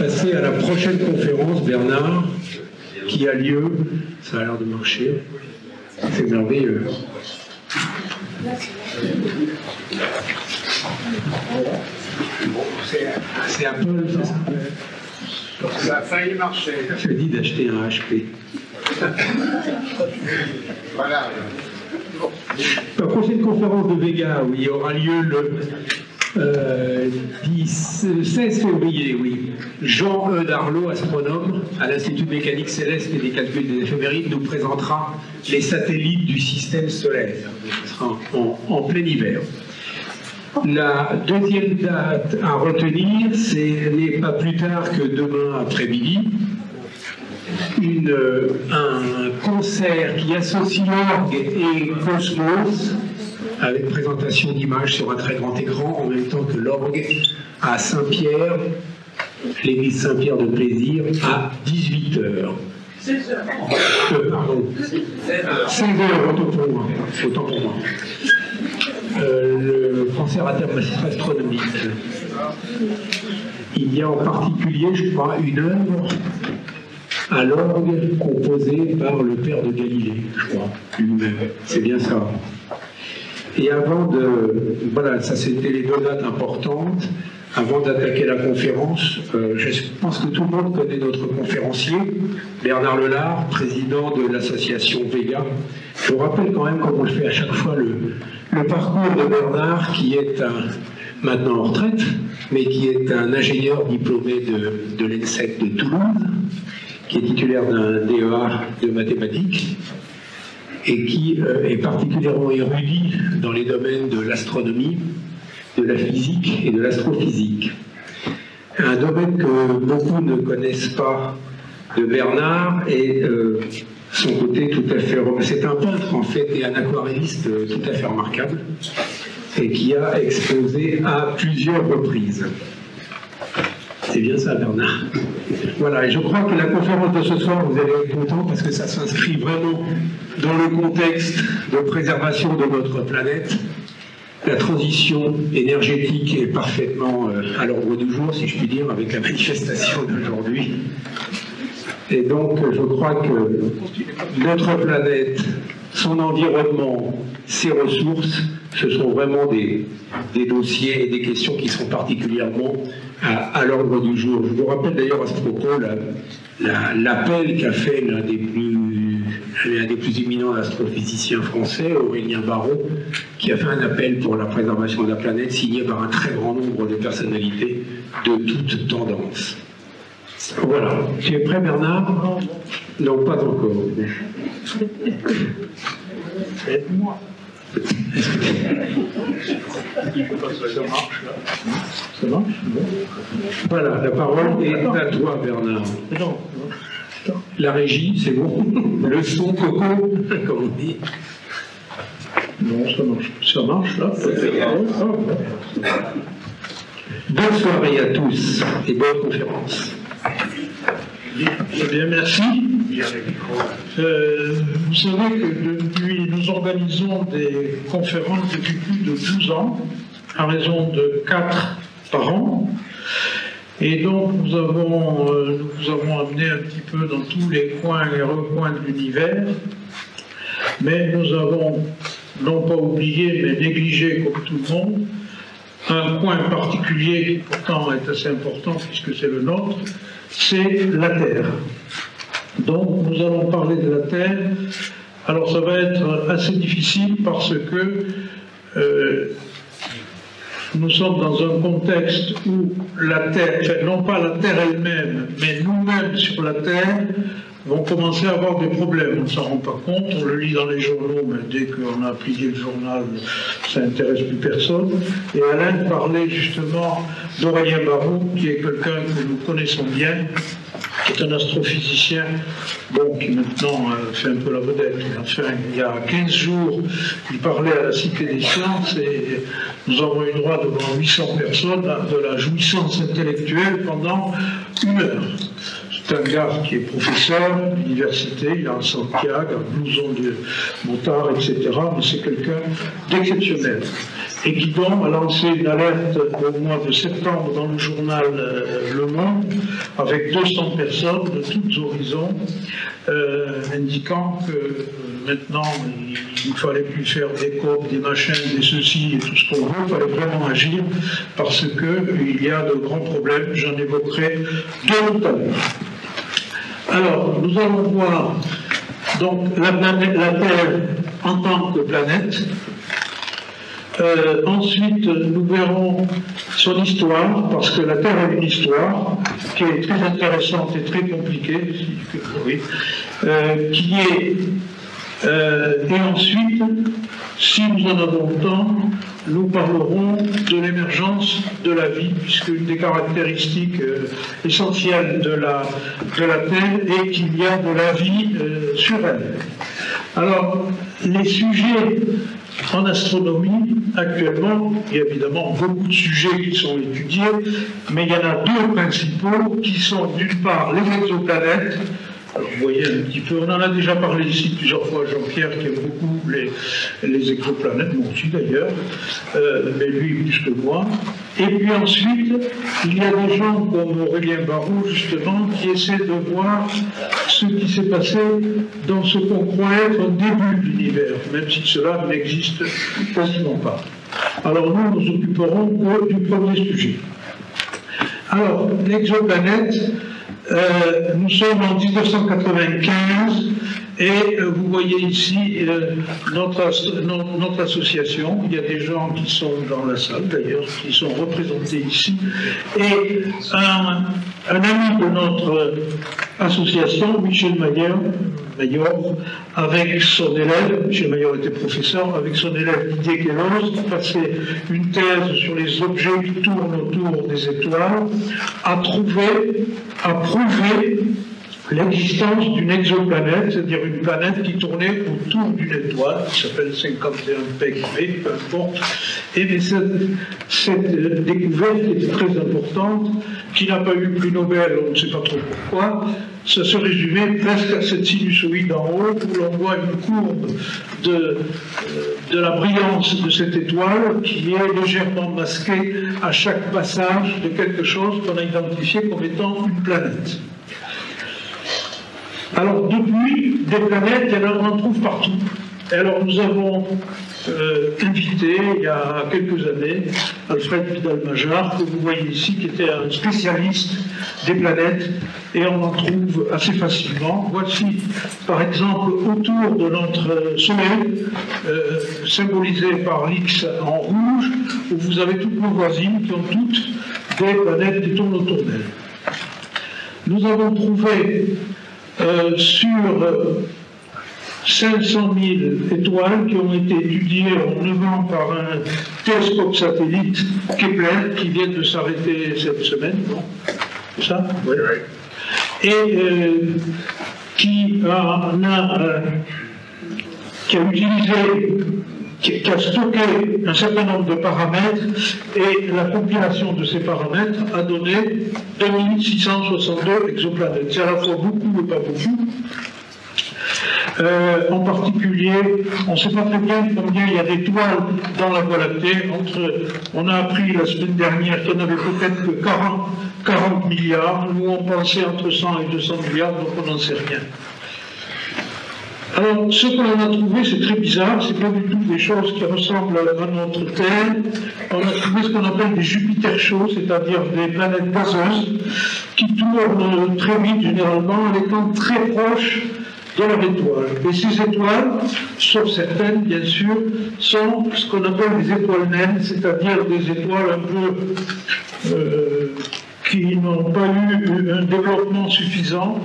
passer à la prochaine conférence, Bernard, qui a lieu. Ça a l'air de marcher. C'est merveilleux. C'est Apple, c'est ça Ça a failli marcher. Je dis d'acheter un HP. Voilà. La prochaine conférence de Vega, oui, aura lieu le euh, 10 16 février, oui. Jean E. Darlot, astronome à l'Institut de mécanique céleste et des calculs des éphémérides, nous présentera les satellites du système solaire. Sera en, en plein hiver. La deuxième date à retenir, ce n'est pas plus tard que demain après-midi, un concert qui associe l'orgue et Cosmos, avec présentation d'images sur un très grand écran, en même temps que l'orgue à Saint-Pierre, l'église Saint-Pierre de Plaisir, à 18h. Euh, pardon. 16h, autant pour moi. Autant pour moi. Euh, le astronomique. Il y a en particulier, je crois, une œuvre à l'orgue composée par le père de Galilée, je crois, lui-même. C'est bien ça. Et avant de. Voilà, ça c'était les deux dates importantes. Avant d'attaquer la conférence, euh, je pense que tout le monde connaît notre conférencier, Bernard Lelard, président de l'association Vega. Je vous rappelle quand même, comme on le fait à chaque fois, le, parcours de Bernard, qui est maintenant en retraite, mais qui est un ingénieur diplômé de, de l'ENSEC de Toulouse, qui est titulaire d'un DEA de mathématiques et qui euh, est particulièrement érudit dans les domaines de l'astronomie, de la physique et de l'astrophysique. Un domaine que beaucoup ne connaissent pas de Bernard et euh, son côté tout à fait... C'est un peintre en fait et un aquarelliste euh, tout à fait remarquable et qui a exposé à plusieurs reprises. C'est bien ça, Bernard. Voilà, et je crois que la conférence de ce soir, vous allez être content parce que ça s'inscrit vraiment dans le contexte de préservation de notre planète. La transition énergétique est parfaitement euh, à l'ordre du jour, si je puis dire, avec la manifestation d'aujourd'hui. Et donc, je crois que notre planète, son environnement, ses ressources, ce sont vraiment des, des dossiers et des questions qui sont particulièrement à, l'ordre du jour. Je vous rappelle d'ailleurs à ce propos l'appel la, qu'a fait l'un des plus l'un des plus éminents astrophysiciens français, Aurélien Barraud, qui a fait un appel pour la préservation de la planète signé par un très grand nombre de personnalités de toutes tendances. Voilà. Tu es prêt, Bernard? Non, pas encore. Aide-moi. Ça marche? Là Ça marche Voilà, la parole est à toi, Bernard. Non, La régie, c'est bon Le son coco, comme on dit. non, ça marche. Ça marche là Bonne soirée à tous et bonne conférence. Bien, merci. Euh, vous savez que depuis, nous organisons des conférences depuis plus de 12 ans, à raison de 4 par an. Et donc, nous avons, euh, nous vous avons amené un petit peu dans tous les coins et recoins de l'univers. Mais nous avons, non pas oublié, mais négligé, comme tout le monde, un coin particulier qui pourtant est assez important puisque c'est le nôtre, c'est la Terre. Donc nous allons parler de la Terre. Alors ça va être assez difficile parce que euh, nous sommes dans un contexte où la Terre, non pas la Terre elle-même, mais nous-mêmes sur la Terre, vont commencer à avoir des problèmes. On ne s'en rend pas compte, on le lit dans les journaux, mais dès qu'on a plié le journal, ça n'intéresse plus personne. Et Alain parlait justement d'Aurélien Barou, qui est quelqu'un que nous connaissons bien, qui est un astrophysicien, bon, qui maintenant euh, fait un peu la vedette. Enfin, il y a 15 jours, il parlait à la Cité des Sciences et nous avons eu droit devant 800 personnes à de la jouissance intellectuelle pendant une heure. C'est un gars qui est professeur d'université, il a un Santiago, un blouson de motard, etc. Mais c'est quelqu'un d'exceptionnel. et Guidon a lancé une alerte au mois de septembre dans le journal euh, Le Monde avec 200 personnes de tous horizons euh, indiquant que euh, maintenant il ne fallait plus faire des copes, des machins, des ceci et tout ce qu'on veut, il fallait vraiment agir parce qu'il y a de grands problèmes, j'en évoquerai deux tout à l'heure. Alors, nous allons voir donc la, Terre en tant que planète, euh, ensuite, nous verrons son histoire, parce que la Terre a une histoire qui est très intéressante et très compliquée, euh, qui est. Euh, et ensuite, si nous en avons le temps, nous parlerons de l'émergence de la vie, puisque une des caractéristiques essentielles de la, de la Terre est qu'il y a de la vie sur elle. Alors, les sujets en astronomie, actuellement, il y a évidemment beaucoup de sujets qui sont étudiés, mais il y en a deux principaux qui sont d'une part les exoplanètes alors, vous voyez un petit peu, on en a déjà parlé ici plusieurs fois, Jean-Pierre qui aime beaucoup les, exoplanètes, moi aussi d'ailleurs, euh, mais lui plus que moi. Et puis ensuite, il y a des gens comme Aurélien Barrault, justement, qui essaient de voir ce qui s'est passé dans ce qu'on croit être un début de l'univers, même si cela n'existe quasiment pas. Alors nous, nous occuperons du premier sujet. Alors, l'exoplanète, euh, nous sommes en 1995 et euh, vous voyez ici euh, notre, notre, association. Il y a des gens qui sont dans la salle d'ailleurs, qui sont représentés ici. Et un, un ami de notre association, Michel Maillard, Mayor, avec son élève, Michel Maillard était professeur, avec son élève Didier Queloz, qui passait une thèse sur les objets qui tournent autour des étoiles, a trouvé, a prouvé l'existence d'une exoplanète, c'est-à-dire une planète qui tournait autour d'une étoile, qui s'appelle 51 PXB, peu importe. Et cette, découverte est très importante, qui n'a pas eu le prix Nobel, on ne sait pas trop pourquoi, ça se résumait presque à cette sinusoïde en haut, où l'on voit une courbe de, euh, de la brillance de cette étoile qui est légèrement masquée à chaque passage de quelque chose qu'on a identifié comme étant une planète. Alors, depuis, des planètes, on en trouve partout. Et alors, nous avons euh, invité, il y a quelques années, Alfred Vidal-Majar, que vous voyez ici, qui était un spécialiste des planètes, et on en trouve assez facilement. Voici, par exemple, autour de notre Soleil, euh, symbolisé par l'X en rouge, où vous avez toutes nos voisines qui ont toutes des planètes qui tournent autour d'elles. Nous avons trouvé euh, sur 500 000 étoiles qui ont été étudiées en 9 ans par un télescope satellite Kepler qui vient de s'arrêter cette semaine. C'est ça? Oui, oui. Et euh, euh, qui a utilisé qui, a stocké un certain nombre de paramètres et la compilation de ces paramètres a donné 2662 exoplanètes. C'est à la fois beaucoup et pas beaucoup. Euh, en particulier, on ne sait pas très bien combien il y a d'étoiles dans la Voie lactée. On a appris la semaine dernière qu'il n'y en avait peut-être que 40, 40 milliards. Nous, on pensait entre 100 et 200 milliards, donc on n'en sait rien. Alors, ce qu'on a trouvé, c'est très bizarre, c'est pas du tout des choses qui ressemblent à notre Terre. On a trouvé ce qu'on appelle des Jupiter chauds, c'est-à-dire des planètes gazeuses, qui tournent très vite généralement en étant très proches de leur étoile. Et ces étoiles, sauf certaines bien sûr, sont ce qu'on appelle des étoiles naines, c'est-à-dire des étoiles un peu euh, qui n'ont pas eu un développement suffisant,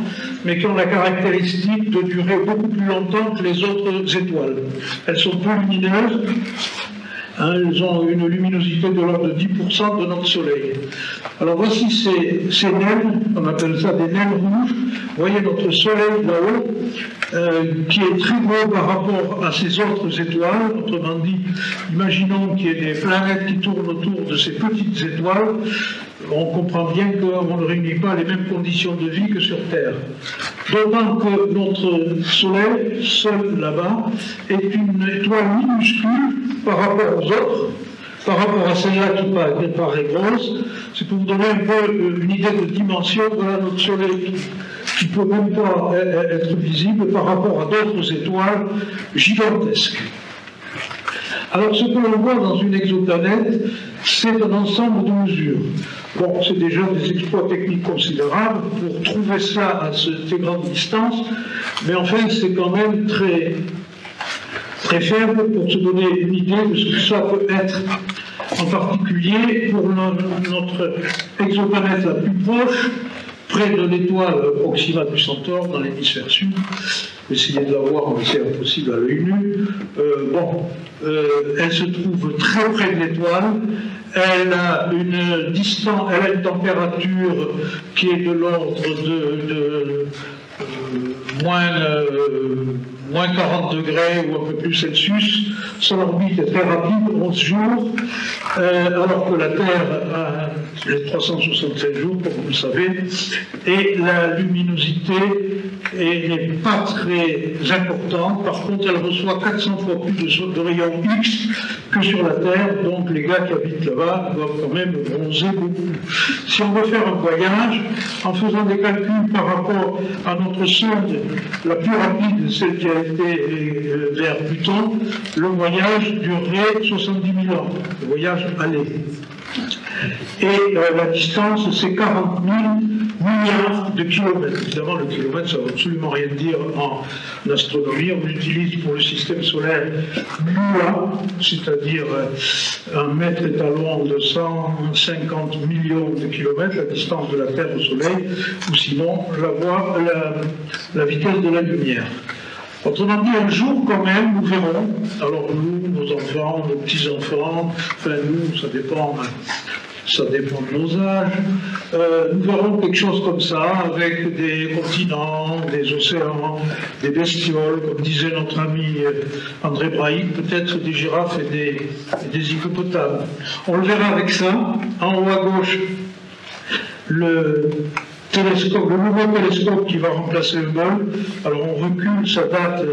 mais qui ont la caractéristique de durer beaucoup plus longtemps que les autres étoiles. Elles sont peu lumineuses, hein, elles ont une luminosité de l'ordre de 10% de notre Soleil. Alors voici ces, naines, on appelle ça des naines rouges. Vous voyez notre Soleil là-haut, euh, qui est très gros par rapport à ces autres étoiles. Autrement dit, imaginons qu'il y ait des planètes qui tournent autour de ces petites étoiles on comprend bien qu'on ne réunit pas les mêmes conditions de vie que sur Terre. D'autant que notre Soleil, seul là-bas, est une étoile minuscule par rapport autres, par rapport à celle-là qui paraît grosse, c'est pour vous donner un peu une idée de dimension. Voilà notre Soleil qui ne peut même pas être visible par rapport à d'autres étoiles gigantesques. Alors ce que l'on voit dans une exoplanète, c'est un ensemble de mesures. Bon, c'est déjà des exploits techniques considérables pour trouver ça à cette grande distance, mais enfin c'est quand même très, très faible pour se donner une idée de ce que ça peut être. En particulier pour notre exoplanète la plus proche, près de l'étoile Proxima du Centaure dans l'hémisphère sud. Essayez de la voir, mais c'est impossible à l'œil nu. Euh, bon, euh, elle se trouve très près de l'étoile. Elle a une distance, elle a une température qui est de l'ordre de, euh, moins moins 40 degrés ou un peu plus Celsius. Son orbite est très rapide, 11 jours, euh, alors que la Terre a les 367 jours, comme vous le savez, et la luminosité n'est pas très importante. Par contre, elle reçoit 400 fois plus de, rayons X que sur la Terre, donc les gars qui habitent là-bas doivent quand même bronzer beaucoup. Si on veut faire un voyage, en faisant des calculs par rapport à notre sonde la plus rapide, celle qui vers Pluton, le voyage durerait 70 000 ans, le voyage aller. Et euh, la distance, c'est 40 000 milliards de kilomètres. Évidemment, le kilomètre, ça ne veut absolument rien dire en astronomie. On utilise pour le système solaire l'UA, c'est-à-dire euh, un mètre étalon de 150 millions de kilomètres, la distance de la Terre au Soleil, ou sinon la, la, la vitesse de la lumière. Autrement dit, un jour quand même, nous verrons, alors nous, nos enfants, nos petits-enfants, enfin nous, ça dépend, ça dépend de nos âges, euh, nous verrons quelque chose comme ça, avec des continents, des océans, des bestioles, comme disait notre ami euh, André Braille, peut-être des girafes et des, et hippopotames. On le verra avec ça, en haut à gauche, le le nouveau télescope qui va remplacer le bol. Alors on recule sa date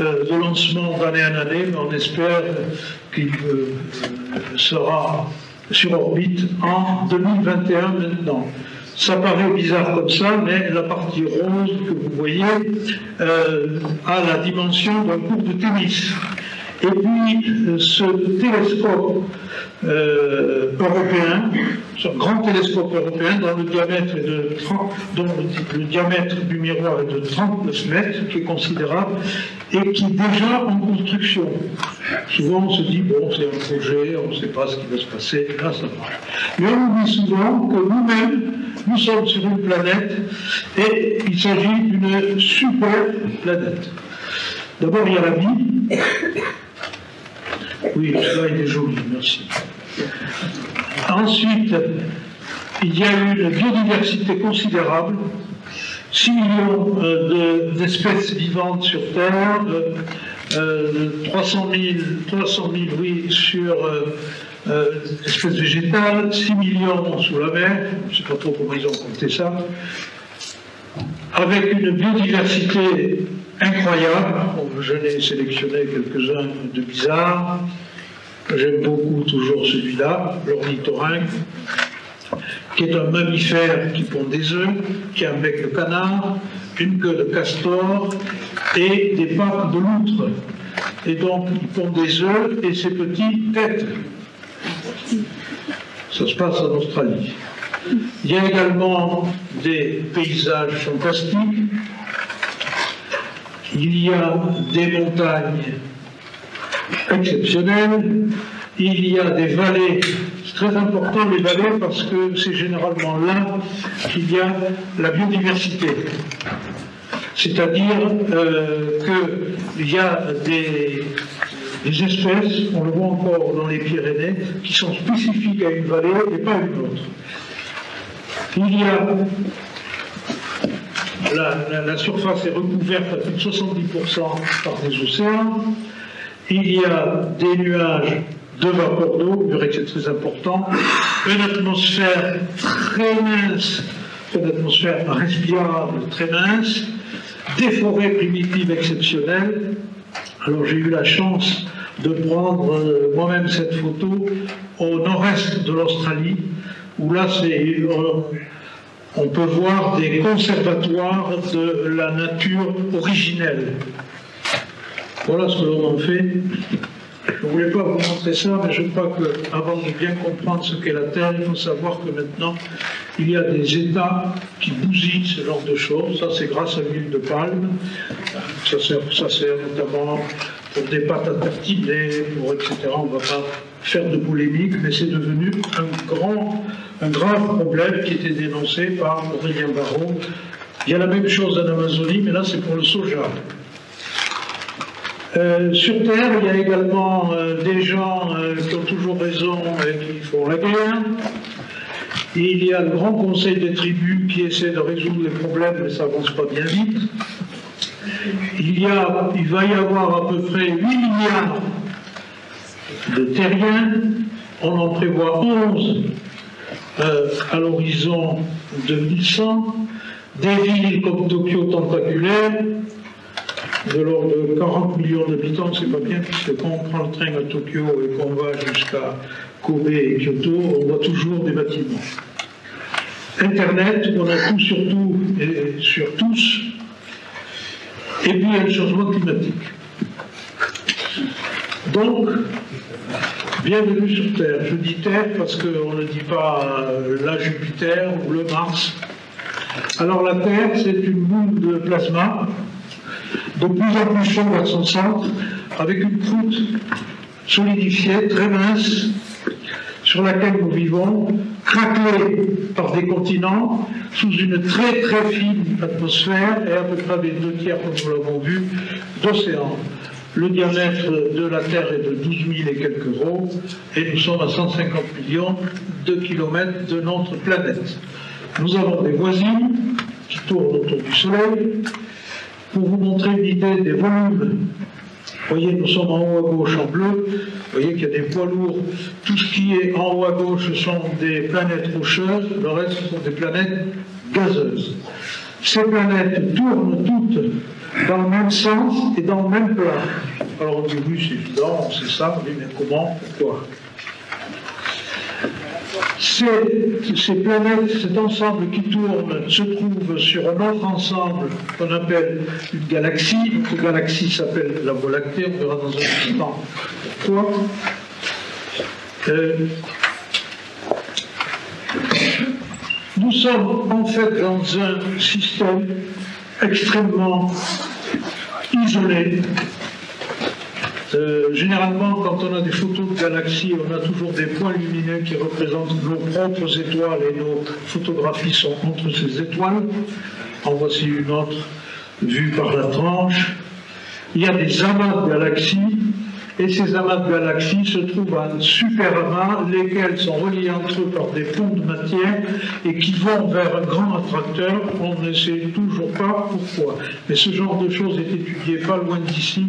euh, de lancement d'année en année, mais on espère qu'il euh, sera sur orbite en 2021 maintenant. Ça paraît bizarre comme ça, mais la partie rose que vous voyez euh, a la dimension d'un cours de tennis. Et puis ce télescope euh, européen, un grand télescope européen dont le diamètre, de 30, dont le, diamètre du miroir est de 39 mètres, qui est considérable, et qui est déjà en construction. Souvent on se dit, bon, c'est un projet, on ne sait pas ce qui va se passer, là ça marche. Mais on oublie souvent que nous-mêmes, nous sommes sur une planète, et il s'agit d'une super planète. D'abord, il y a la vie. Oui, il est joli, merci. Ensuite, il y a eu une biodiversité considérable, 6 millions euh, d'espèces vivantes sur Terre, 300 000, 300 000 oui, sur euh, espèces végétales, 6 millions sous la mer, je ne sais pas trop comment ils ont compté ça, avec une biodiversité incroyable. Je n'ai sélectionné quelques-uns de bizarres. J'aime beaucoup toujours celui-là, l'ornithorynque, qui est un mammifère qui pond des œufs, qui a un bec de canard, une queue de castor et des pattes de loutre. Et donc, il pond des œufs et ses petites têtes. Ça se passe en Australie. Il y a également des paysages fantastiques. Il y a des montagnes exceptionnel. Il y a des vallées, c'est très important les vallées parce que c'est généralement là qu'il y a la biodiversité. C'est-à-dire euh, qu'il y a des, espèces, on le voit encore dans les Pyrénées, qui sont spécifiques à une vallée et pas à une autre. Il y a la, surface est recouverte à plus de 70% par des océans. Il y a des nuages de vapeur d'eau, c'est très important, une atmosphère très mince, une atmosphère respirable très mince, des forêts primitives exceptionnelles. Alors j'ai eu la chance, de prendre euh, moi-même cette photo au nord-est de l'Australie, où là, c'est, on peut voir des conservatoires de la nature originelle. Voilà ce que l'on en fait. Je ne voulais pas vous montrer ça, mais je crois qu'avant de bien comprendre ce qu'est la Terre, il faut savoir que maintenant, il y a des États qui bousillent ce genre de choses. Ça, c'est grâce à l'huile de palme. Ça sert, ça sert notamment pour des pâtes à tartiner, pour etc. On ne va pas faire de polémique, mais c'est devenu un grand, un grave problème qui était dénoncé par Aurélien Barrault. Il y a la même chose en Amazonie, mais là, c'est pour le soja. Euh, sur Terre, il y a également euh, des gens euh, qui ont toujours raison et qui font la guerre. il y a le Grand Conseil des tribus qui essaie de résoudre les problèmes, mais ça avance pas bien vite. Il, y a, il va y avoir à peu près 8 milliards de terriens. On en prévoit 11 à l'horizon 2100. Des villes comme Tokyo tentaculaires, de l'ordre de 40 millions d'habitants, c'est pas bien, puisque quand on prend le train à Tokyo et qu'on va jusqu'à Kobe et Kyoto, on voit toujours des bâtiments. Internet, on a tout sur tout et sur tous. Et puis il y a le changement climatique. Donc, bienvenue sur Terre. Je dis Terre parce qu'on ne dit pas euh, la Jupiter ou le Mars. Alors la Terre, c'est une boule de plasma de plus en plus sombre à son centre, avec une croûte solidifiée, très mince, sur laquelle nous vivons, craquelée par des continents, sous une très très fine atmosphère et à peu près des deux tiers, comme nous l'avons vu, d'océan. Le diamètre de la Terre est de 12 000 et quelques euros, et nous sommes à 150 millions de kilomètres de notre planète. Nous avons des voisines qui tournent autour du Soleil, pour vous montrer une idée des volumes. Vous voyez, nous sommes en haut à gauche en bleu. Vous voyez qu'il y a des poids lourds. Tout ce qui est en haut à gauche, sont des planètes rocheuses. Le reste, sont des planètes gazeuses. Ces planètes tournent toutes dans le même sens et dans le même plan. Alors au début, c'est évident, c'est ça, mais comment, pourquoi? Ces, planètes, cet ensemble qui tourne, se trouve sur un autre ensemble qu'on appelle une galaxie. Notre galaxie s'appelle la Voie lactée, on verra dans un instant pourquoi. Euh, nous sommes en fait dans un système extrêmement isolé euh, généralement, quand on a des photos de galaxies, on a toujours des points lumineux qui représentent nos propres étoiles et nos photographies sont entre ces étoiles. En voici une autre vue par la tranche. Il y a des amas de galaxies et ces amas de galaxies se trouvent en superamas, lesquels sont reliés entre eux par des ponts de matière et qui vont vers un grand attracteur. On ne sait toujours pas pourquoi. Mais ce genre de choses est étudié pas loin d'ici,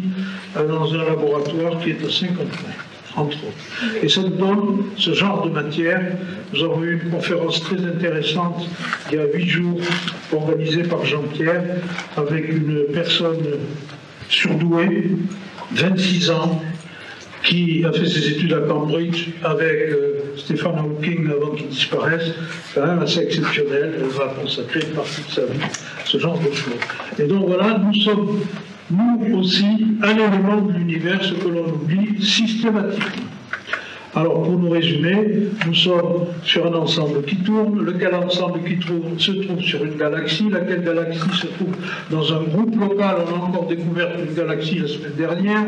euh, dans un laboratoire qui est à 50 mètres entre autres. Et ça nous donne ce genre de matière. Nous avons eu une conférence très intéressante il y a huit jours, organisée par Jean-Pierre, avec une personne surdouée, 26 ans, qui a fait ses études à Cambridge avec euh, Stephen Hawking avant qu'il disparaisse, quand même assez exceptionnel. Elle va consacrer une partie de sa vie à ce genre de choses. Et donc voilà, nous sommes, nous aussi, un élément de l'univers, ce que l'on oublie systématiquement. Alors, pour nous résumer, nous sommes sur un ensemble qui tourne, lequel ensemble qui tourne se trouve sur une galaxie, laquelle galaxie se trouve dans un groupe local. On a encore découvert une galaxie la semaine dernière,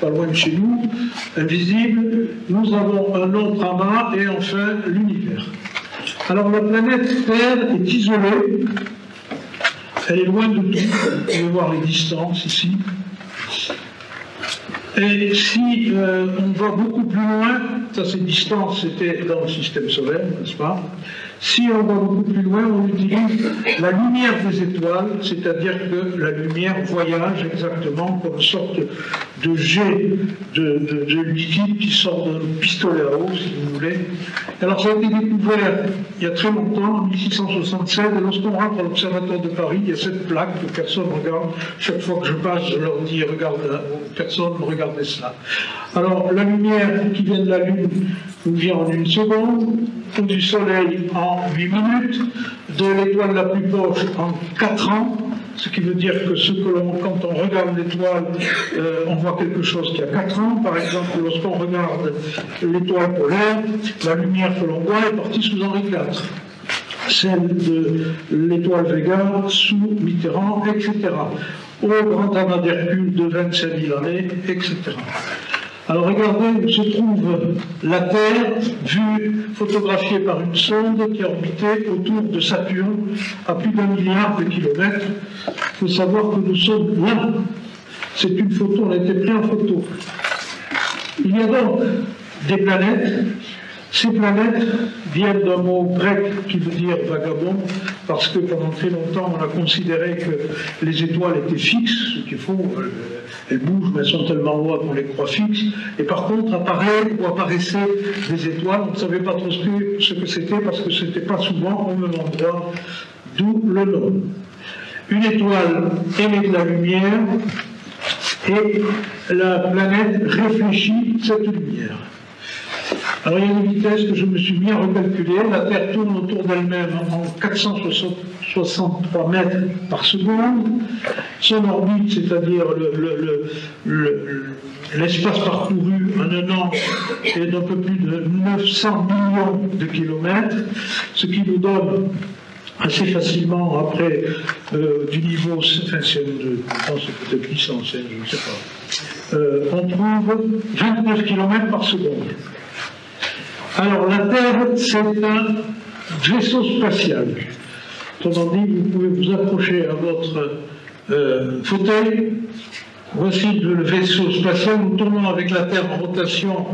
pas loin de chez nous, invisible. Nous avons un autre amas et enfin l'univers. Alors, la planète Terre est isolée, elle est loin de tout. Vous pouvez voir les distances ici. Et si euh, on va beaucoup plus loin, ça c'est distance, c'était dans le système solaire, n'est-ce pas? Si on va beaucoup plus loin, on utilise la lumière des étoiles, c'est-à-dire que la lumière voyage exactement comme une sorte de jet de, liquide qui sort d'un pistolet à eau, si vous voulez. Alors ça a été découvert il y a très longtemps, en 1676, et lorsqu'on rentre à l'Observatoire de Paris, il y a cette plaque que personne ne regarde. Chaque fois que je passe, je leur dis, regarde, personne ne regarde cela. Alors la lumière qui vient de la Lune nous vient en une seconde, du Soleil en 8 minutes, de l'étoile la plus proche en 4 ans, ce qui veut dire que quand on regarde l'étoile, euh, on voit quelque chose qui a 4 ans. Par exemple, lorsqu'on regarde l'étoile polaire, la lumière que l'on voit est partie sous Henri IV. Celle de l'étoile Vega sous Mitterrand, etc. Au grand amas d'Hercule de 25 000 années, etc. Alors regardez où se trouve la Terre, vue, photographiée par une sonde qui orbitait autour de Saturne à plus d'un milliard de kilomètres. Il faut savoir que nous sommes là. C'est une photo, on a été pris en photo. Il y a donc des planètes ces planètes viennent d'un mot grec qui veut dire vagabond, parce que pendant très longtemps, on a considéré que les étoiles étaient fixes, ce qu'il faut, euh, elles bougent, mais elles sont tellement loin qu'on les croit fixes. Et par contre, apparaît ou apparaissaient des étoiles, on ne savait pas trop ce que c'était, parce que ce n'était pas souvent au même endroit, d'où le nom. Une étoile émet de la lumière, et la planète réfléchit cette lumière. Alors il y a une vitesse que je me suis mis à recalculer. La Terre tourne autour d'elle-même en 463 mètres par seconde. Son orbite, c'est-à-dire l'espace parcouru en un an, est d'un peu plus de 900 millions de kilomètres, ce qui nous donne assez facilement après euh, du niveau, enfin c'est peut-être licence, je ne sais pas, euh, on trouve 29 km par seconde. Alors la Terre, c'est un vaisseau spatial. Autrement dit, vous pouvez vous approcher à votre euh, fauteuil. Voici le vaisseau spatial. Nous tournons avec la Terre en rotation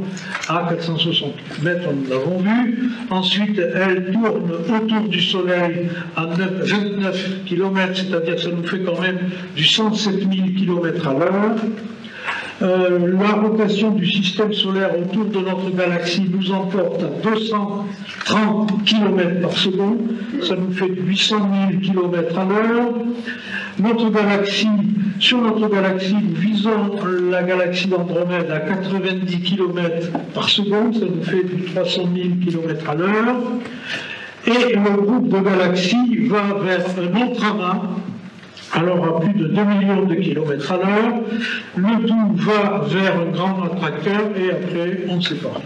à 460 mètres, nous l'avons vu. Ensuite, elle tourne autour du Soleil à 29 km, c'est-à-dire ça nous fait quand même du 107 000 km à l'heure. Euh, la rotation du système solaire autour de notre galaxie nous emporte à 230 km par seconde, ça nous fait 800 000 km à l'heure. Notre galaxie, sur notre galaxie, nous visons la galaxie d'Andromède à 90 km par seconde, ça nous fait du 300 000 km à l'heure. Et le groupe de galaxies va vers un autre amas alors à plus de 2 millions de kilomètres à l'heure. Le tout va vers un grand attracteur et après, on ne sait pas.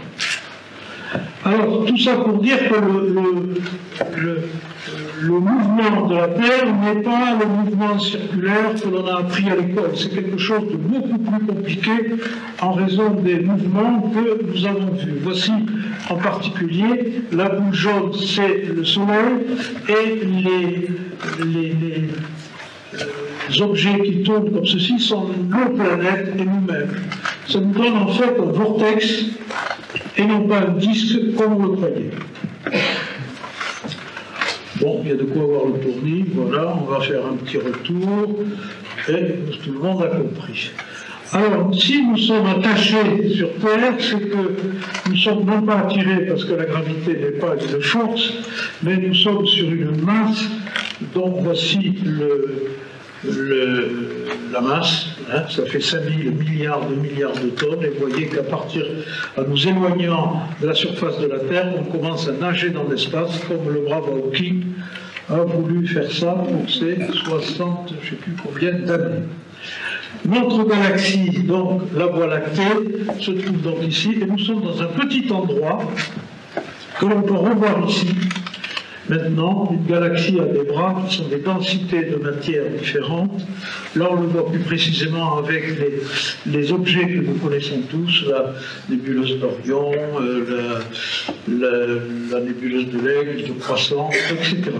Alors, tout ça pour dire que le, mouvement de la Terre n'est pas le mouvement circulaire que l'on a appris à l'école. C'est quelque chose de beaucoup plus compliqué en raison des mouvements que nous avons vus. Voici en particulier la boule jaune, c'est le Soleil, et les, objets qui tournent comme ceci sont nos planètes et nous-mêmes. Ça nous donne en fait un vortex et non pas un disque comme vous le croyez. Bon, il y a de quoi avoir le tournis, voilà, on va faire un petit retour, et tout le monde a compris. Alors, si nous sommes attachés sur Terre, c'est que nous sommes non pas attirés parce que la gravité n'est pas une force, mais nous sommes sur une masse dont voici le, la masse, hein, ça fait 5000 milliards de milliards de tonnes, et vous voyez qu'à partir, en nous éloignant de la surface de la Terre, on commence à nager dans l'espace, comme le brave Hawking a voulu faire ça pour ses 60, je ne sais plus combien d'années. Notre galaxie, donc la Voie lactée, se trouve donc ici, et nous sommes dans un petit endroit que l'on peut revoir ici, Maintenant, une galaxie a des bras qui sont des densités de matière différentes. Là, on le voit plus précisément avec les, objets que nous connaissons tous, la nébuleuse d'Orion, euh, la, nébuleuse de l'Aigle, de Croissant, etc.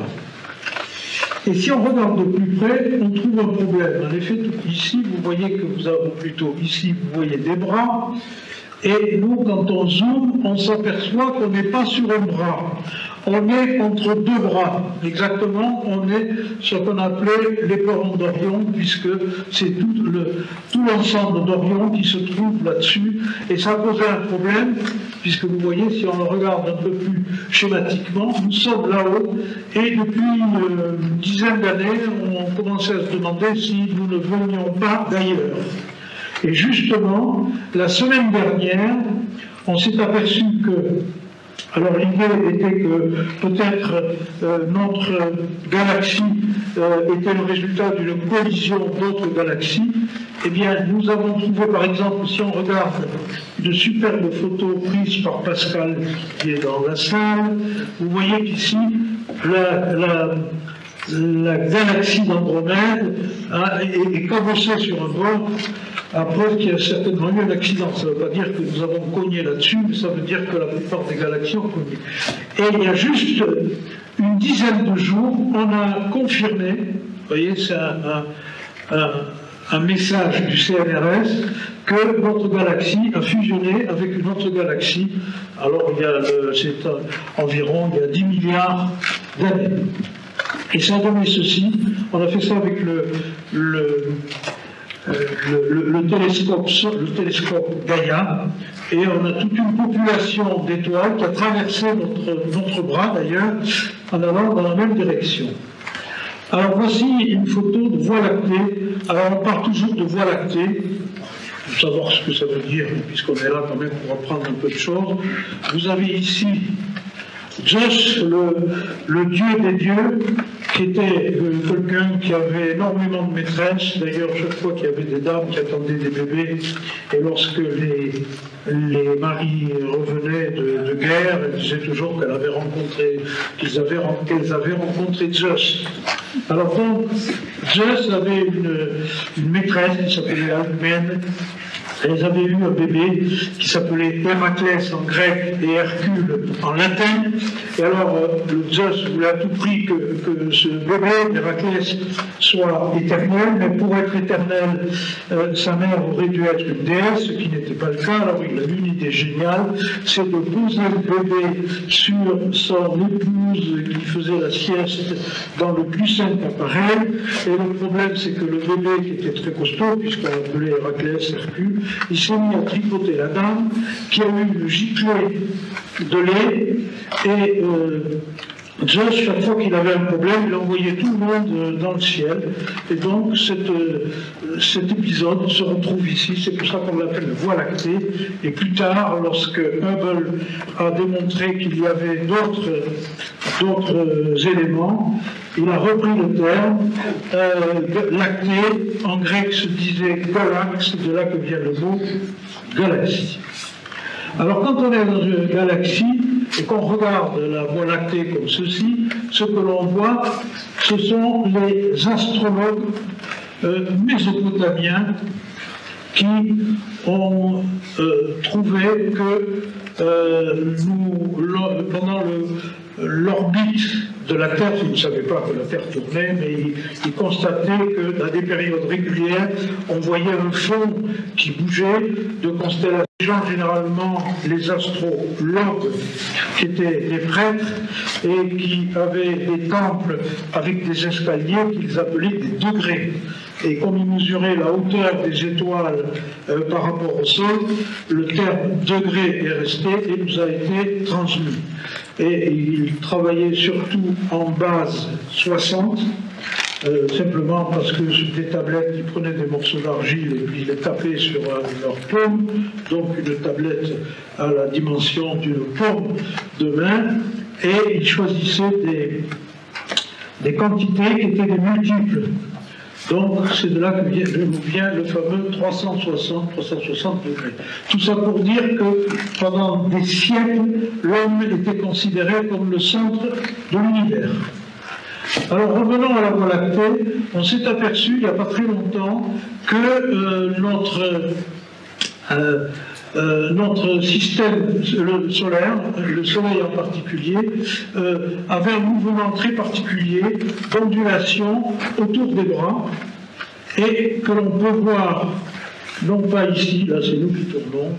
Et si on regarde de plus près, on trouve un problème. En effet, ici, vous voyez que vous avez plutôt ici, vous voyez des bras, Et nous, quand on zoome, on s'aperçoit qu'on n'est pas sur un bras. On est entre deux bras. Exactement, on est ce qu'on appelait les d'Orion, puisque c'est tout l'ensemble d'Orion qui se trouve là-dessus. Et ça posait un problème, puisque vous voyez, si on le regarde un peu plus schématiquement, nous sommes là-haut, et depuis une dizaine d'années, on commençait à se demander si nous ne venions pas d'ailleurs. Et justement, la semaine dernière, on s'est aperçu que alors l'idée était que peut-être euh, notre galaxie euh, était le résultat d'une collision d'autres galaxies. Eh bien, nous avons trouvé, par exemple, si on regarde une superbe photo prise par Pascal qui est dans la salle, vous voyez qu'ici, la, galaxie d'Andromède hein, est, est sur un bord preuve qu'il y a certainement eu un accident. Ça ne veut pas dire que nous avons cogné là-dessus, mais ça veut dire que la plupart des galaxies ont cogné. Et il y a juste une dizaine de jours, on a confirmé, vous voyez, c'est un, message du CNRS, que notre galaxie a fusionné avec une autre galaxie. Alors, il y a, c'est environ il y a 10 milliards d'années. Et ça a donné ceci. On a fait ça avec le euh, le, télescope, le télescope Gaïa, et on a toute une population d'étoiles qui a traversé notre, notre bras d'ailleurs en allant dans la même direction. Alors voici une photo de Voie lactée. Alors on parle toujours de Voie lactée, pour savoir ce que ça veut dire, puisqu'on est là quand même pour apprendre un peu de choses. Vous avez ici Zeus, le, dieu des dieux, qui était euh, quelqu'un qui avait énormément de maîtresses. D'ailleurs, chaque fois qu'il y avait des dames qui attendaient des bébés, et lorsque les, maris revenaient de, guerre, elles disaient toujours qu'elles avaient rencontré, qu'ils avaient, avaient rencontré Zeus. Alors donc, Zeus avait une, une maîtresse qui s'appelait Alcmène, elles avaient eu un bébé qui s'appelait Héraclès en grec et Hercule en latin. Et alors, euh, le Zeus voulait à tout prix que, ce bébé, Héraclès, soit éternel, mais pour être éternel, euh, sa mère aurait dû être une déesse, ce qui n'était pas le cas. Alors, il a eu une idée géniale, c'est de poser le bébé sur son épouse qui faisait la sieste dans le plus simple appareil. Et le problème, c'est que le bébé, qui était très costaud, puisqu'on l'appelait Héraclès, Hercule, il s'est mis à tripoter la dame qui a eu une giclée de lait et euh, Zeus, chaque fois qu'il avait un problème, il envoyait tout le monde euh, dans le ciel. Et donc euh, cet épisode se retrouve ici, c'est pour ça qu'on l'appelle Voie lactée. Et plus tard, lorsque Hubble a démontré qu'il y avait d'autres éléments, il a repris le terme. Euh, lacté, en grec, se disait galax, de là que vient le mot galaxie. Alors quand on est dans une galaxie et qu'on regarde la Voie lactée comme ceci, ce que l'on voit, ce sont les astrologues euh, mésopotamiens qui ont euh, trouvé que euh, nous, pendant l'orbite de la Terre, ils ne savaient pas que la Terre tournait, mais ils, constataient que dans des périodes régulières, on voyait un fond qui bougeait de constellations. Généralement, les astrologues, qui étaient des prêtres et qui avaient des temples avec des escaliers qu'ils appelaient des degrés. Et comme ils mesuraient la hauteur des étoiles euh, par rapport au sol, le terme degré est resté et nous a été transmis. Et ils travaillaient surtout en base 60, euh, simplement parce que des tablettes, ils prenaient des morceaux d'argile et puis ils les tapaient sur leur paume, donc une tablette à la dimension d'une paume de main, et ils choisissaient des, des quantités qui étaient des multiples. Donc c'est de là que vient, vient le fameux 360, 360 degrés. Tout ça pour dire que pendant des siècles, l'homme était considéré comme le centre de l'univers. Alors revenons à la Voie lactée, on s'est aperçu il n'y a pas très longtemps que euh, notre, euh, euh, notre système solaire, le Soleil en particulier, avait un mouvement très particulier d'ondulation autour des bras et que l'on peut voir, non pas ici, là c'est nous qui tournons,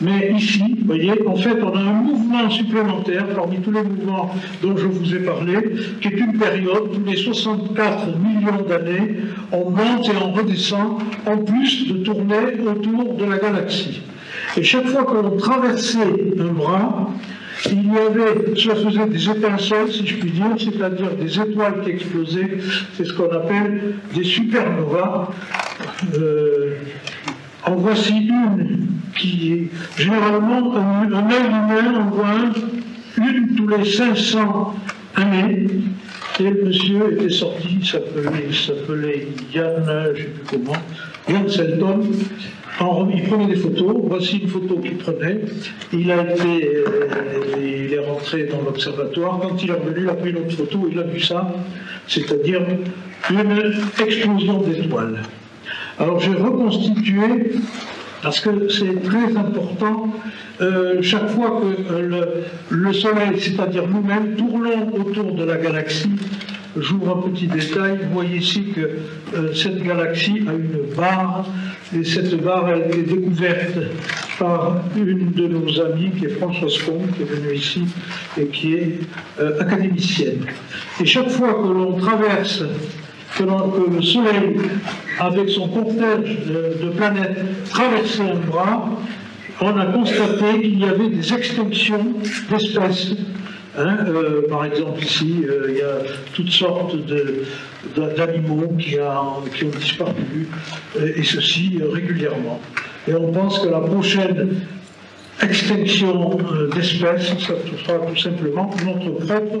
Mais ici, vous voyez, en fait, on a un mouvement supplémentaire parmi tous les mouvements dont je vous ai parlé, qui est une période, tous les 64 millions d'années, on monte et on redescend, en plus de tourner autour de la galaxie. Et chaque fois qu'on traversait un bras, il y avait, cela faisait des étincelles, si je puis dire, c'est-à-dire des étoiles qui explosaient, c'est ce qu'on appelle des supernovas. Euh, en voici une qui est généralement un, un œil humain, on voit une tous les 500 années. Et le monsieur était sorti, il s'appelait Yann, je ne sais plus comment, Yann Selton. Il prenait des photos, voici une photo qu'il prenait. Il a été, euh, il est rentré dans l'observatoire. Quand il est revenu, il a pris une autre photo, il a vu ça, c'est-à-dire une explosion d'étoiles. Alors j'ai reconstitué, parce que c'est très important, euh, chaque fois que euh, le, Soleil, c'est-à-dire nous-mêmes, tournons autour de la galaxie, j'ouvre un petit détail, vous voyez ici que euh, cette galaxie a une barre, et cette barre elle est découverte par une de nos amies, qui est Françoise Comte, qui est venue ici et qui est académicienne. Et chaque fois que l'on traverse que, le Soleil, avec son cortège de, planètes, traversait un bras, on a constaté qu'il y avait des extinctions d'espèces. Hein, euh, par exemple, ici, euh, il y a toutes sortes d'animaux qui, ont disparu, et ceci euh, régulièrement. Et on pense que la prochaine extinction euh, d'espèces, ça sera tout simplement notre propre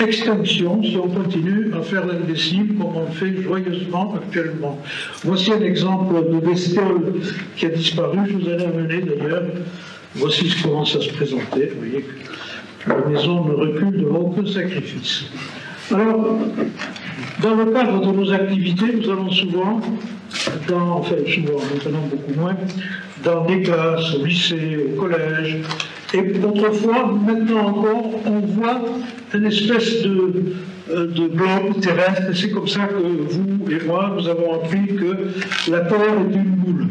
extinction si on continue à faire l'indécible comme on le fait joyeusement actuellement. Voici un exemple de bestiole qui a disparu, je vous en ai amené d'ailleurs. Voici comment ça se présentait. Vous voyez la maison ne recule devant aucun sacrifice. Alors, dans le cadre de nos activités, nous allons souvent, dans, enfin souvent, maintenant beaucoup moins, dans des classes, au lycée, au collège. Et autrefois, maintenant encore, on voit une espèce de, euh, de terrestre. C'est comme ça que vous et moi, nous avons appris que la Terre est une boule.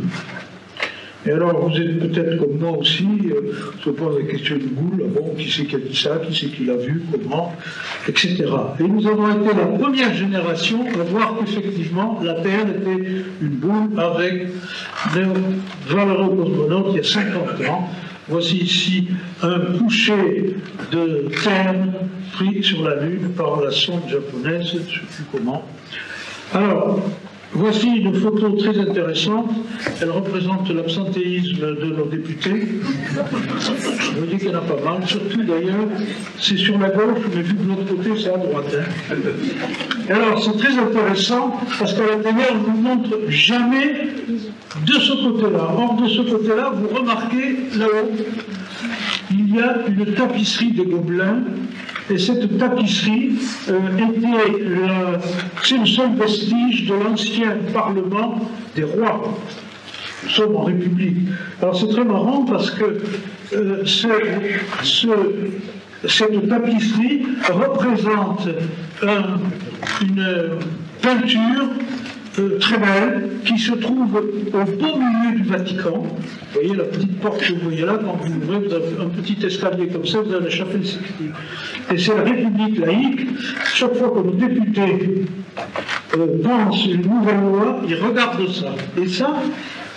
Et alors, vous êtes peut-être comme moi aussi, euh, se pose la question boule, ah bon, qui c'est qui a dit ça, qui c'est qui l'a vu, comment, etc. Et nous avons été la première génération à voir qu'effectivement, la Terre était une boule avec des valeureux cosmonautes il y a 50 ans. Voici ici un coucher de terre pris sur la Lune par la sonde japonaise, je ne sais plus comment. Alors, Voici une photo très intéressante. Elle représente l'absentéisme de nos députés. Je me dis qu'il y en a pas mal, surtout d'ailleurs, c'est sur la gauche, mais vu de l'autre côté, c'est à droite. Hein. alors, c'est très intéressant parce qu'à télé, on ne nous montre jamais de ce côté-là. Or, de ce côté-là, vous remarquez là-haut, il y a une tapisserie de gobelins et cette tapisserie euh, était le seul vestige de l'ancien Parlement des rois. Nous sommes en République. Alors c'est très marrant parce que euh, cette tapisserie représente une peinture euh, très belle qui se trouve au beau milieu du Vatican. Vous voyez la petite porte que vous voyez là, quand vous ouvrez, vous avez un petit escalier comme ça, vous avez la chapelle Sixtine. Et c'est la République laïque. Chaque fois que nos députés euh, pensent une nouvelle loi, ils regardent ça. Et ça,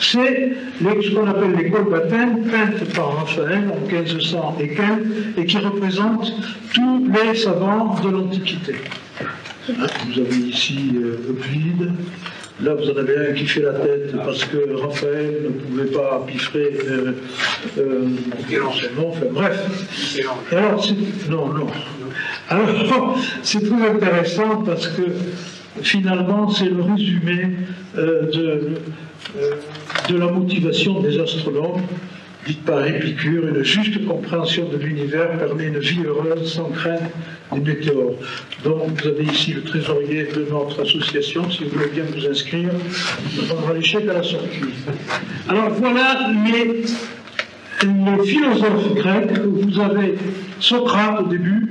c'est ce qu'on appelle l'école baptême, peinte par Raphaël en 1500 et quelques, et qui représente tous les savants de l'Antiquité. Vous avez ici euh, Euclide. Là, vous en avez un qui fait la tête parce que Raphaël ne pouvait pas piffrer euh, euh, Enfin, bref. Alors, non, non. Alors, c'est très intéressant parce que finalement, c'est le résumé euh, de, de la motivation des astronomes Dites par Épicure, une juste compréhension de l'univers permet une vie heureuse sans crainte des météores. Donc vous avez ici le trésorier de notre association, si vous voulez bien vous inscrire, on prendra l'échec à la sortie. Alors voilà les, les philosophes grecs. Vous avez Socrate au début,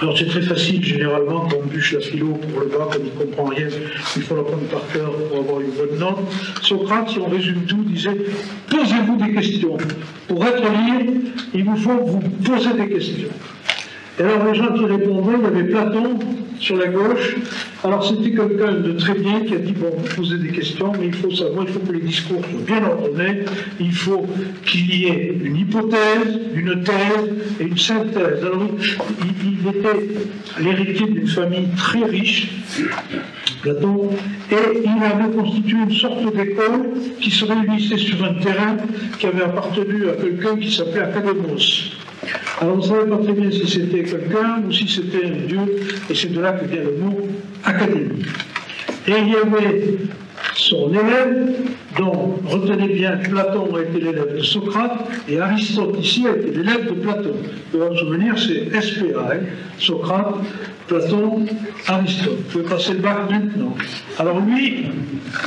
Alors c'est très facile, généralement, quand on bûche la philo pour le bac, on ne comprend rien, il faut l'apprendre par cœur pour avoir une bonne note. Socrate, si on résume tout, disait posez-vous des questions. Pour être libre, il vous faut vous poser des questions. Et alors les gens qui répondaient, il y avait Platon sur la gauche. Alors c'était quelqu'un de très bien qui a dit, bon, posez des questions, mais il faut savoir, il faut que les discours soient bien ordonnés, il faut qu'il y ait une hypothèse, une thèse et une synthèse. Alors il, il était l'héritier d'une famille très riche, Platon, et il avait constitué une sorte d'école qui se réunissait sur un terrain qui avait appartenu à quelqu'un qui s'appelait Académos. Alors on ne savait pas très bien si c'était quelqu'un ou si c'était un dieu, et c'est de que vient le mot académie. Et il y avait son élève, dont, retenez bien, Platon a été l'élève de Socrate, et Aristote ici a été l'élève de Platon. Votre souvenir, c'est SPA. Socrate, Platon, Aristote. Vous pouvez passer le bac maintenant. Alors lui,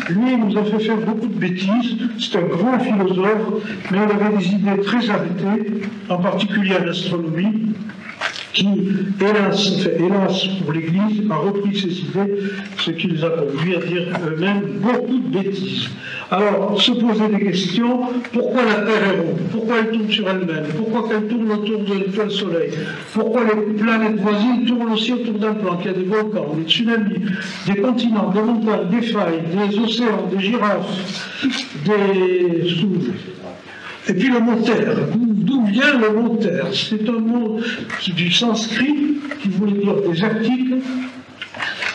lui, nous a fait faire beaucoup de bêtises. C'est un grand philosophe, mais il avait des idées très arrêtées, en particulier en astronomie qui, hélas, hélas pour l'Église, a repris ces idées, ce qui les a conduits à dire eux-mêmes beaucoup de bêtises. Alors, se poser des questions, pourquoi la Terre est ronde? Pourquoi elle tourne sur elle-même? Pourquoi qu'elle tourne autour de l'étoile Soleil? Pourquoi les planètes voisines tournent aussi autour d'un plan? Qu'il y a des volcans, des tsunamis, des continents, des montagnes, des failles, des océans, des girafes, des... Et puis le mot terre, d'où vient le mot terre? C'est un mot du sanskrit qui voulait dire des articles.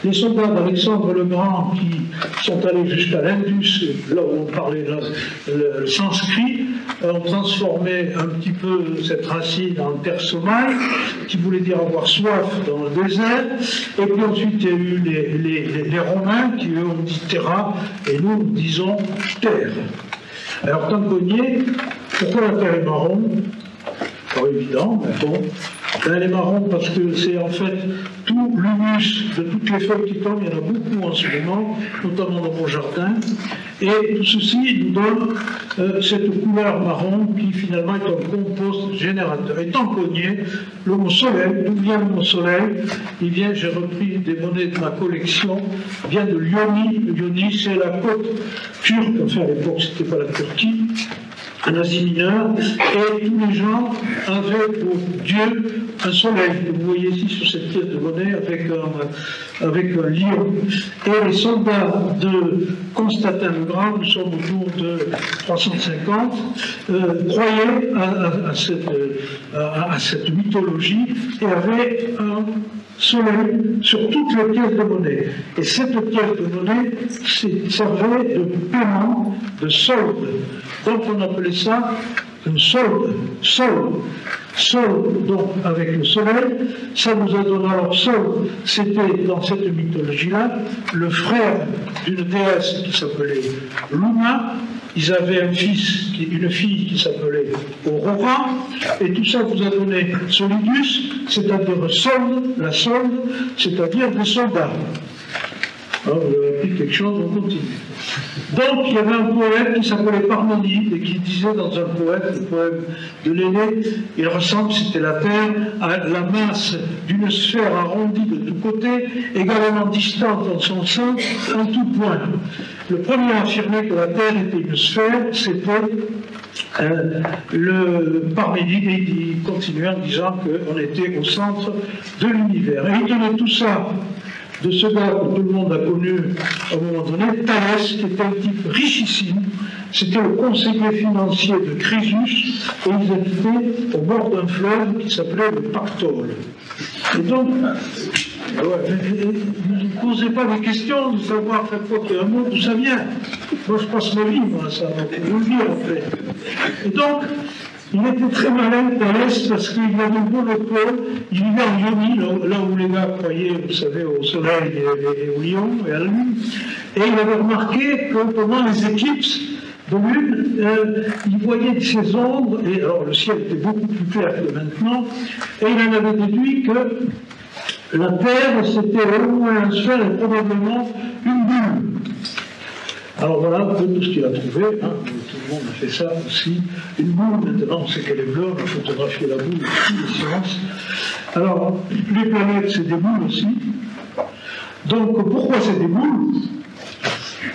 Les soldats d'Alexandre le Grand qui sont allés jusqu'à l'Indus, là où on parlait le, sanskrit, ont transformé un petit peu cette racine en terre somale, qui voulait dire avoir soif dans le désert. Et puis ensuite, il y a eu les, Romains qui eux ont dit terra, et nous disons terre. Alors, Tamponier, pourquoi la terre est marron Pas évident, mais bon. Elle est marron parce que c'est en fait tout l'humus de toutes les feuilles qui tombent, il y en a beaucoup en ce moment, notamment dans mon jardin. Et tout ceci nous donne euh, cette couleur marron qui finalement est un compost générateur. Et Tamponier, le mot soleil, d'où vient le mot soleil? Il vient, j'ai repris des monnaies de ma collection, vient de Lyoni. Lyoni, c'est la côte turque, enfin à l'époque c'était pas la Turquie, en Asie mineure, et tous les gens avaient pour Dieu un soleil, que vous voyez ici sur cette pièce de monnaie avec un, avec un lion. Et les soldats de Constantin le Grand, nous sommes autour de 350, euh, croyaient à, cette, à, cette, mythologie et avaient un soleil sur toutes les pièces de monnaie. Et cette pièce de monnaie servait de paiement, de solde. Donc on appelait ça un solde, solde. Sol, donc, avec le soleil, ça nous a donné alors Sol, c'était dans cette mythologie-là le frère d'une déesse qui s'appelait Luna. Ils avaient un fils, une fille qui s'appelait Aurora, et tout ça vous a donné Solidus, c'est-à-dire solde, la solde, c'est-à-dire des soldats. Alors, vous appris quelque chose, on continue. Donc, il y avait un poète qui s'appelait Parmenide et qui disait dans un poète, le poème de l'aîné, il ressemble, c'était la Terre, à la masse d'une sphère arrondie de tous côtés, également distante dans son sein, en tout point. Le premier à affirmer que la Terre était une sphère, c'était euh, le Parménide, et il continuait en disant qu'on était au centre de l'univers. Et il donnait tout ça de ce que tout le monde a connu à un moment donné, Thalès, qui était un type richissime. C'était le conseiller financier de Crésus, et ils habitaient au bord d'un fleuve qui s'appelait le Pactole. Et donc, ne vous posez pas des questions de savoir chaque fois qu'il y a un mot d'où ça vient. Moi, je passe ma vie, moi, ça, donc vous le dire, en fait. Et donc, il était très malin, Thalès, parce qu'il avait le monopole. Il vivait en Ionie, là, où les gars croyaient, vous savez, au soleil et, au lion et à la lune. Et il avait remarqué que pendant les éclipses de lune, euh, il voyait ces ombres, et alors le ciel était beaucoup plus clair que maintenant, et il en avait déduit que la Terre, c'était au moins un seul et probablement une bulle. Alors voilà un peu tout ce qu'il a trouvé. Hein. Tout le monde a fait ça aussi. Une boule, maintenant, on sait qu'elle est bleue, on a la boule les sciences. Alors, les planètes, c'est des boules aussi. Donc, pourquoi c'est des boules?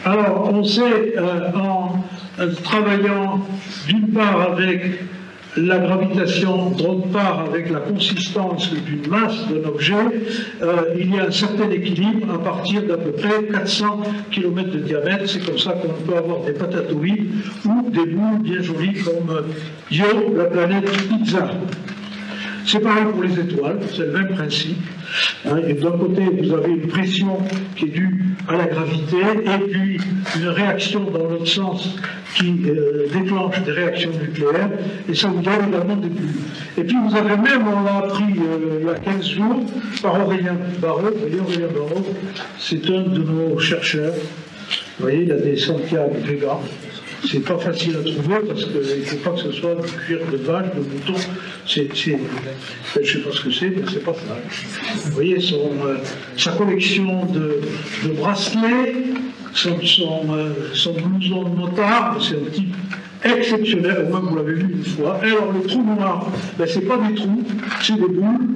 Alors, on sait, euh, en travaillant d'une part avec la gravitation, d'autre part avec la consistance d'une masse d'un objet, euh, il y a un certain équilibre à partir d'à peu près 400 km de diamètre. C'est comme ça qu'on peut avoir des patatoïdes ou des boules bien jolies comme Io, la planète Pizza. C'est pareil pour les étoiles, c'est le même principe. Hein, et d'un côté, vous avez une pression qui est due à la gravité, et puis une réaction dans l'autre sens qui euh, déclenche des réactions nucléaires, et ça vous donne également des bulles. Et puis vous avez même, on l'a appris euh, il y a 15 jours, par Aurélien Barraud, Aurélien Barraud, c'est un de nos chercheurs, vous voyez, il a des Santiago Vega, c'est pas facile à trouver parce qu'il ne faut pas que ce soit du cuir de vache, de mouton. C'est, je ne sais pas ce que c'est, mais c'est pas ça. Vous voyez, son, euh, sa collection de, bracelets, son, euh, son, blouson de motard, c'est un type exceptionnel, au moins vous l'avez vu une fois. Et alors le trou noir, ben, ce n'est pas des trous, c'est des boules.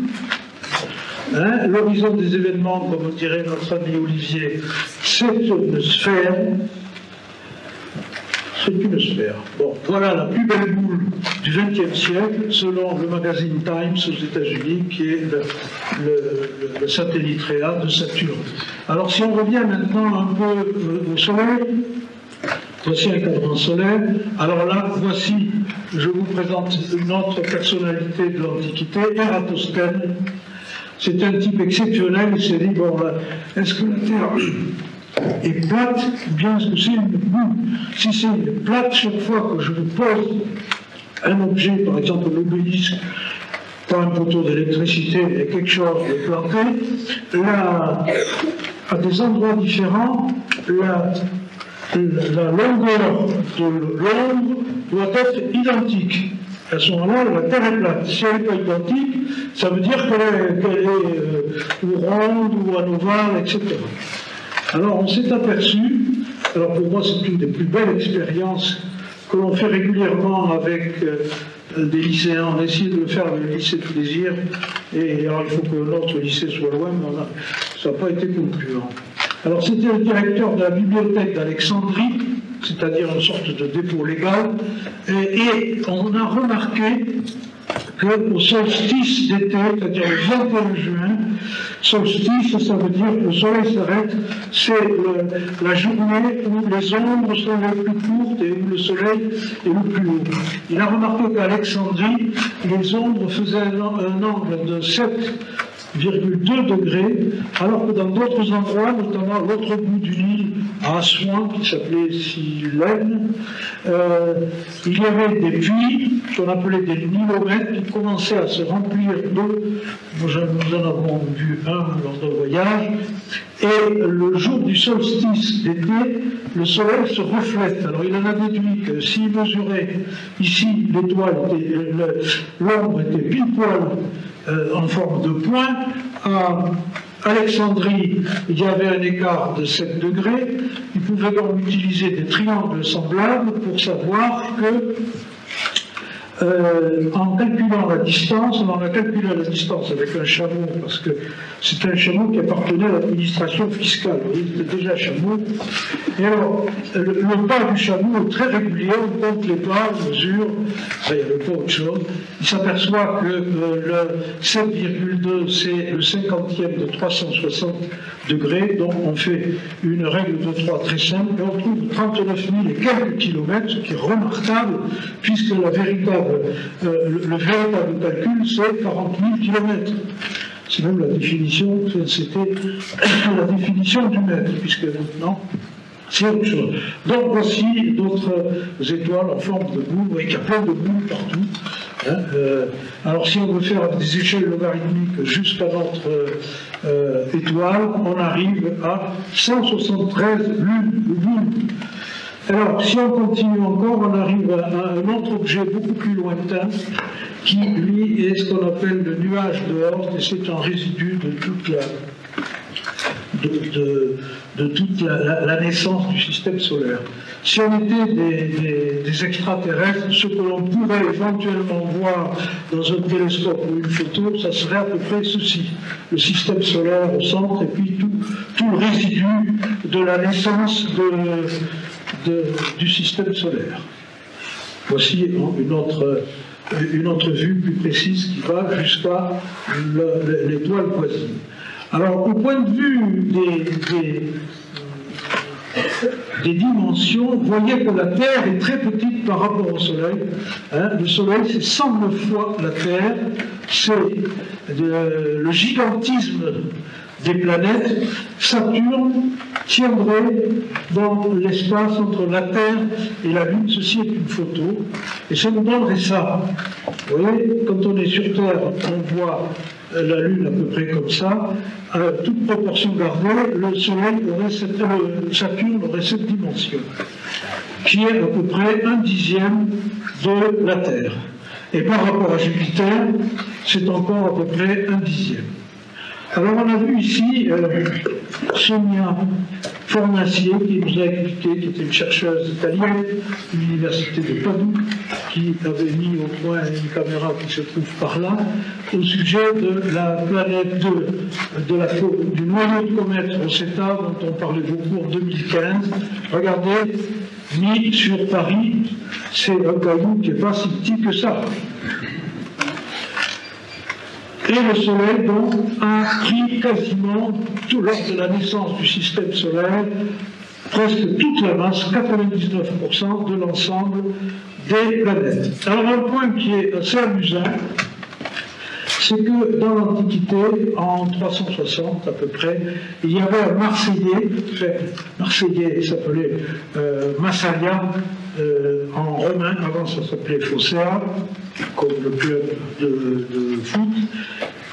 Hein, l'horizon des événements, comme dirait notre ami Olivier, c'est une sphère c'est une sphère. Bon, voilà la plus belle boule du XXe siècle, selon le magazine Times aux États-Unis, qui est le, satellite Réa de Saturne. Alors, si on revient maintenant un peu euh, au Soleil, voici un cadran solaire. Alors là, voici, je vous présente une autre personnalité de l'Antiquité, Eratosthène. C'est un type exceptionnel, il s'est dit, bon, est-ce que la Terre est plate, bien que c'est une boule. Si c'est plate, chaque fois que je pose un objet, par exemple l'obélisque, par un poteau d'électricité et quelque chose de planté, là, à des endroits différents, la, longueur de l'ombre doit être identique. À ce moment-là, la Terre est plate. Si elle n'est pas identique, ça veut dire qu'elle est, euh, ou ronde ou à ovale, etc. Alors on s'est aperçu, alors pour moi c'est une des plus belles expériences que l'on fait régulièrement avec euh, des lycéens. On a essayé de le faire avec le lycée de plaisir, et alors il faut que notre lycée soit loin, mais ça n'a pas été concluant. Alors c'était le directeur de la bibliothèque d'Alexandrie, c'est-à-dire une sorte de dépôt légal, et, on a remarqué qu'au solstice d'été, c'est-à-dire le 21 juin, solstice, ça veut dire que le soleil s'arrête, c'est la journée où les ombres sont les plus courtes et où le soleil est le plus haut. Il a remarqué qu'à Alexandrie, les ombres faisaient un, angle de 7 2 degrés, alors que dans d'autres endroits, notamment l'autre bout du Nil, à Assouan, qui s'appelait Silène, euh, il y avait des puits qu'on appelait des nilomètres qui commençaient à se remplir d'eau. Nous en avons vu un lors d'un voyage. Et le jour du solstice d'été, le soleil se reflète. Alors il en a déduit que s'il mesurait ici l'ombre était pile poil euh, en forme de point. À Alexandrie, il y avait un écart de 7 degrés. Il pouvait donc utiliser des triangles semblables pour savoir que euh, en calculant la distance, on a calculé la distance avec un chameau, parce que c'est un chameau qui appartenait à l'administration fiscale. Il était déjà chameau. Et alors, le, pas du chameau est très régulier, on compte les pas, on mesure, il n'y avait pas autre chose. Il s'aperçoit que euh, le 7,2, c'est le cinquantième de 360 degrés, donc on fait une règle de 3 très simple, et on trouve 39 000 et quelques kilomètres, ce qui est remarquable, puisque la véritable le, véritable calcul, c'est 40 000 km. C'est même la définition, c'était la définition du mètre, puisque maintenant, c'est autre chose. Donc voici d'autres étoiles en forme de boule, voyez qu'il y a plein de boules partout. Hein, euh, alors si on veut faire des échelles logarithmiques jusqu'à notre euh, étoile, on arrive à 173 lunes boules. Alors, si on continue encore, on arrive à un autre objet beaucoup plus lointain, qui, lui, est ce qu'on appelle le nuage de Oort, et c'est un résidu de toute la, de, toute la, naissance du système solaire. Si on était des, extraterrestres, ce que l'on pourrait éventuellement voir dans un télescope ou une photo, ça serait à peu près ceci. Le système solaire au centre et puis tout, tout le résidu de la naissance du système solaire. Voici une autre une plus précise qui va jusqu'à l'étoile voisine. Alors, au point de vue des, des, dimensions, vous voyez que la Terre est très petite par rapport au Soleil. Hein. le Soleil, c'est 109 fois la Terre. C'est le gigantisme des planètes, Saturne tiendrait dans l'espace entre la Terre et la Lune. Ceci est une photo. Et ça nous donnerait ça. Vous voyez, quand on est sur Terre, on voit la Lune à peu près comme ça. À toute proportion gardée, le Soleil aurait cette, euh, Saturne aurait cette dimension, qui est à peu près un dixième de la Terre. Et par rapport à Jupiter, c'est encore à peu près un dixième. Alors on a vu ici euh, Sonia Fornacier qui nous a expliqué, qui était une chercheuse italienne de l'université de Padoue, qui avait mis au point une caméra qui se trouve par là, au sujet de la planète de, la, du noyau de comète Rosetta, dont on parlait beaucoup en 2015. Regardez, mis sur Paris, c'est un caillou qui n'est pas si petit que ça. Et le Soleil, donc, a pris quasiment, tout lors de la naissance du système solaire, presque toute la masse, 99% de l'ensemble des planètes. Alors un point qui est assez amusant, c'est que dans l'Antiquité, en 360 à peu près, il y avait un Marseillais, Marseillais s'appelait euh, Massalia euh, en romain, avant ça s'appelait Fossea, comme le club de, foot,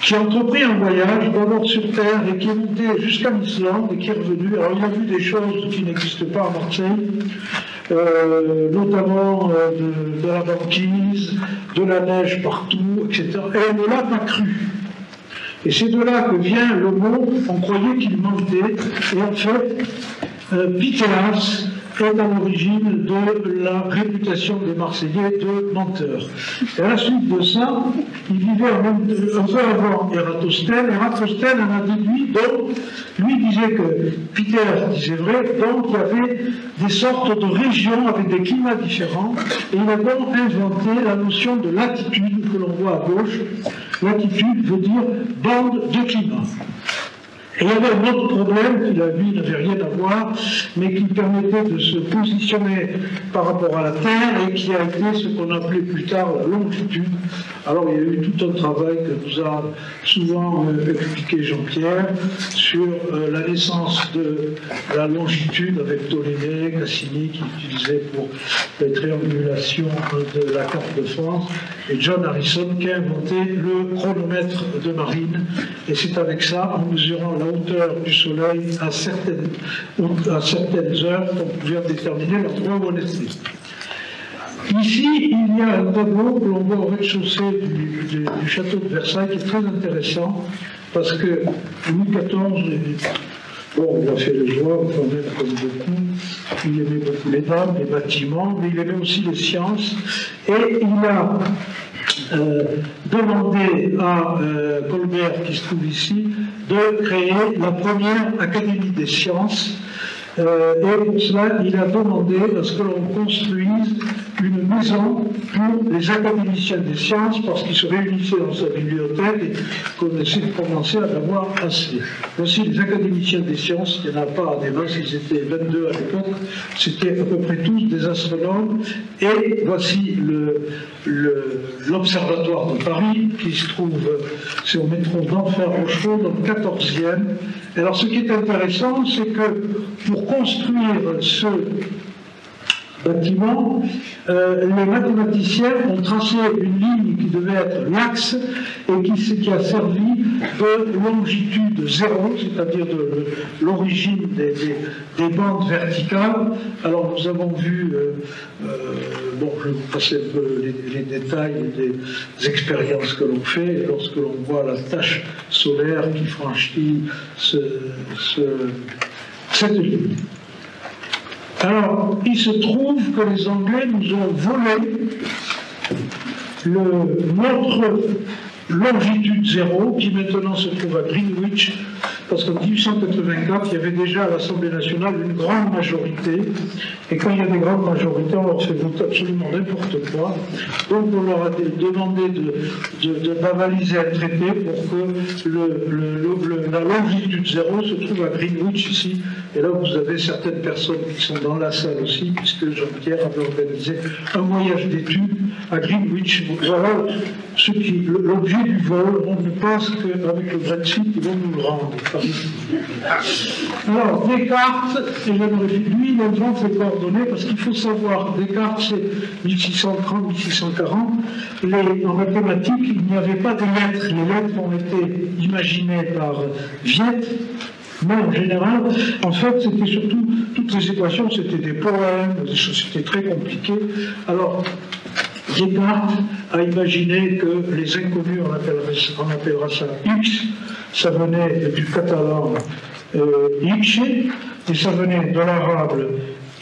qui a entrepris un voyage d'abord sur Terre et qui est monté jusqu'à l'Islande et qui est revenu. Alors il a vu des choses qui n'existent pas à Marseille, euh, notamment euh, de, de, la banquise, de la neige partout, etc. Et elle ne l'a pas cru. Et c'est de là que vient le mot, on croyait qu'il mentait, et en fait, euh, est à l'origine de la réputation des Marseillais de menteurs. Et à la suite de ça, il vivait un peu avant Eratosthène. Eratosthène en a déduit, donc, lui disait que, Peter disait vrai, donc il y avait des sortes de régions avec des climats différents, et il a donc inventé la notion de latitude que l'on voit à gauche. Latitude veut dire bande de climat. Et il y avait un autre problème qui, lui, n'avait rien à voir, mais qui permettait de se positionner par rapport à la Terre et qui a été ce qu'on appelait plus tard la longitude. Alors il y a eu tout un travail que nous a souvent euh, expliqué Jean-Pierre sur euh, la naissance de la longitude avec Ptolémée, Cassini qui utilisait pour les triangulations de la carte de France, et John Harrison qui a inventé le chronomètre de marine. Et c'est avec ça, en mesurant la hauteur du Soleil à certaines, à certaines heures qu'on pouvait déterminer l'endroit où on. Ici, il y a un tableau que l'on voit au rez-de-chaussée du, château de Versailles qui est très intéressant parce que Louis XIV, bon, il a fait les joies comme beaucoup, il aimait beaucoup les dames, les bâtiments, mais il aimait aussi les sciences et il a euh, demandé à euh, Colbert, qui se trouve ici, de créer la première Académie des sciences. Euh, et pour cela, il a demandé à ce que l'on construise une maison pour les académiciens des sciences parce qu'ils se réunissaient dans sa bibliothèque et qu'on essaie de commencer à avoir assez. Voici les académiciens des sciences, il n'y en a pas des masses, ils étaient 22 à l'époque, c'était à peu près tous des astronomes. Et voici l'Observatoire de Paris qui se trouve, c'est au métro d'Enfer Rochereau, dans le 14e. Alors ce qui est intéressant, c'est que pour construire ce bâtiment, euh, les mathématiciens ont tracé une ligne qui devait être l'axe et qui, qui, a servi de longitude zéro, c'est-à-dire de l'origine des, des, bandes verticales. Alors nous avons vu, euh, euh, bon, je vais vous passer un peu les, détails des expériences que l'on fait lorsque l'on voit la tâche solaire qui franchit ce, ce, cette ligne. Alors, il se trouve que les Anglais nous ont volé notre longitude zéro, qui maintenant se trouve à Greenwich, parce qu'en 1884, il y avait déjà à l'Assemblée nationale une grande majorité, et quand il y a des grandes majorités, on leur fait voter absolument n'importe quoi. Donc on leur a demandé de, de, bavaliser un traité pour que le, la longitude zéro se trouve à Greenwich ici. Et là, vous avez certaines personnes qui sont dans la salle aussi, puisque Jean-Pierre avait organisé un voyage d'études à Greenwich. Voilà l'objet du vol. On ne pense qu'avec le Brexit, ils vont nous le rendre. Alors, Descartes, et lui, il invente les coordonnées parce qu'il faut savoir, Descartes, c'est 1630-1640. En mathématiques, il n'y avait pas de lettres. Les lettres ont été imaginées par Viette. Mais en général, en fait, c'était surtout, toutes les équations, c'était des poèmes, des choses, c'était très compliqué. Alors, Descartes a imaginé que les inconnus, on appellera ça X, ça venait du catalan euh, et ça venait de l'arabe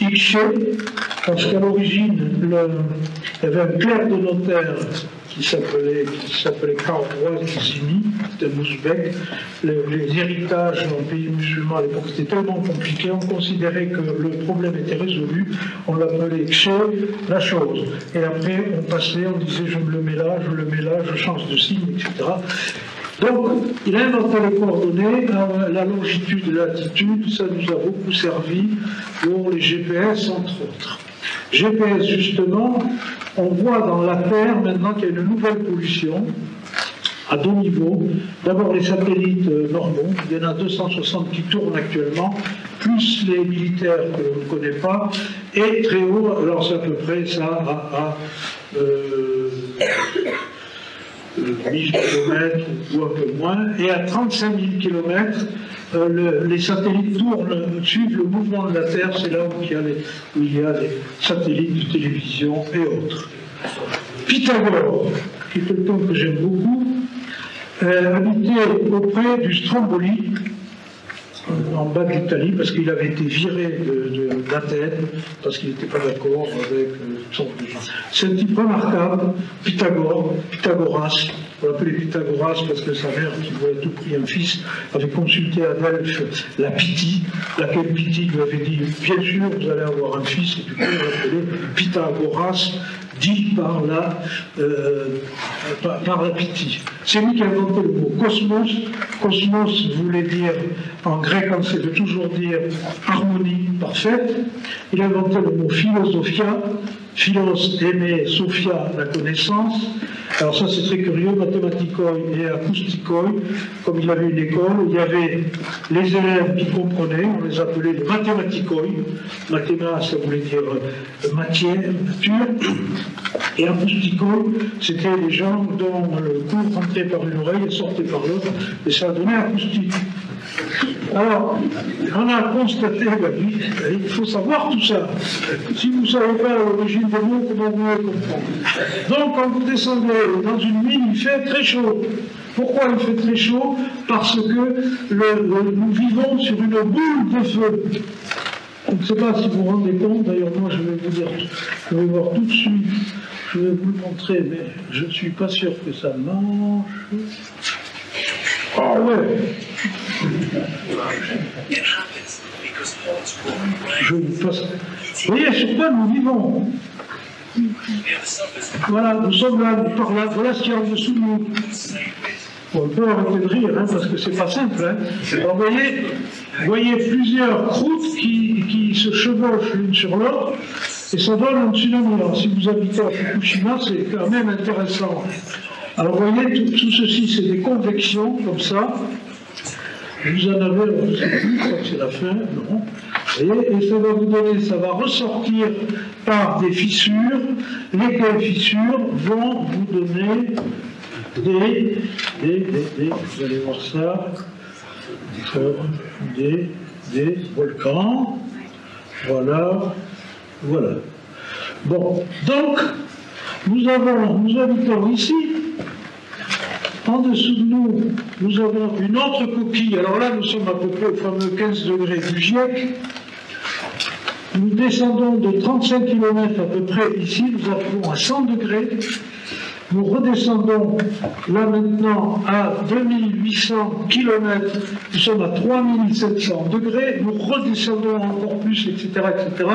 Ixche, parce qu'à l'origine, il y avait un clerc de notaire qui s'appelait qui s'appelait Karl Kizimi, c'était Mouzbek. Les, héritages dans le pays musulman à l'époque étaient tellement compliqués, on considérait que le problème était résolu, on l'appelait Ixche, la chose. Et après, on passait, on disait je me le mets là, je le mets là, je change de signe, etc. Donc, il a inventé les coordonnées, la longitude et latitude, ça nous a beaucoup servi pour les GPS, entre autres. GPS, justement, on voit dans la Terre maintenant qu'il y a une nouvelle pollution à deux niveaux. D'abord les satellites euh, normaux, il y en a 260 qui tournent actuellement, plus les militaires que l'on ne connaît pas, et très haut, alors c'est à peu près ça à, euh, 1000 km ou un peu moins, et à 35 000 km, les satellites tournent, suivent le mouvement de la Terre, c'est là où il, y a les, satellites de télévision et autres. Pythagore, qui est quelqu'un que j'aime beaucoup, euh, habitait auprès du Stromboli, en bas de l'Italie parce qu'il avait été viré d'Athènes parce qu'il n'était pas d'accord avec euh, son. C'est un type remarquable, Pythagore, Pythagoras. On l'appelait Pythagoras parce que sa mère, qui voulait tout prix un fils, avait consulté à Delphes la Pythie, laquelle Pythie lui avait dit Bien sûr, vous allez avoir un fils, et du coup, on l'appelait Pythagoras, dit par la, euh, par. C'est lui qui a inventé le mot cosmos. Cosmos voulait dire, en grec, on sait de toujours dire harmonie parfaite. Il a inventé le mot philosophia. Philos aimait, sophia, la connaissance. Alors ça c'est très curieux, mathématikoi et acousticoi, comme il avait une école, il y avait les élèves qui comprenaient, on les appelait les mathématikoi, mathéma ça voulait dire euh, matière, nature, et acousticoi c'était les gens dont le cours rentrait par une oreille et sortait par l'autre, et ça donnait acoustique. Alors, on a constaté, ben il faut savoir tout ça. Si vous ne savez pas l'origine des mots, comment vous allez comprendre Donc, quand vous descendez dans une mine, il fait très chaud. Pourquoi il fait très chaud? Parce que nous vivons sur une boule de feu. Je ne sais pas si vous vous rendez compte, d'ailleurs moi je vais vous dire, je vais voir tout de suite, je vais vous le montrer, mais je ne suis pas sûr que ça marche. Ouais je vous passe. Vous voyez sur quoi nous vivons Voilà, nous sommes là, par là, voilà ce qu'il y a en dessous de nous. on peut arrêter de rire, hein, parce que c'est pas simple. Hein. vous voyez, voyez plusieurs croûtes qui, qui se chevauchent l'une sur l'autre, et ça donne un tsunami. Alors, si vous habitez à Fukushima, c'est quand même intéressant. Alors, vous voyez, tout, ceci, c'est des convections, comme ça, vous en avez, je ne sais plus, je crois que c'est la fin, non. Et ça va vous donner, ça va ressortir par des fissures, lesquelles fissures vont vous donner des, des, des, vous allez voir ça, des, des volcans, voilà, voilà. Bon, donc, nous avons, nous habitons ici, en dessous de nous, nous avons une autre coquille. Alors là, nous sommes à peu près au fameux 15 degrés du GIEC. Nous descendons de 35 km à peu près ici, nous arrivons à 100 degrés. Nous redescendons là maintenant à 2800 km, nous sommes à 3700 degrés, nous redescendons encore plus, etc., etc.,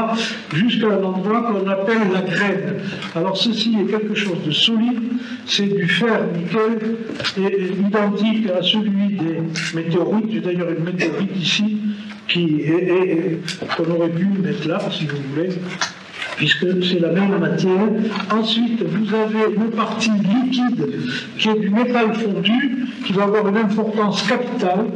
jusqu'à un endroit qu'on appelle la graine. Alors ceci est quelque chose de solide, c'est du fer nickel, et, identique à celui des météorites. D'ailleurs une météorite ici qui qu'on aurait pu mettre là, si vous voulez puisque c'est la même matière. Ensuite, vous avez une partie liquide qui est du métal fondu, qui va avoir une importance capitale.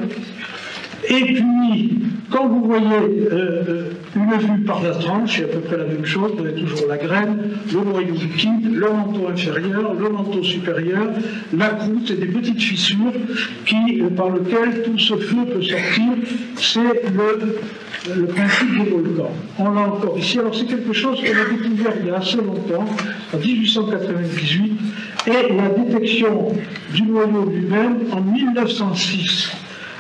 Et puis, quand vous voyez euh, euh, une vue par la tranche, c'est à peu près la même chose, vous avez toujours la graine, le noyau liquide, le manteau inférieur, le manteau supérieur, la croûte et des petites fissures qui, euh, par lesquelles tout ce feu peut sortir. C'est le le principe du volcan. On l'a encore ici. Alors c'est quelque chose qu'on a découvert il y a assez longtemps, en 1898, et la détection du noyau lui-même en 1906.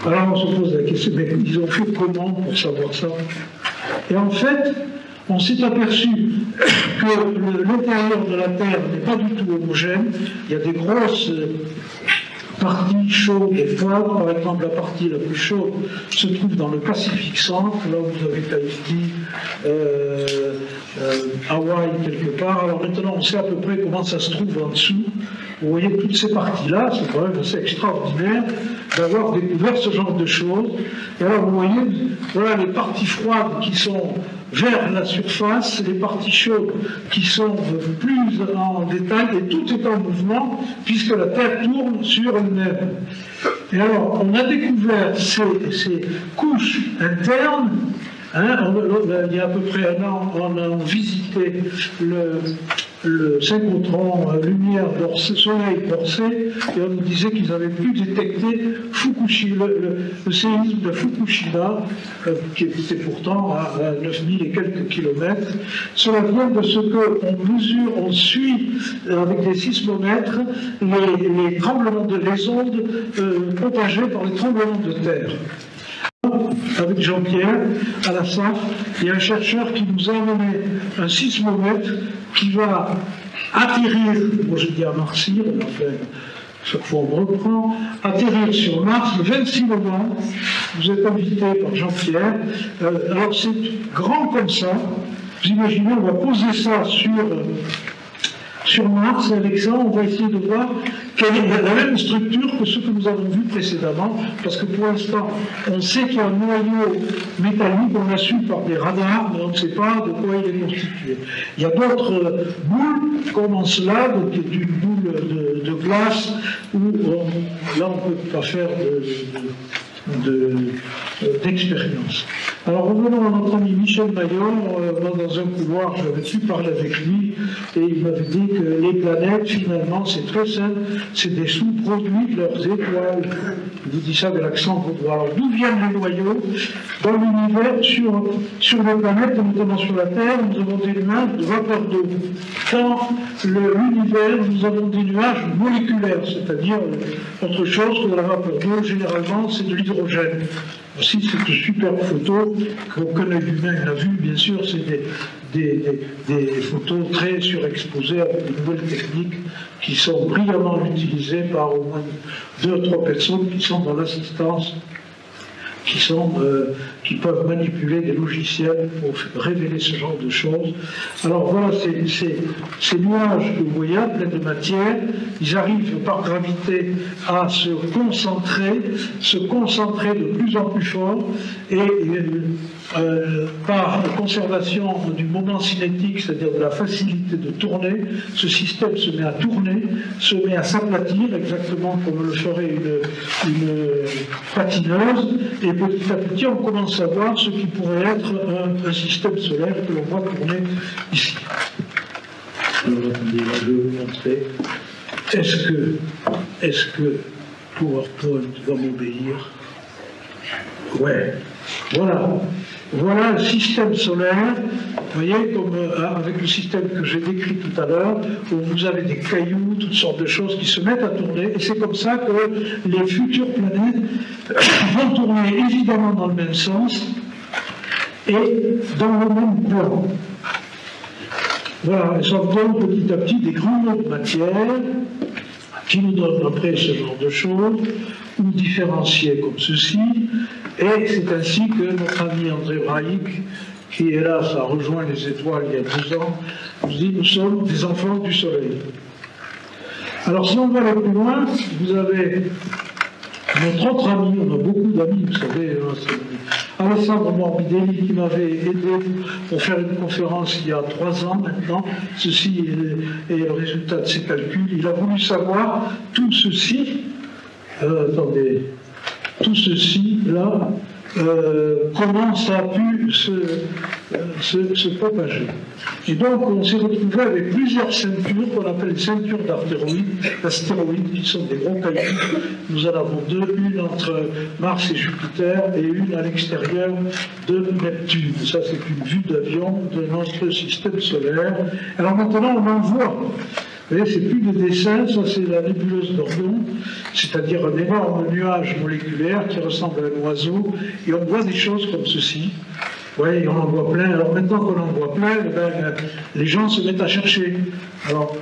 Alors on se pose la question, mais ils ont fait comment pour savoir ça? Et en fait, on s'est aperçu que l'intérieur de la Terre n'est pas du tout homogène. Il y a des grosses partie chaude et froide. Par exemple, la partie la plus chaude se trouve dans le Pacifique centre. Là, vous avez Tahiti, euh, euh, Hawaï quelque part. Alors maintenant, on sait à peu près comment ça se trouve en dessous. Vous voyez toutes ces parties-là, c'est quand même assez extraordinaire d'avoir découvert ce genre de choses. Et alors, vous voyez, voilà les parties froides qui sont vers la surface, les parties chaudes qui sont plus en détail, et tout est en mouvement, puisque la Terre tourne sur elle-même. Et alors, on a découvert ces, ces couches internes Hein, il y a à peu près un an, on a visité le, le synchrotron euh, lumière soleil dorsé, et on nous disait qu'ils avaient pu détecter le, séisme de Fukushima, euh, qui était pourtant à, 9000 et quelques kilomètres. Cela vient de ce qu'on mesure, on suit euh, avec des sismomètres les, tremblements de ondes par les tremblements de terre avec Jean-Pierre à la SAF, il y a un chercheur qui nous a amené un sismomètre qui va atterrir, moi je dis à Marcy, enfin, chaque fois on reprend, atterrir sur Mars le 26 novembre. Vous êtes invité par Jean-Pierre. Euh, alors c'est grand comme ça. Vous imaginez, on va poser ça sur sur Mars, avec ça, on va essayer de voir quelle est la même structure que ce que nous avons vu précédemment, parce que pour l'instant, on sait qu'il y a un noyau métallique, on l'a su par des radars, mais on ne sait pas de quoi il est constitué. Il y a d'autres boules comme cela, donc une boule de, glace, où là, on ne peut pas faire d'expérience. Alors revenons à notre ami Michel Maillot. Euh, dans un couloir, j'avais pu parler avec lui et il m'avait dit que les planètes, finalement, c'est très simple, c'est des sous-produits de leurs étoiles. Il vous dit ça de l'accent vaudois. Alors d'où viennent les noyaux Dans l'univers, sur, sur les planètes, notamment sur la Terre, nous avons des nuages de vapeur d'eau. Dans l'univers, nous avons des nuages moléculaires, c'est-à-dire autre chose que de la vapeur d'eau. Généralement, c'est de l'hydrogène. Aussi, cette superbe photo qu'aucun humain n'a vue, bien sûr, c'est des, photos très surexposées avec de nouvelles techniques qui sont brillamment utilisées par au moins deux ou trois personnes qui sont dans l'assistance qui, sont, euh, qui peuvent manipuler des logiciels pour révéler ce genre de choses. Alors voilà, ces, nuages que vous voyez, pleins de matière, ils arrivent par gravité à se concentrer, se concentrer de plus en plus fort, et euh, par conservation du moment cinétique, c'est-à-dire de la facilité de tourner, ce système se met à tourner, se met à s'aplatir, exactement comme le ferait une, une patineuse, et petit à petit on commence savoir ce qui pourrait être un, système solaire que l'on voit tourner ici. Alors attendez, je vais vous montrer. Est-ce que, est-ce que PowerPoint va m'obéir? Ouais. Voilà. Voilà un système solaire, vous voyez, comme euh, avec le système que j'ai décrit tout à l'heure, où vous avez des cailloux, toutes sortes de choses qui se mettent à tourner, et c'est comme ça que les futures planètes vont tourner évidemment dans le même sens et dans le même plan. Voilà, elles s'obtiennent petit à petit des grandes matières qui nous donnent après ce genre de choses, ou différenciées comme ceci, et c'est ainsi que notre ami André Braïc, qui hélas a rejoint les étoiles il y a 12 ans, nous dit nous sommes des enfants du soleil. Alors si on va aller plus loin, vous avez notre autre ami, on a beaucoup d'amis, vous savez, hein, Alessandro Morbidelli qui m'avait aidé pour faire une conférence il y a trois ans maintenant. Ceci est, le résultat de ses calculs. Il a voulu savoir tout ceci. Euh, attendez, tout ceci là, euh, comment ça a pu se, euh, se, propager. Et donc on s'est retrouvé avec plusieurs ceintures qu'on appelle les ceintures d'astéroïdes, qui sont des gros cailloux. Nous en avons deux, une entre Mars et Jupiter et une à l'extérieur de Neptune. Ça c'est une vue d'avion de notre système solaire. Alors maintenant on en voit. Voyez, c'est plus des dessins, ça c'est la nébuleuse d'Orion, c'est-à-dire un énorme nuage moléculaire qui ressemble à un oiseau, et on voit des choses comme ceci. Voyez, on en voit plein. Alors maintenant qu'on en voit plein, eh ben, les gens se mettent à chercher. Alors,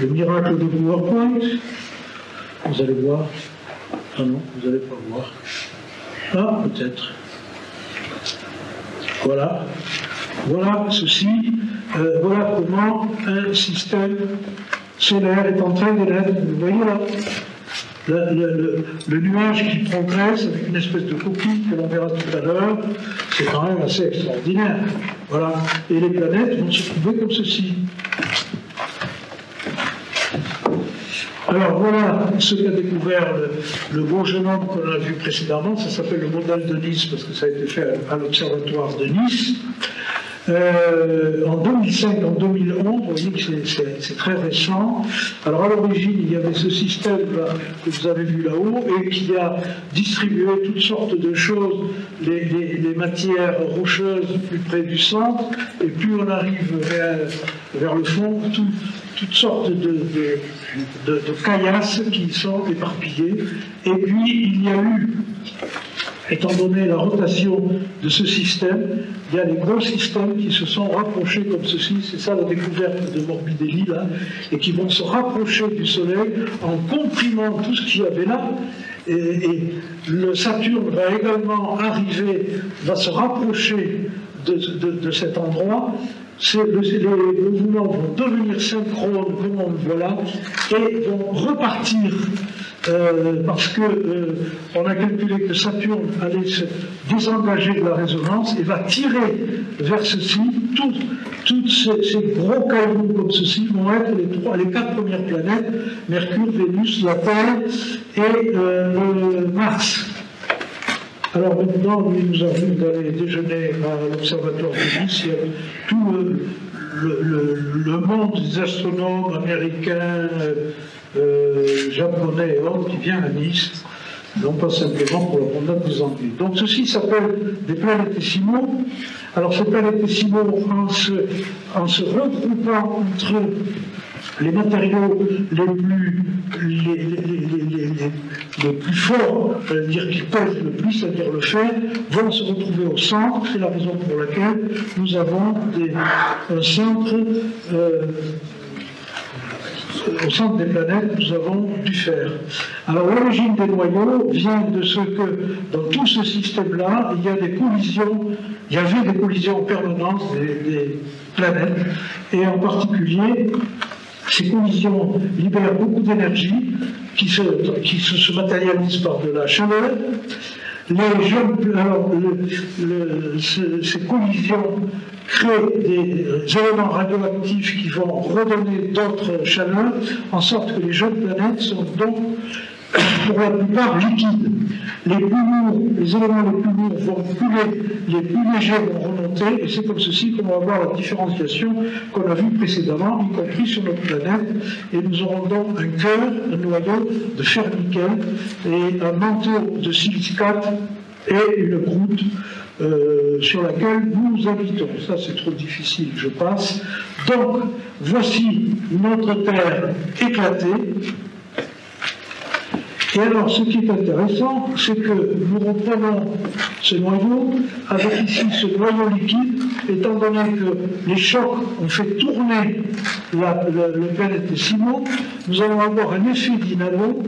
le miracle de PowerPoint, vous allez voir. Ah non, vous n'allez pas voir. Ah, peut-être. Voilà. Voilà ceci euh, voilà comment un système solaire est en train de. Vous voyez là le, nuage qui progresse avec une espèce de coquille que l'on verra tout à l'heure, c'est quand même assez extraordinaire. Voilà. Et les planètes vont se trouver comme ceci. Alors voilà ce qu'a découvert le, beau jeune homme qu'on a vu précédemment, ça s'appelle le modèle de Nice parce que ça a été fait à l'observatoire de Nice. Euh, en 2005, en 2011, vous voyez que c'est très récent. Alors à l'origine, il y avait ce système que vous avez vu là-haut et qui a distribué toutes sortes de choses, les, matières rocheuses plus près du centre, et plus on arrive vers, le fond, toutes sortes de, de, de caillasses qui sont éparpillées. Et puis il y a eu étant donné la rotation de ce système, il y a des gros systèmes qui se sont rapprochés comme ceci, c'est ça la découverte de Morbidelli là, et qui vont se rapprocher du Soleil en comprimant tout ce qu'il y avait là. Et, le Saturne va également arriver, va se rapprocher de, cet endroit. les mouvements vont devenir synchrones, comme on le voit là, et vont repartir euh, parce qu'on euh, a calculé que Saturne allait se désengager de la résonance et va tirer vers ceci tous ces, gros cailloux comme ceci vont être les, trois, les quatre premières planètes Mercure, Vénus, la Terre et euh, Mars. Alors maintenant, nous, avons d'aller déjeuner à l'Observatoire de Nice. Il y le, monde des astronomes américains, euh, japonais et autres qui vient à Nice, non pas simplement pour la promenade des Anglais. Donc ceci s'appelle des planétésimaux. Alors ces planétésimaux, en se, en se regroupant entre les matériaux les plus, les, plus forts, dire qui pèsent le plus, c'est-à-dire le fer, vont se retrouver au centre. C'est la raison pour laquelle nous avons des, un centre euh, au centre des planètes, nous avons du fer. Alors l'origine des noyaux vient de ce que dans tout ce système-là, il y a des collisions, il y avait des collisions en permanence des, planètes, et en particulier, ces collisions libèrent beaucoup d'énergie qui, se, matérialise par de la chaleur, les jeunes, alors, ces collisions créent des éléments radioactifs qui vont redonner d'autres chaleurs, en sorte que les jeunes planètes sont donc pour la plupart liquides. Les plus lourds, les éléments les plus lourds vont couler, les plus légers vont remonter, et c'est comme ceci qu'on va avoir la différenciation qu'on a vue précédemment, y compris sur notre planète. Et nous aurons donc un cœur, un noyau de fer et un manteau de silicate et une croûte euh, sur laquelle nous habitons. Ça, c'est trop difficile, je passe. Donc, voici notre Terre éclatée. Et alors, ce qui est intéressant, c'est que nous reprenons ce noyau avec ici ce noyau liquide, étant donné que les chocs ont fait tourner la, planète Simon, nous allons avoir un effet dynamo,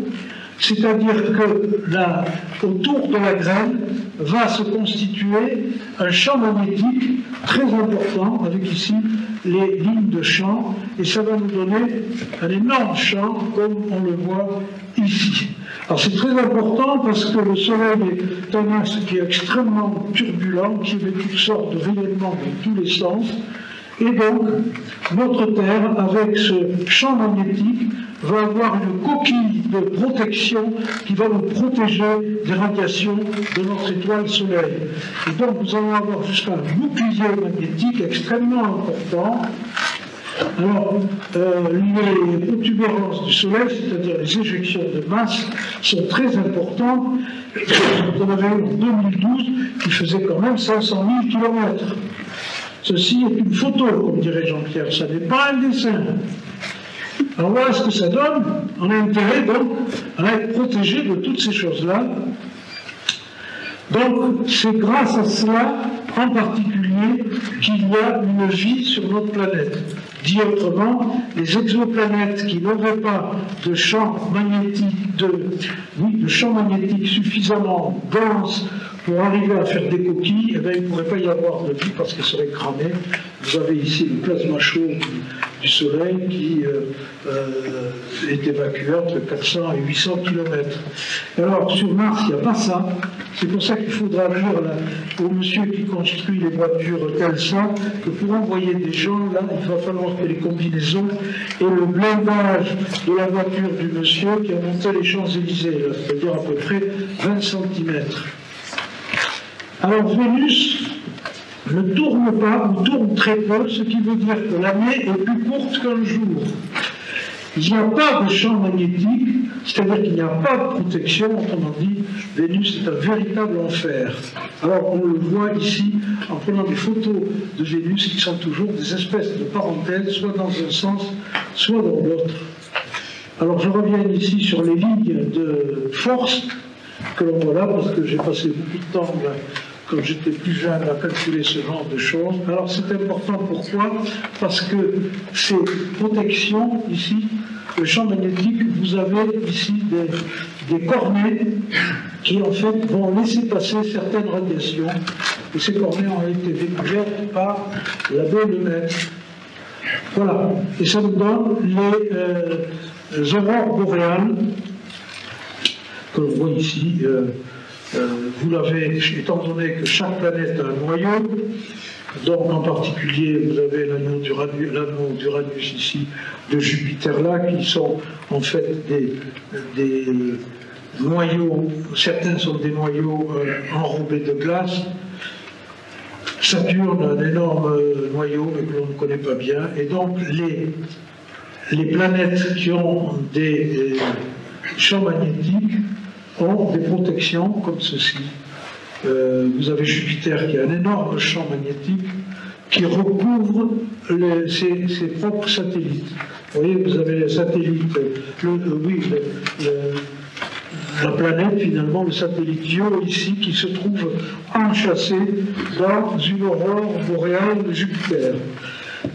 c'est-à-dire que là, autour de la graine va se constituer un champ magnétique très important, avec ici les lignes de champ, et ça va nous donner un énorme champ, comme on le voit ici. Alors c'est très important parce que le Soleil est un axe qui est extrêmement turbulent, qui émet toutes sortes de rayonnements dans tous les sens. Et donc, notre Terre, avec ce champ magnétique, va avoir une coquille de protection qui va nous protéger des radiations de notre étoile Soleil. Et donc, nous allons avoir jusqu'à un bouclier magnétique extrêmement important alors, euh, les protubérances du Soleil, c'est-à-dire les éjections de masse, sont très importantes. On avait en 2012 qui faisait quand même 500 000 km. Ceci est une photo, comme dirait Jean-Pierre, ça n'est pas un dessin. Alors voilà ce que ça donne. On a intérêt donc à être protégé de toutes ces choses-là. Donc c'est grâce à cela en particulier qu'il y a une vie sur notre planète. Dit autrement, les exoplanètes qui n'auraient pas de champ magnétique, suffisamment dense pour arriver à faire des coquilles, eh il ne pourrait pas y avoir de vie parce qu'elles seraient cramées. Vous avez ici le plasma chaud du Soleil qui euh, euh, est évacué entre 400 et 800 km. Alors, sur Mars, il n'y a pas ça. C'est pour ça qu'il faudra dire au monsieur qui construit les voitures Tesla que pour envoyer des gens, là, il va falloir que les combinaisons et le blindage de la voiture du monsieur qui a monté les Champs-Élysées, c'est-à-dire à peu près 20 cm. Alors Vénus ne tourne pas ou tourne très peu, ce qui veut dire que l'année est plus courte qu'un jour. Il n'y a pas de champ magnétique, c'est-à-dire qu'il n'y a pas de protection, autrement dit, Vénus est un véritable enfer. Alors on le voit ici en prenant des photos de Vénus qui sont toujours des espèces de parenthèses, soit dans un sens, soit dans l'autre. Alors je reviens ici sur les lignes de force que l'on voit là, parce que j'ai passé beaucoup de temps là, quand j'étais plus jeune, à calculer ce genre de choses. Alors c'est important, pourquoi? Parce que ces protections, ici, le champ magnétique, vous avez ici des, des cornets qui en fait vont laisser passer certaines radiations. Et ces cornets ont été découvertes par l'abbé Lemaitre. Voilà. Et ça nous donne les, euh, aurores boréales que l'on voit ici. Euh, euh, vous l'avez, étant donné que chaque planète a un noyau, donc en particulier vous avez l'anneau d'Uranus ici, de Jupiter là, qui sont en fait des, noyaux, certains sont des noyaux euh, enrobés de glace. Saturne a un énorme euh, noyau, mais que l'on ne connaît pas bien. Et donc les, les planètes qui ont des champs magnétiques des protections comme ceci. Euh, vous avez Jupiter qui a un énorme champ magnétique qui recouvre ses, propres satellites. Vous voyez, vous avez les satellites, le, euh, oui, la planète finalement, le satellite Io ici, qui se trouve enchâssé dans une aurore boréale de Jupiter.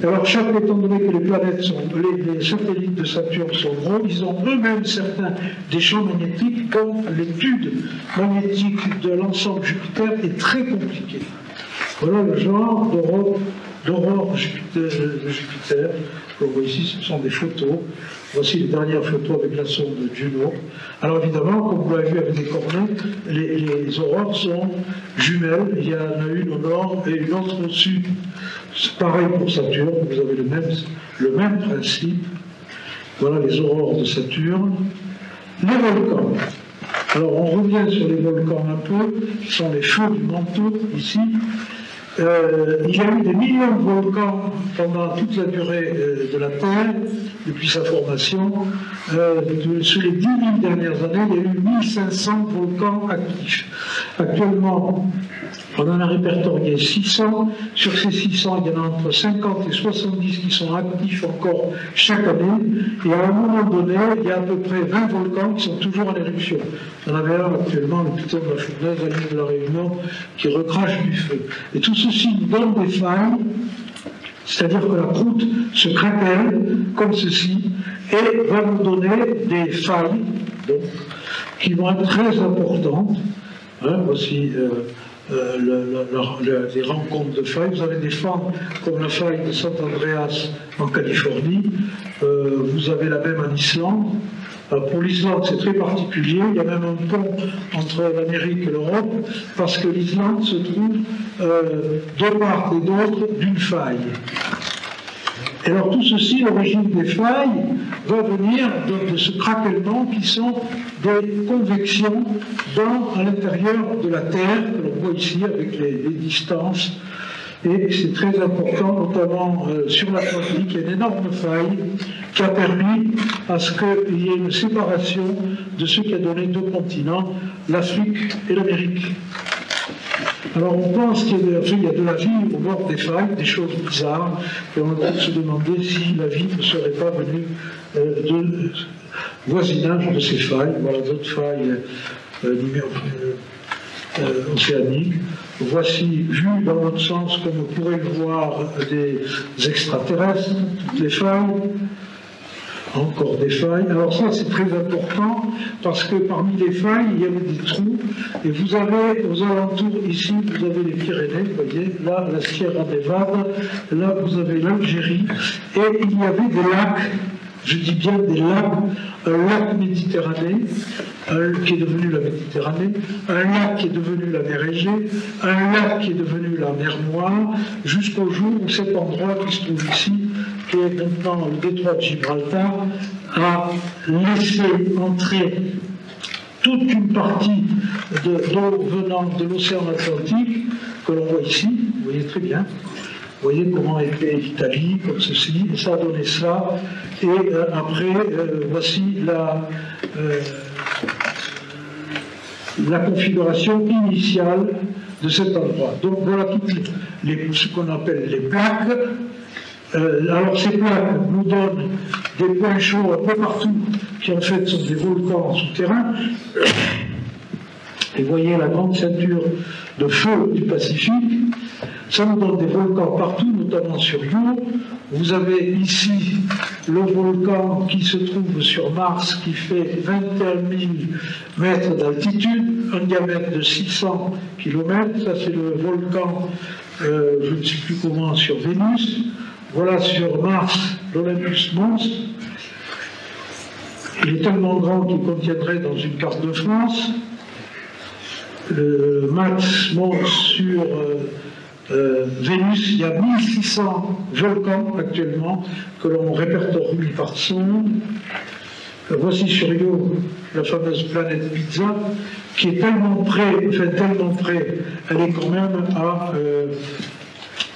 Alors, chaque, étant donné que les planètes sont, les, satellites de Saturne sont gros, ils ont eux-mêmes certains des champs magnétiques, comme l'étude magnétique de l'ensemble Jupiter est très compliquée. Voilà le genre d'aurore de Jupiter. Vous voyez ici, ce sont des photos. Voici les dernières photos avec la sonde de Juno. Alors évidemment, comme vous l'avez vu avec des cornets, les, les aurores sont jumelles. Il y en a une au nord et une autre au sud. C'est pareil pour Saturne, vous avez le même, le même principe. Voilà les aurores de Saturne. Les volcans. Alors on revient sur les volcans un peu, qui sont les feux du manteau ici. Euh, il y a eu des millions de volcans pendant toute la durée euh, de la Terre, depuis sa formation. Euh, sur les 10 000 dernières années, il y a eu 1500 volcans actifs. Actuellement, on en a répertorié 600. Sur ces 600, il y en a entre 50 et 70 qui sont actifs encore chaque année. Et à un moment donné, il y a à peu près 20 volcans qui sont toujours en éruption. On avait un actuellement, le putain de la fournaise à l'île de la Réunion, qui recrache du feu. Et tout ceci donne des failles, c'est-à-dire que la croûte se craquelle comme ceci, et va nous donner des failles donc, qui vont être très importantes. Hein, voici. Euh, euh, le, les rencontres de failles. Vous avez des failles comme la faille de Sant Andreas en Californie. Euh, vous avez la même en Islande. Euh, pour l'Islande, c'est très particulier. Il y a même un pont entre l'Amérique et l'Europe, parce que l'Islande se trouve de part et d'autre d'une faille. Et alors tout ceci, l'origine des failles, va venir de, ce craquellement qui sont des convections dans, à l'intérieur de la Terre, que l'on voit ici avec les, distances. Et c'est très important, notamment euh, sur l'Atlantique, il y a une énorme faille qui a permis à ce qu'il y ait une séparation de ce qui a donné deux continents, l'Afrique et l'Amérique. Alors on pense qu'il y, a de la vie au bord des failles, des choses bizarres, et on peut se demander si la vie ne serait pas venue euh, de voisinage de ces failles, voilà d'autres failles euh, euh, océaniques. Voici, vu dans l'autre sens, comme on pourrait le voir, des extraterrestres, toutes les failles encore des failles. Alors ça, c'est très important parce que parmi les failles, il y avait des trous. Et vous avez aux alentours, ici, vous avez les Pyrénées, vous voyez, là, la Sierra Nevada, là, vous avez l'Algérie. Et il y avait des lacs, je dis bien des lacs, un lac Méditerranée, qui est devenu la Méditerranée, un lac qui est devenu la mer Égée, un lac qui est devenu la mer Noire, jusqu'au jour où cet endroit qui se trouve ici qui est maintenant le détroit de Gibraltar, a laissé entrer toute une partie d'eau venant de l'océan Atlantique, que l'on voit ici, vous voyez très bien. Vous voyez comment était l'Italie, comme ceci, et ça a donné ça. Et euh, après, euh, voici la, euh, la configuration initiale de cet endroit. Donc voilà toutes ce qu'on appelle les plaques euh, alors ces plaques nous donnent des points chauds un peu partout, qui en fait sont des volcans souterrains. Et voyez la grande ceinture de feu du Pacifique. Ça nous donne des volcans partout, notamment sur Io. Vous avez ici le volcan qui se trouve sur Mars, qui fait 21 000 mètres d'altitude, un diamètre de 600 km. Ça, c'est le volcan, euh, je ne sais plus comment, sur Vénus. Voilà sur Mars l'Olympus Mons. Il est tellement grand qu'il contiendrait dans une carte de France. Le Max Mons sur euh, euh, Vénus, il y a 1600 volcans actuellement que l'on répertorie par sonde. Voici sur Io la fameuse planète Pizza, qui est tellement près, enfin tellement près, elle est quand même à euh,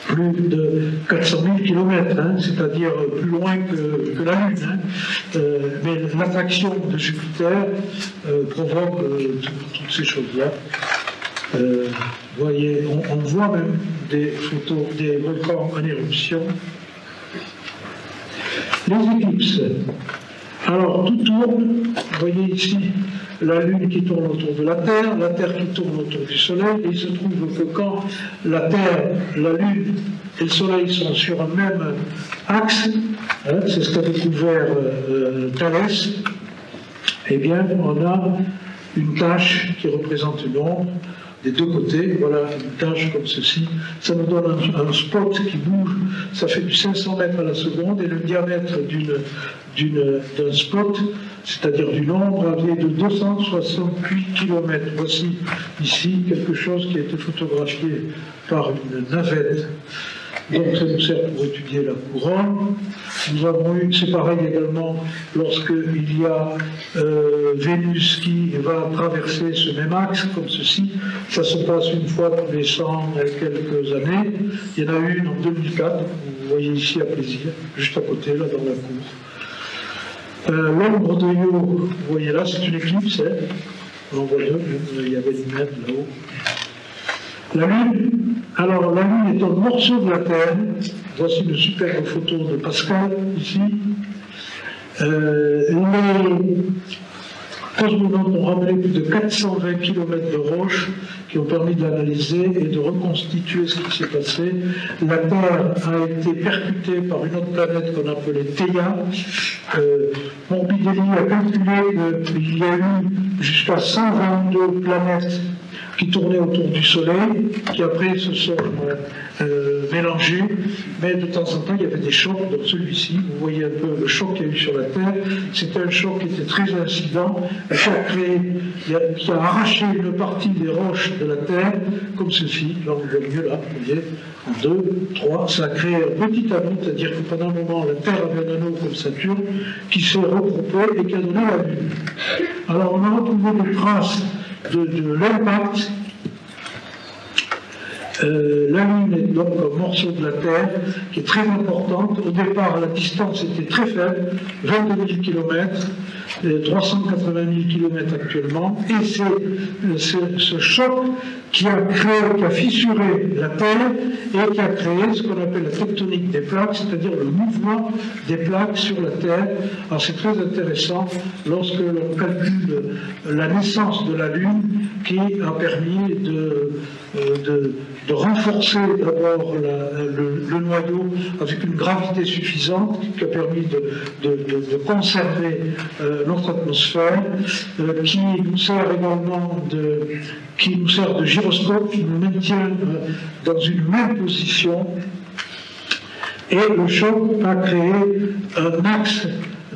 plus de 400 000 km, c'est-à-dire plus loin que, la Lune. Hein. Euh, mais l'attraction de Jupiter euh, provoque euh, toutes ces choses-là. voyez, on, voit même des photos des volcans en éruption. Les éclipses. Alors, tout tourne, vous voyez ici la Lune qui tourne autour de la Terre, la Terre qui tourne autour du Soleil, et il se trouve que quand la Terre, la Lune et le Soleil sont sur un même axe, hein, c'est ce qu'a découvert euh, Thalès, eh bien, on a une tâche qui représente une ombre des deux côtés, voilà une tâche comme ceci. Ça nous donne un, spot qui bouge, ça fait du 500 mètres à la seconde, et le diamètre d'un spot c'est-à-dire du nombre est de 268 km. Voici ici quelque chose qui a été photographié par une navette Donc nous sert pour étudier la couronne. Nous avons eu, c'est pareil également, lorsqu'il y a euh, Vénus qui va traverser ce même axe, comme ceci. Ça se passe une fois tous les 100 et quelques années. Il y en a une en 2004, vous voyez ici à plaisir, juste à côté, là, dans la cour. Euh, L'ombre de Io, vous voyez là, c'est une éclipse. Hein. On voit deux, il y avait une mètres là-haut. La Lune, alors la Lune est un morceau de la Terre. Voici une superbe photo de Pascal ici. Euh, les cosmonautes ont ramené plus de 420 km de roches qui ont permis de l'analyser et de reconstituer ce qui s'est passé. La Terre a été percutée par une autre planète qu'on appelait Theia. Euh, a calculé qu'il y a eu jusqu'à 122 planètes qui tournaient autour du Soleil, qui après se sont euh, euh, mélangés, mais de temps en temps il y avait des chocs, dans celui-ci, vous voyez un peu le choc qu'il y a eu sur la Terre, c'était un choc qui était très incident, a, créé, qui a arraché une partie des roches de la Terre, comme ceci, on voit mieux là, vous voyez, en deux, trois, ça a créé un petit anneau, c'est-à-dire que pendant un moment la Terre avait un anneau comme Saturne, qui s'est regroupé et qui a donné la Lune. Alors on a retrouvé des traces de, l'impact. Euh, la Lune est donc un morceau de la Terre qui est très importante. Au départ, la distance était très faible, 22 000 km, 380 000 km actuellement. Et c'est euh, ce choc qui a créé, qui a fissuré la Terre et qui a créé ce qu'on appelle la tectonique des plaques, c'est-à-dire le mouvement des plaques sur la Terre. Alors c'est très intéressant lorsque l'on calcule la naissance de la Lune qui a permis de, euh, renforcer d'abord le, noyau avec une gravité suffisante qui a permis de, de conserver euh, notre atmosphère, euh, qui nous sert également de, qui nous sert de gyroscope, qui nous maintient euh, dans une même position. Et le choc a créé un axe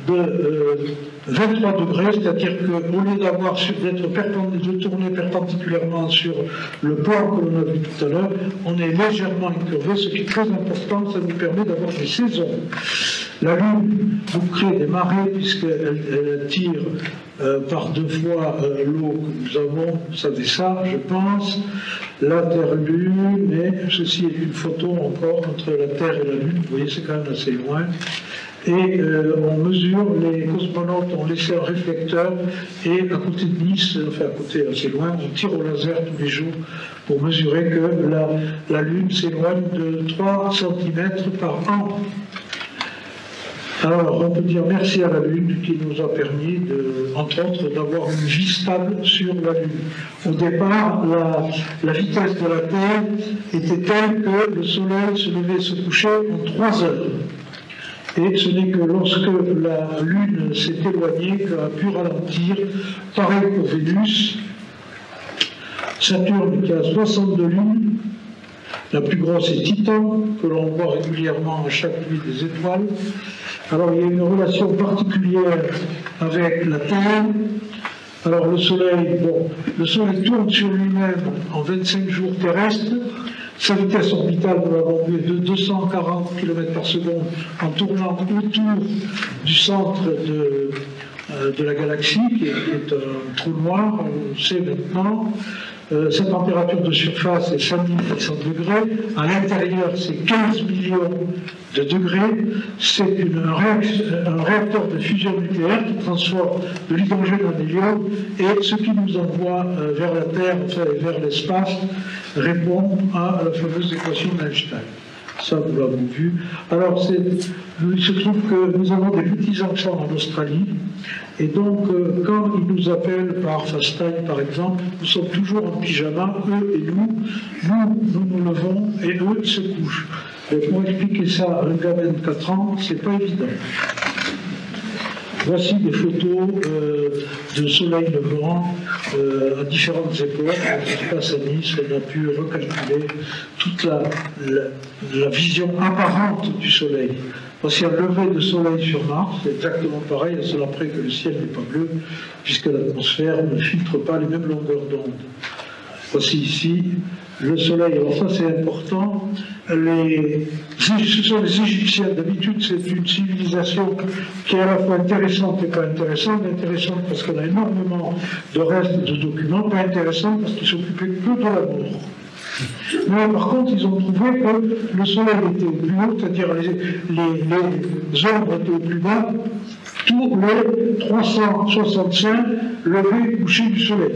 de 23 euh, degrés, c'est-à-dire qu'au lieu d'avoir d'être de tourner perpendiculairement sur le plan que l'on a vu tout à l'heure, on est légèrement incurvé, ce qui est très important, ça nous permet d'avoir des saisons. La Lune nous crée des marées puisqu'elle tire euh, par deux fois euh, l'eau que nous avons, vous savez ça, je pense, la Terre-Lune, mais ceci est une photo encore entre la Terre et la Lune, vous voyez c'est quand même assez loin et euh, on mesure, les cosmonautes ont laissé un réflecteur et à côté de Nice, enfin à côté assez loin, on tire au laser tous les jours pour mesurer que la, Lune s'éloigne de 3 cm par an. Alors, on peut dire merci à la Lune qui nous a permis, de, entre autres, d'avoir une vie stable sur la Lune. Au départ, la, la, vitesse de la Terre était telle que le Soleil se levait et se couchait en 3 heures. Et ce n'est que lorsque la Lune s'est éloignée qu'elle a pu ralentir. Pareil pour Vénus. Saturne qui a 62 lunes. La plus grosse est Titan, que l'on voit régulièrement à chaque nuit des étoiles. Alors il y a une relation particulière avec la Terre. Alors le Soleil, bon, le Soleil tourne sur lui-même en 25 jours terrestres. Sa vitesse orbitale, nous l'avons vu, de 240 km par seconde en tournant autour du centre de, euh, de la galaxie, qui est, un trou noir, on le sait maintenant. Euh, sa température de surface est 5700 degrés. À l'intérieur, c'est 15 millions de degrés. C'est un, un, réacteur de fusion nucléaire qui transforme de l'hydrogène en hélium et ce qui nous envoie euh, vers la Terre, enfin vers l'espace, répond à la fameuse équation d'Einstein. Ça, nous l'avons vu. Alors, il se trouve que nous avons des petits enfants en Australie, et donc, euh, quand ils nous appellent par FaceTime, par exemple, nous sommes toujours en pyjama, eux et nous. Nous, nous nous levons, et eux, ils se couchent. Donc, pour expliquer ça à un gamin de 4 ans, c'est pas évident. Voici des photos euh, de soleil levant euh, à différentes époques. On passe à Nice, on a pu recalculer toute la, vision apparente du soleil. Voici un lever de soleil sur Mars, c'est exactement pareil, à cela près que le ciel n'est pas bleu, puisque l'atmosphère ne filtre pas les mêmes longueurs d'onde. Voici ici le soleil. Alors ça c'est important. Les, ce sont les Égyptiens. D'habitude c'est une civilisation qui est à la fois intéressante et pas intéressante. Intéressante parce qu'on a énormément de restes de documents. Pas intéressante parce qu'ils s'occupaient que de l'amour. Mais par contre, ils ont trouvé que le soleil était plus haut, c'est-à-dire les, les, les ombres étaient au plus bas, tous les 365 levées et couchers du soleil.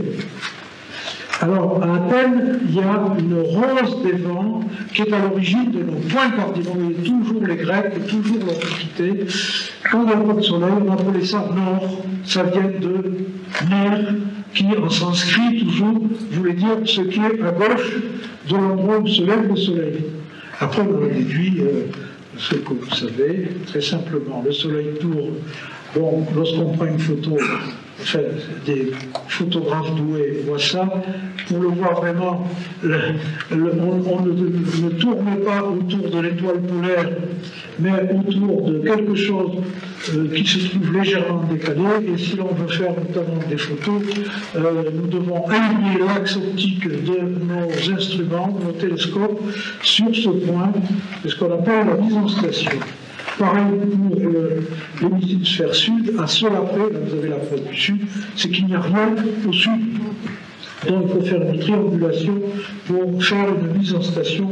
Alors, à Athènes, il y a une rose des vents qui est à l'origine de nos points cardinaux. Et toujours les Grecs, et toujours l'Antiquité. Quand il n'y a pas de soleil, on appelait ça nord. Ça vient de mer, qui en sanskrit toujours voulait dire ce qui est à gauche de l'endroit où se lève le soleil. Après, on a déduit euh, ce que vous savez, très simplement. Le soleil tourne. Bon, lorsqu'on prend une photo, enfin, des photographes doués voient ça, pour le voir vraiment, on, ne, ne, tourne pas autour de l'étoile polaire, mais autour de quelque chose euh, qui se trouve légèrement décalé. Et si l'on veut faire notamment des photos, euh, nous devons aligner l'axe optique de nos instruments, nos télescopes, sur ce point, ce qu'on appelle la mise en station. Pareil pour l'hémisphère sud, à seul après, là vous avez la pointe du sud, c'est qu'il n'y a rien au sud. Donc il faut faire une triangulation pour faire une mise en station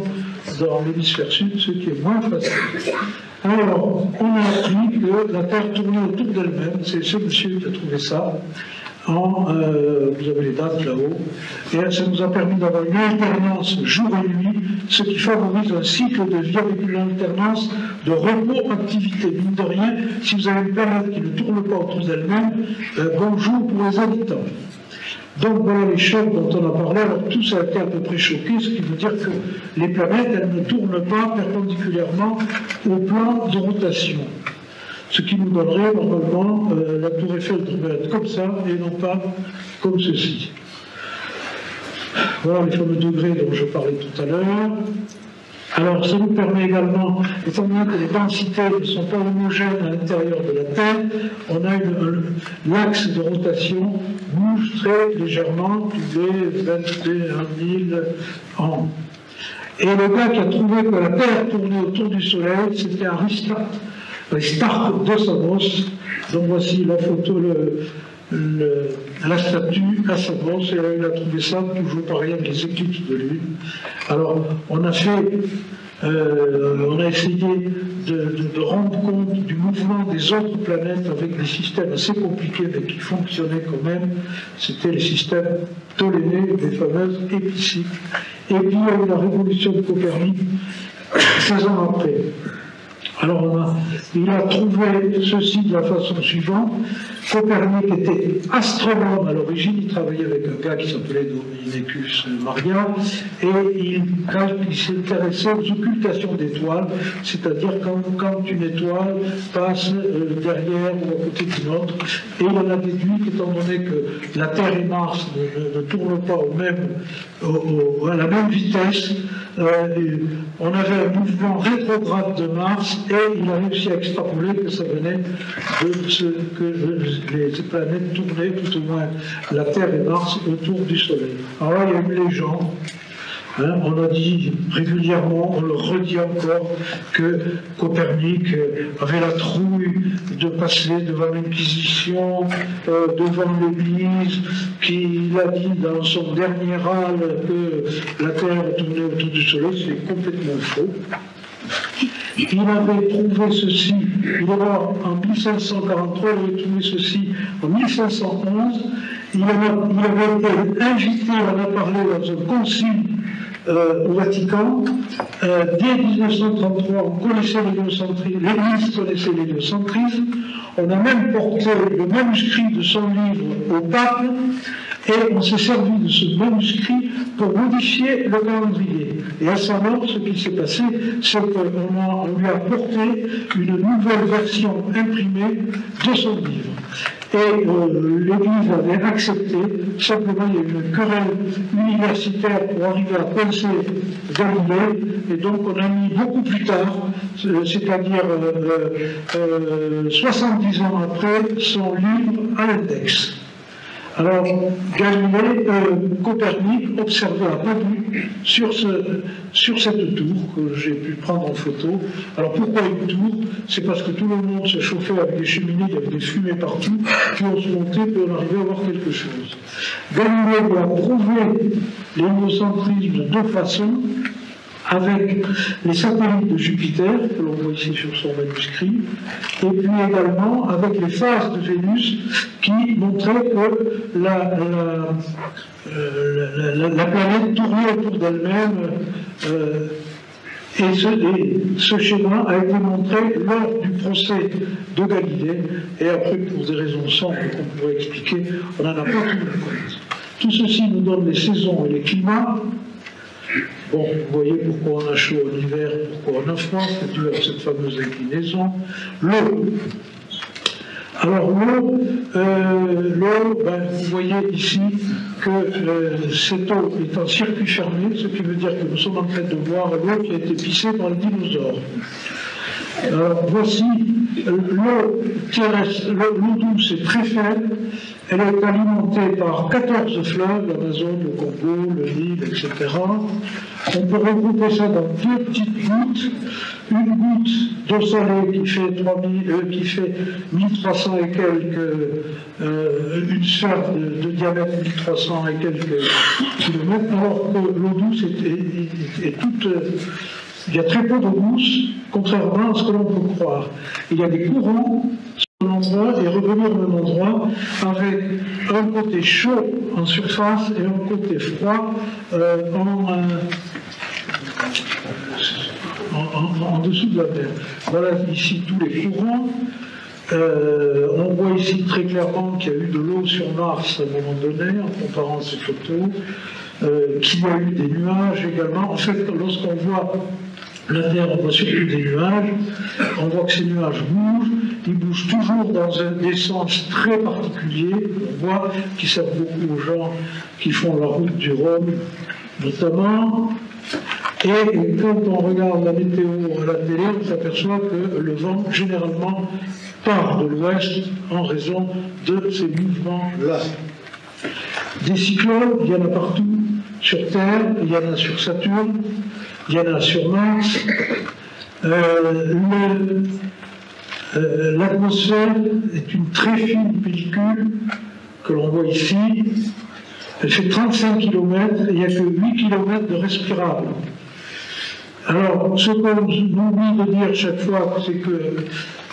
dans l'hémisphère sud, ce qui est moins facile. Alors, on a appris que la Terre tournait autour d'elle-même, c'est ce monsieur qui a trouvé ça, euh, vous avez les dates là-haut, et ça nous a permis d'avoir une alternance jour et nuit, ce qui favorise un cycle de vie avec une alternance de repos-activité. Mine de rien, si vous avez une planète qui ne tourne pas autour d'elle-même, euh, bonjour pour les habitants. Donc voilà les chocs dont on a parlé. Alors tout ça a été à peu près choqué, ce qui veut dire que les planètes, elles ne tournent pas perpendiculairement au plan de rotation. Ce qui nous donnerait normalement euh, la tour Eiffel devrait être comme ça et non pas comme ceci. Voilà les fameux degrés dont je parlais tout à l'heure. Alors, ça nous permet également, étant donné que les densités ne sont pas homogènes à l'intérieur de la Terre, on a l'axe de rotation bouge très légèrement tous les 21 000 ans. Et le gars qui a trouvé que la Terre tournait autour du Soleil, c'était Aristarque, Aristarque de Samos. Donc voici la photo, la statue à Samos, et là, il a trouvé ça toujours pareil avec les éclipses de lune. Alors, on a fait euh, on a essayé de, rendre compte du mouvement des autres planètes avec des systèmes assez compliqués mais qui fonctionnaient quand même. C'était les systèmes Ptolémée, les fameuses épiciques. Et puis il y a eu la révolution de Copernic 16 ans après. Alors il a trouvé ceci de la façon suivante. Copernic était astronome à l'origine, il travaillait avec un gars qui s'appelait Dominicus Maria, et il, s'intéressait aux occultations d'étoiles, c'est-à-dire quand, une étoile passe euh, derrière ou à côté d'une autre, et en a déduit qu'étant donné que la Terre et Mars ne, tournent pas au même, à la même vitesse, euh, on avait un mouvement rétrograde de Mars et il a réussi à extrapoler que ça venait de ce que les planètes tournaient, tout au moins la Terre et Mars, autour du Soleil. Alors là, il y a une légende. Hein, on a dit régulièrement, on le redit encore, que Copernic avait la trouille de passer devant l'Inquisition, euh, devant l'Église, qu'il a dit dans son dernier râle que la Terre tournait autour du Soleil, c'est complètement faux. Il avait trouvé ceci, il est mort en 1543, il avait trouvé ceci en 1511. Il avait, été invité, on a parlé dans un concile euh, au Vatican. Euh, dès 1933, on connaissait l'héliocentrisme, l'Église connaissait l'héliocentrisme. On a même porté le manuscrit de son livre au pape et on s'est servi de ce manuscrit pour modifier le calendrier. Et à sa mort, ce qui s'est passé, c'est qu'on lui a apporté une nouvelle version imprimée de son livre. Et euh, l'Église avait accepté, simplement il y a eu une querelle universitaire pour arriver à penser Galilée, et donc on a mis beaucoup plus tard, c'est-à-dire 70 euh, euh, ans après, son livre à l'index. Alors, Galilée, euh, Copernic observait pas vue sur, sur cette tour que j'ai pu prendre en photo. Alors pourquoi une tour? C'est parce que tout le monde se chauffait avec des cheminées, il y avait des fumées partout, puis on se montait, puis on arrivait à voir quelque chose. Galilée a prouvé l'héliocentrisme de deux façons avec les satellites de Jupiter, que l'on voit ici sur son manuscrit, et puis également avec les phases de Vénus qui montraient que la, euh, planète tournait autour d'elle-même. Euh, et ce, schéma a été montré lors du procès de Galilée, et après, pour des raisons simples qu'on pourrait expliquer, on n'en a pas tenu compte. Tout ceci nous donne les saisons et les climats, Bon, vous voyez pourquoi on a chaud en hiver, pourquoi on a froid, c'est dû à cette fameuse inclinaison. L'eau. Alors l'eau, euh, l'eau, ben, vous voyez ici que euh, cette eau est en circuit fermé, ce qui veut dire que nous sommes en train de voir l'eau qui a été pissée par les dinosaures. Voici euh, l'eau terrestre, l'eau douce est très faible, elle est alimentée par 14 fleuves, l'Amazone, le Congo, le Nil, etc. On peut regrouper ça dans deux petites gouttes. Une goutte d'eau salée qui fait, 3000, euh, qui fait 1300 et quelques, euh, une sphère de, diamètre 1300 et quelques kilomètres, alors que l'eau douce est, toute. Euh, il y a très peu d'eau douce, contrairement à ce que l'on peut croire. Il y a des courants sur l'endroit et revenir au même endroit avec un côté chaud en surface et un côté froid en, en, dessous de la Terre. Voilà ici tous les courants. Euh, on voit ici très clairement qu'il y a eu de l'eau sur Mars à un moment donné, en comparant ces photos, euh, qu'il y a eu des nuages également. En fait, lorsqu'on voit la Terre, surtout des nuages, on voit que ces nuages bougent, ils bougent toujours dans un, des sens très particuliers, on voit qu'ils servent beaucoup aux gens qui font la route du Rhum, notamment, et quand on regarde la météo à la télé, on s'aperçoit que le vent, généralement, part de l'ouest en raison de ces mouvements-là. Des cyclones, il y en a partout sur Terre, il y en a sur Saturne, il y en a sur Mars. Euh, euh, l'atmosphère est une très fine pellicule que l'on voit ici. Elle fait 35 km et il n'y a que 8 km de respirable. Alors, ce qu'on oublie de dire chaque fois, c'est que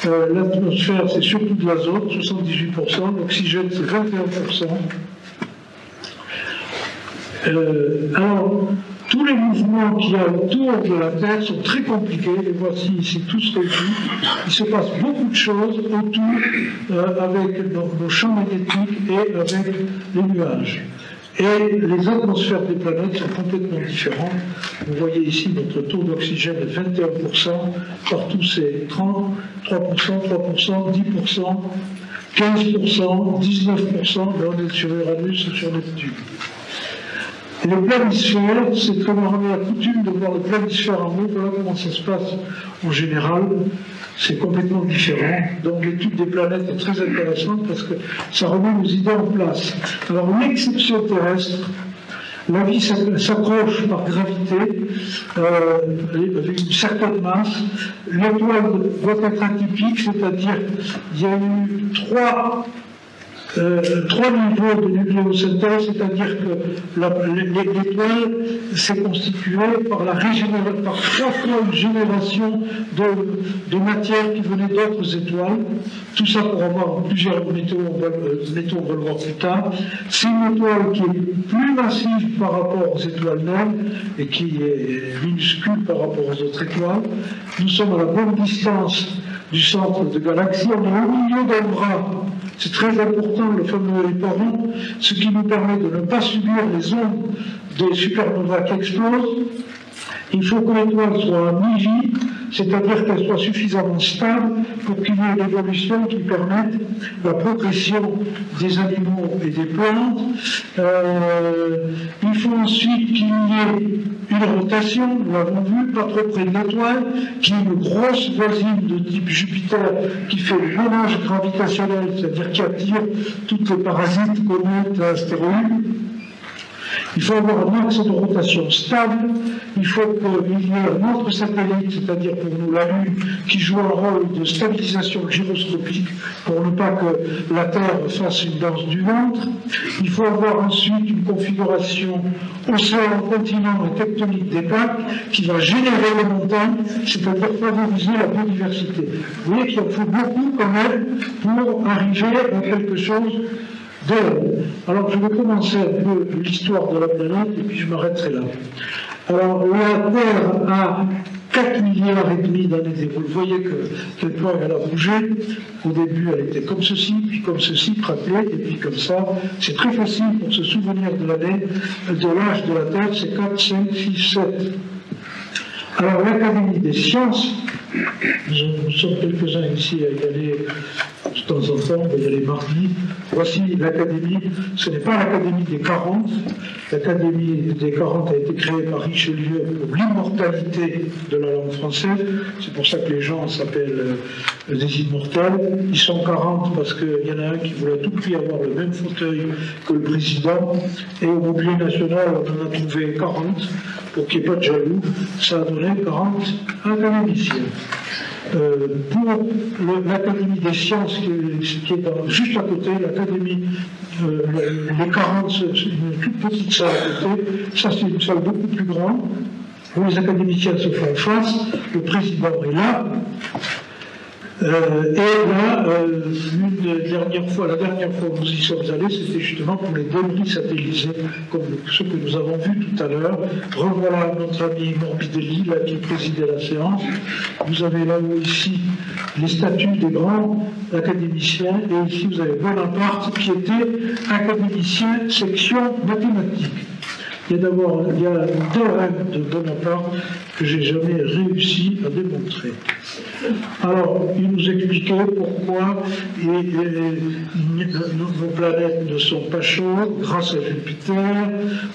euh, l'atmosphère, c'est surtout de l'azote, 78%, l'oxygène, c'est 21%. Euh, alors, tous les mouvements a autour de la Terre sont très compliqués, les voici ici tous réunis. Il se passe beaucoup de choses autour euh, avec nos champs magnétiques et avec les nuages. Et les atmosphères des planètes sont complètement différentes. Vous voyez ici notre taux d'oxygène est 21%, partout c'est 30, 3%, 3%, 10%, 15%, 19%, là on est sur Uranus et sur Neptune. Et le planisphère, c'est comme on a la coutume de voir le planisphère en haut, voilà comment ça se passe en général c'est complètement différent. Donc l'étude des planètes est très intéressante parce que ça remet nos idées en place. Alors l'exception terrestre, la vie s'accroche par gravité euh, avec une certaine masse. L'étoile doit être atypique, c'est-à-dire il y a eu trois trois niveaux de nucléosynthèse, c'est-à-dire que l'étoile s'est constituée par, la par trois fois une génération de, matière qui venait d'autres étoiles. Tout ça pour avoir plusieurs métaux, va, on va plus tard. C'est une étoile qui est plus massive par rapport aux étoiles naines et qui est minuscule par rapport aux autres étoiles. Nous sommes à la bonne distance du centre de galaxie, on est au milieu d'un bras c'est très important, le fameux éparon, ce qui nous permet de ne pas subir les ondes des supernovas qui explosent. Il faut que l'étoile soit mi-vie, c'est-à-dire qu'elle soit suffisamment stable pour qu'il y ait une évolution qui permette la progression des animaux et des plantes. Euh, il faut ensuite qu'il y ait une rotation, nous l'avons vu, pas trop près de l'étoile, qui est une grosse voisine de type Jupiter qui fait le ménage gravitationnel, c'est-à-dire qui attire toutes les parasites, comètes, astéroïdes. Il faut avoir un axe de rotation stable, il faut qu'il y ait un autre satellite, c'est-à-dire pour nous la Lune, qui joue un rôle de stabilisation gyroscopique pour ne pas que la Terre fasse une danse du ventre. Il faut avoir ensuite une configuration océan, continent et tectonique des plaques qui va générer les montagnes, c'est-à-dire favoriser la biodiversité. Vous voyez qu'il en faut beaucoup quand même pour arriver à quelque chose alors je vais commencer un peu l'histoire de la planète et puis je m'arrêterai là. Alors la Terre a 4 milliards et demi d'années Vous voyez que cette fois elle a bougé. Au début elle était comme ceci, puis comme ceci, craquelée, et puis comme ça. C'est très facile pour se souvenir de l'année, de l'âge de la Terre, c'est 4, 5, 6, 7. Alors l'Académie des sciences, nous sommes quelques-uns ici à y aller de temps en temps, aller mardi. Voici l'Académie, ce n'est pas l'Académie des 40. L'Académie des 40 a été créée par Richelieu pour l'immortalité de la langue française. C'est pour ça que les gens s'appellent euh, des immortels. Ils sont 40 parce qu'il y en a un qui voulait tout prix avoir le même fauteuil que le président. Et au mobilier national, on en a trouvé 40 pour qu'il n'y ait pas de jaloux. Ça a donné 40 académiciens. Euh, pour l'Académie des sciences qui est, juste à côté, l'Académie, euh, les 40, c'est une toute petite salle à côté, ça c'est une salle beaucoup plus grande, où les académiciens se font face, le président est là, euh, et là, euh, une dernière fois, la dernière fois où nous y sommes allés, c'était justement pour les débris satellisés, comme ce que nous avons vu tout à l'heure. Revoilà notre ami Morbidelli, là, qui présidait la séance. Vous avez là-haut ici les statuts des grands académiciens, et ici vous avez Bonaparte, qui était académicien section mathématiques. Il y a d'abord il y a un théorème de Bonaparte que j'ai jamais réussi à démontrer. Alors, il nous expliquait pourquoi nos planètes ne sont pas chaudes grâce à Jupiter,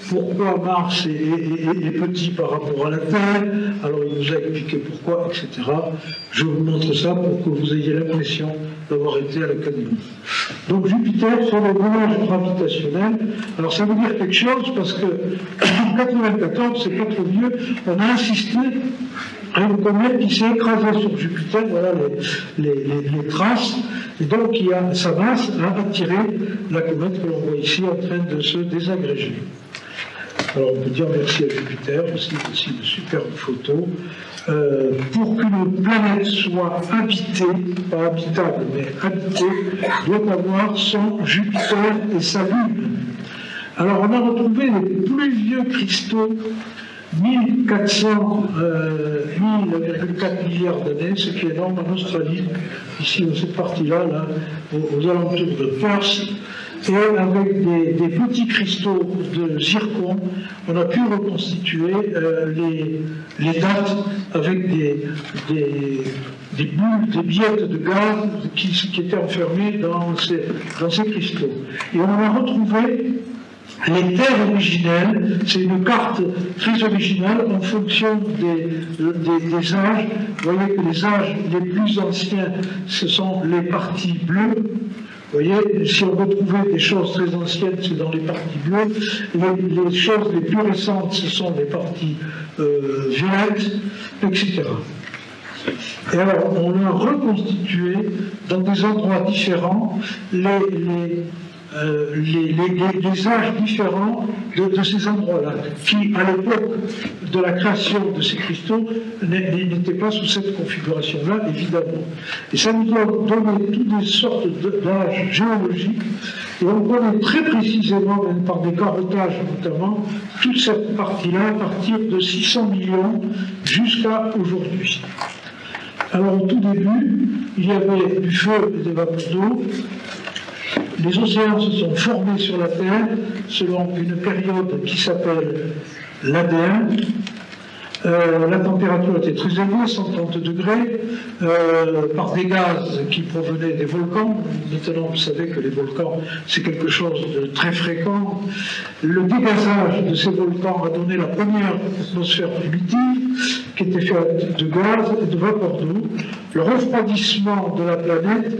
pourquoi Mars est, petit par rapport à la Terre, alors il nous a expliqué pourquoi, etc. Je vous montre ça pour que vous ayez l'impression d'avoir été à l'Académie. Donc Jupiter c'est le nuage gravitationnel. Alors ça veut dire quelque chose parce que en 94, c'est pas trop on a insisté une comète qui s'est écrasée sur Jupiter, voilà les, traces, et donc qui a, sa masse a attiré la comète que l'on voit ici en train de se désagréger. Alors on peut dire merci à Jupiter, aussi, aussi de superbes photos. Euh, pour qu'une planète soit habitée, pas habitable, mais habitée, doit avoir son Jupiter et sa Lune. Alors on a retrouvé les plus vieux cristaux 1400, euh, 1,4 milliards d'années, ce qui est énorme en Australie, ici dans cette partie-là, là, aux, alentours de Perth, et avec des, petits cristaux de zircon, on a pu reconstituer euh, les, dates avec des, des, bulles, des billettes de gaz qui, qui étaient enfermées dans ces, dans ces cristaux. Et on a retrouvé les terres originelles, c'est une carte très originale en fonction des, des, âges. Vous voyez que les âges les plus anciens, ce sont les parties bleues. Vous voyez, si on retrouvait des choses très anciennes, c'est dans les parties bleues. Les, choses les plus récentes, ce sont les parties euh, violettes, etc. Et alors, on a reconstitué dans des endroits différents les euh, les, les, âges différents de, ces endroits-là, qui, à l'époque de la création de ces cristaux, n'étaient pas sous cette configuration-là, évidemment. Et ça nous a donné toutes les sortes d'âges géologiques, et on connaît très précisément, même par des carottages notamment, toute cette partie-là à partir de 600 millions jusqu'à aujourd'hui. Alors au tout début, il y avait du feu et des vapeurs d'eau, les océans se sont formés sur la Terre selon une période qui s'appelle l'ADN. Euh, la température était très élevée, 130 degrés, euh, par des gaz qui provenaient des volcans. Maintenant, vous savez que les volcans, c'est quelque chose de très fréquent. Le dégazage de ces volcans a donné la première atmosphère primitive, qui était faite de gaz et de vapeur d'eau. Le refroidissement de la planète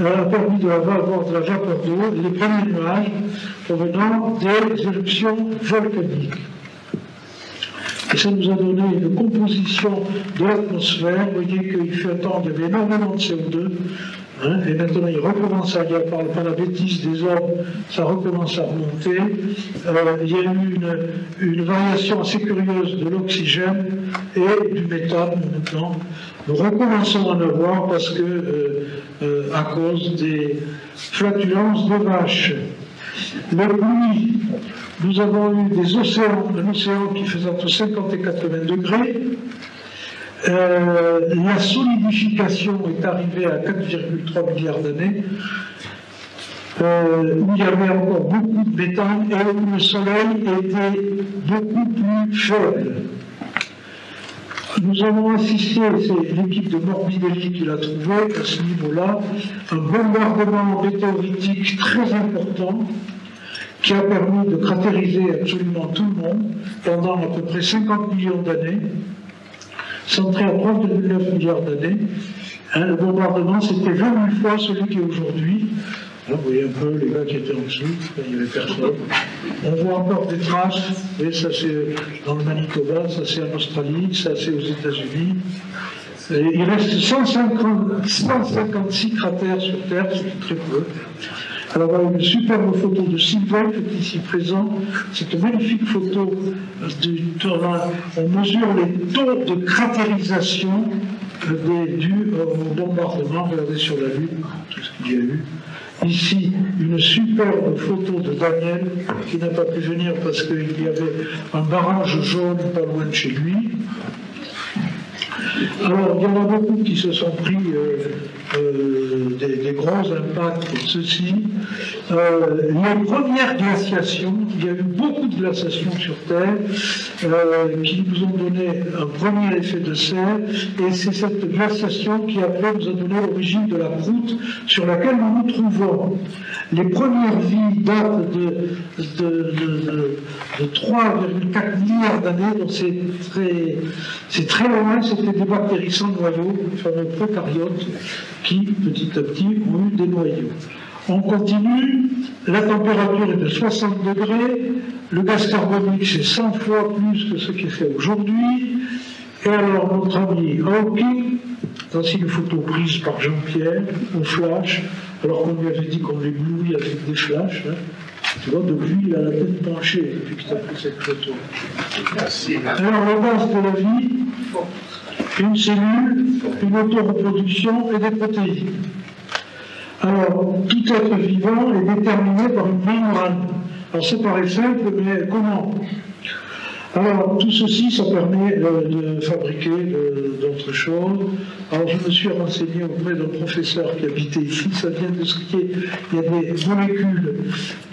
euh, a permis d'avoir de la vapeur d'eau et les premiers nuages provenant des éruptions volcaniques. Et ça nous a donné une composition de l'atmosphère. Vous voyez qu'il fait avait énormément de CO2. Hein, et maintenant, il recommence à, y par, par la bêtise des hommes, ça recommence à remonter. Euh, il y a eu une, une, variation assez curieuse de l'oxygène et du méthane maintenant. Nous recommençons à le voir parce que, euh, euh, à cause des flatulences de vaches. Le pluie nous avons eu des océans, un océan qui faisait entre 50 et 80 degrés. Euh, la solidification est arrivée à 4,3 milliards d'années, euh, où il y avait encore beaucoup de méthane et où le soleil était beaucoup plus faible. Nous avons assisté, c'est l'équipe de Morbidelli qui l'a trouvé à ce niveau-là, un bombardement météoritique très important qui a permis de cratériser absolument tout le monde pendant à peu près 50 millions d'années, centré à 3,9 milliards d'années. Hein, le bombardement, c'était 20 000 fois celui qui est aujourd'hui. Vous voyez un peu les gars qui étaient en dessous, il n'y avait personne. On voit encore des traces, et ça c'est dans le Manitoba, ça c'est en Australie, ça c'est aux États-Unis. Il reste 150, 156 cratères sur Terre, c'est très peu. Alors voilà une superbe photo de Sylvain qui est ici présent. Cette magnifique photo du terrain. On mesure les taux de cratérisation dus au bombardement. Regardez sur la Lune tout ce qu'il y a eu. Ici, une superbe photo de Daniel qui n'a pas pu venir parce qu'il y avait un barrage jaune pas loin de chez lui. Alors, il y en a beaucoup qui se sont pris euh, euh, des, gros impacts comme ceci. Euh, les premières glaciations, il y a eu beaucoup de glaciations sur Terre qui nous ont donné un premier effet de serre, et c'est cette glaciation qui après nous a donné l'origine de la croûte sur laquelle nous nous trouvons. Les premières vies datent de, de, 3,4 milliards d'années, donc c'est très, très loin, c'était des bactéries sans noyau, les fameux qui petit à petit ont eu des noyaux. On continue, la température est de 60 degrés, le gaz carbonique c'est 100 fois plus que ce qui est fait aujourd'hui, et alors notre ami Hawking, dans une photo prise par Jean-Pierre, au flash, alors qu'on lui avait dit qu'on l'éblouit avec des flashs, hein. tu vois, depuis il a la tête penchée depuis que tu as pris cette photo. Alors la base de la vie, une cellule, une autoreproduction et des protéines. Alors, tout être vivant est déterminé par une membrane. Alors, ça paraît simple, mais comment? Alors, tout ceci, ça permet de fabriquer d'autres choses. Alors, je me suis renseigné auprès d'un professeur qui habitait ici. Ça vient de ce qui est. Il y a des molécules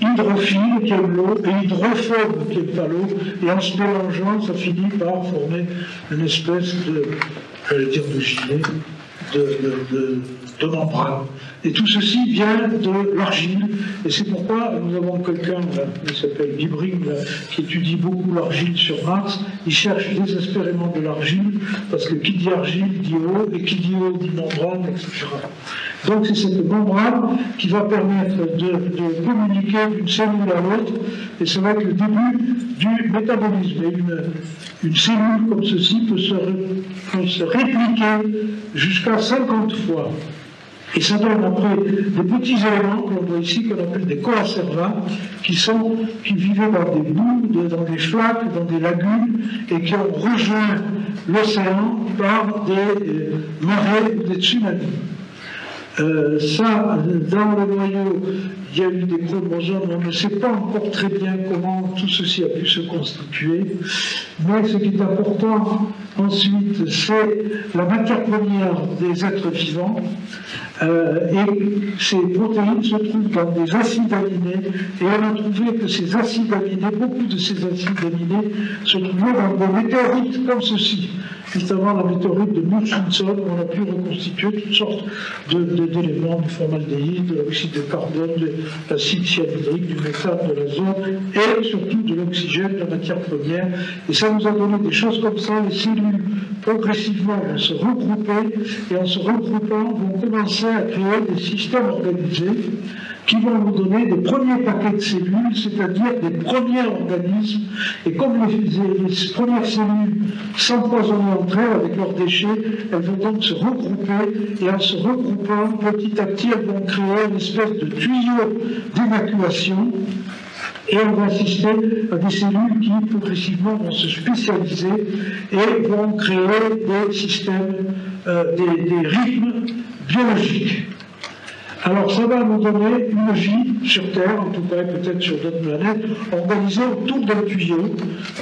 hydrophiles qui aiment l'eau et hydrophobes qui n'aiment pas l'eau. Et en se mélangeant, ça finit par former une espèce de, dire, de gilet, de, de. Et tout ceci vient de l'argile. Et c'est pourquoi nous avons quelqu'un qui s'appelle Bibring, qui étudie beaucoup l'argile sur Mars. Il cherche désespérément de l'argile, parce que qui dit argile dit eau, et qui dit eau dit membrane, etc. Donc c'est cette membrane qui va permettre de, communiquer d'une cellule à l'autre, et ça va être le début du métabolisme. Une, cellule comme ceci peut se, répliquer jusqu'à 50 fois. Et ça donne après des petits éléments que l'on voit ici, qu'on appelle des coacervats, qui, sont, qui vivaient dans des boues, dans des flaques, dans des lagunes, et qui ont rejoint l'océan par des euh, marées ou des tsunamis. Euh, ça, dans le noyau, il y a eu des chromosomes, on ne sait pas encore très bien comment tout ceci a pu se constituer, mais ce qui est important ensuite, c'est la matière première des êtres vivants, euh, et ces protéines se trouvent dans des acides aminés, et on a trouvé que ces acides aminés, beaucoup de ces acides aminés, se trouvaient dans des météorites comme ceci. Justement, la météorite de Murchison, on a pu reconstituer toutes sortes d'éléments, du formaldéhyde, de l'oxyde de carbone, de l'acide cyanhydrique, du méthane, de l'azote, et surtout de l'oxygène, de la matière première. Et ça nous a donné des choses comme ça. Les cellules, progressivement, vont se regrouper, et en se regroupant, vont commencer à créer des systèmes organisés qui vont nous donner des premiers paquets de cellules, c'est-à-dire des premiers organismes. Et comme les, premières cellules s'empoisonnent entre elles avec leurs déchets, elles vont donc se regrouper, et en se regroupant, petit à petit, elles vont créer une espèce de tuyau d'évacuation et on va assister à des cellules qui progressivement vont se spécialiser et vont créer des systèmes, euh, des rythmes biologiques. Alors ça va nous donner une vie sur Terre, en tout cas peut-être sur d'autres planètes, organisée autour d'un tuyau.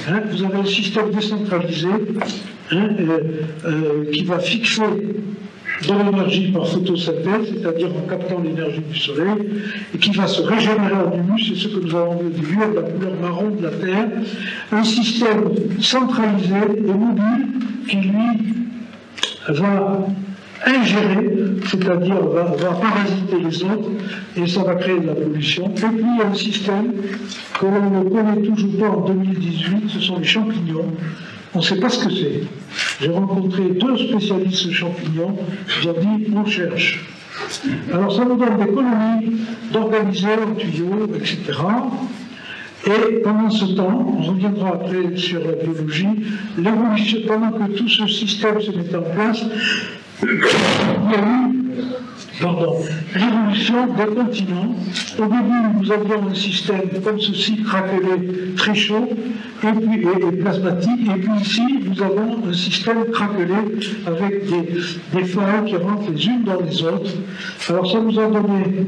Hein. vous avez un système décentralisé hein, euh, euh, qui va fixer de l'énergie par photosynthèse, c'est-à-dire en captant l'énergie du Soleil, et qui va se régénérer en humus, c'est ce que nous avons vu au avec la couleur marron de la Terre, un système centralisé et mobile qui, lui, va ingérer, c'est-à-dire va, va, parasiter les autres, et ça va créer de la pollution. Et puis il y a un système que l'on ne connaît toujours pas en 2018, ce sont les champignons. On ne sait pas ce que c'est. J'ai rencontré deux spécialistes champignons, j'ai dit on cherche. Alors ça nous donne des colonies d'organiser en tuyaux, etc. Et pendant ce temps, on reviendra après sur la biologie, pendant que tout ce système se met en place, pardon, l'évolution des continents. Au début, nous avions un système comme ceci, craquelé, très chaud, et puis plasmatique, et puis ici, nous avons un système craquelé avec des, des qui rentrent les unes dans les autres. Alors ça nous a donné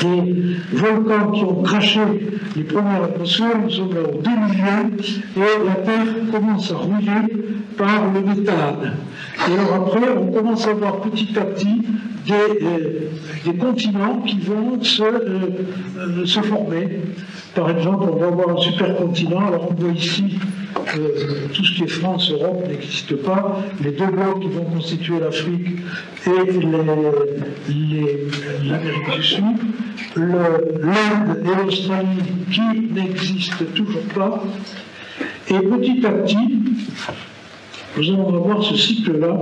des volcans qui ont craché les premières atmosphères, nous sommes là au 2 et la Terre commence à rouiller par le méthane. Et alors après, on commence à voir petit à petit des, euh, des continents qui vont se, euh, euh, se, former. Par exemple, on va avoir un supercontinent. Alors on voit ici tout ce qui est France, Europe n'existe pas. Les deux blocs qui vont constituer l'Afrique et l'Amérique du Sud. L'Inde et l'Australie qui n'existent toujours pas. Et petit à petit, nous allons avoir ce cycle-là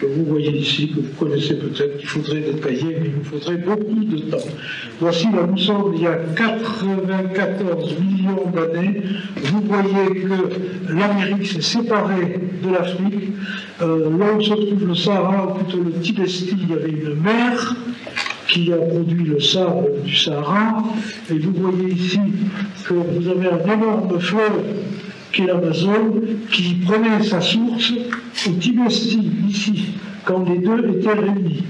que vous voyez ici, que vous connaissez peut-être, qu'il faudrait détailler, mais il nous faudrait beaucoup de temps. Voici là nous sommes il y a 94 millions d'années. Vous voyez que l'Amérique s'est séparée de l'Afrique. Euh, là où se trouve le Sahara, ou plutôt le Tibesti, il y avait une mer qui a produit le sable du Sahara. Et vous voyez ici que vous avez un énorme fleuve qui est l'Amazone, qui prenait sa source au Tibesti, ici, quand les deux étaient réunis.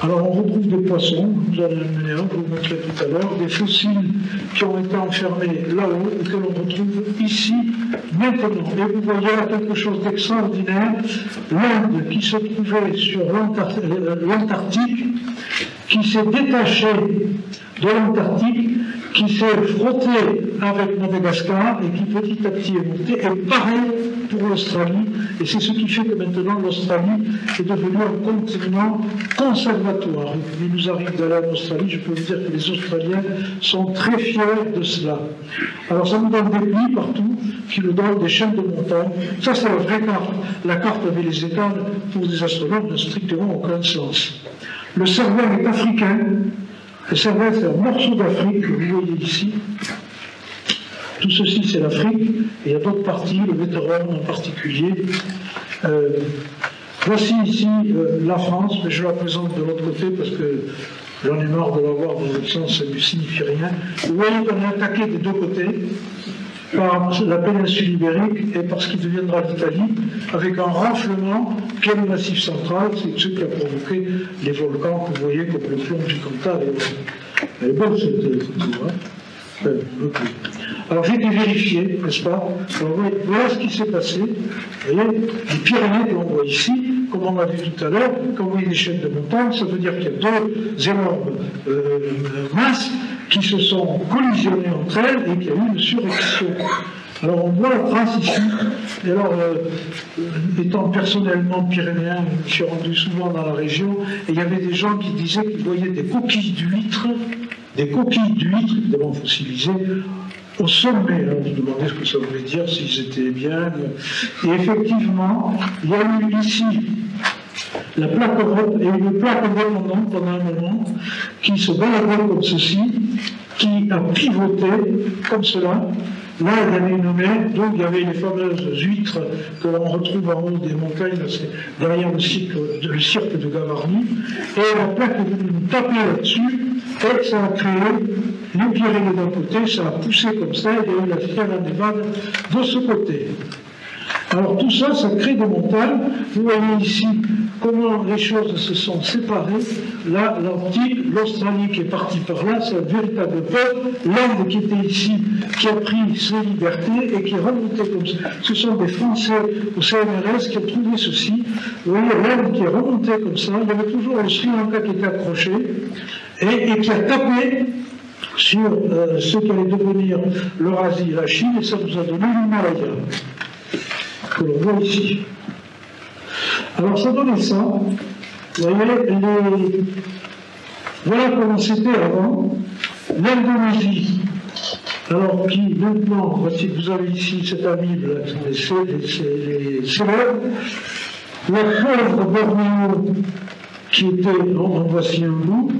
Alors on retrouve des poissons, vous allez amener un, vous le montrer tout à l'heure, des fossiles qui ont été enfermés là-haut et que l'on retrouve ici maintenant. Et vous voyez là quelque chose d'extraordinaire, l'Inde qui se trouvait sur l'Antarctique, qui s'est détachée de l'Antarctique qui s'est frotté avec Madagascar et qui petit à petit est monté, et pareil pour l'Australie, et c'est ce qui fait que maintenant l'Australie est devenue un continent conservatoire. Il nous arrive d'aller en Australie, je peux vous dire que les Australiens sont très fiers de cela. Alors ça nous donne des plis partout, qui nous donnent des chaînes de montagne. Ça c'est la vraie carte. La carte avait les états pour des astronomes n'a strictement aucun sens. Le cerveau est africain, le cerveau, c'est un morceau d'Afrique que vous voyez ici. Tout ceci, c'est l'Afrique, il y a d'autres parties, le Méditerranée en particulier. Euh, voici ici euh, la France, mais je la présente de l'autre côté parce que j'en ai marre de la voir dans l'autre sens, ça ne signifie rien. Vous voyez qu'on est attaqué des deux côtés. Par la péninsule ibérique et par ce qui deviendra l'Italie, avec un renflement qui est le massif central, c'est ce qui a provoqué les volcans que vous voyez comme le plomb du Cantal. Est bonne cette Alors j'ai été vérifier, n'est-ce pas? Alors, Voilà ce qui s'est passé. Vous voyez, les Pyrénées que l'on voit ici, comme on l'a vu tout à l'heure, quand vous voyez des chaînes de montagne, ça veut dire qu'il y a deux énormes euh, masses qui se sont collisionnées entre elles et qu'il y a eu une surrection. Alors on voit la trace ici. Et alors, euh, étant personnellement pyrénéen, je suis rendu souvent dans la région, et il y avait des gens qui disaient qu'ils voyaient des coquilles d'huîtres des coquilles d'huîtres, évidemment fossilisées, au sommet. Alors, je demandais ce que ça voulait dire, s'ils étaient bien. Et effectivement, il y a eu ici la plaque Europe, et une plaque Europe pendant un moment, qui se baladait comme ceci, qui a pivoté comme cela. Là, il y avait une mer, donc il y avait les fameuses huîtres que l'on retrouve en haut des montagnes, derrière le cirque, le cirque de Gavarnie, et la plaque est venue taper là-dessus, et ça a créé les Pyrénées d'un côté, ça a poussé comme ça, et il y a eu la Sierra Nevada de ce côté. Alors tout ça, ça crée des montagnes. Vous voyez ici comment les choses se sont séparées. Là, l'Antique, l'Australie qui est partie par là, c'est un véritable peuple. L'Inde qui était ici, qui a pris ses libertés et qui est remontée comme ça. Ce sont des Français au CNRS qui ont trouvé ceci. Vous voyez, l'Inde qui est remontée comme ça. Il y avait toujours le Sri Lanka qui était accroché et, qui a tapé sur euh, ce qui allait devenir l'Eurasie la Chine, et ça nous a donné l'Himalaya, que l'on voit ici. Alors ça donnait ça. Vous voyez, voilà comment c'était avant. L'Indonésie, alors qui maintenant, voici vous avez ici cette amie, c'est les célèbres, la pauvre Bornéo qui était, en voici un bout,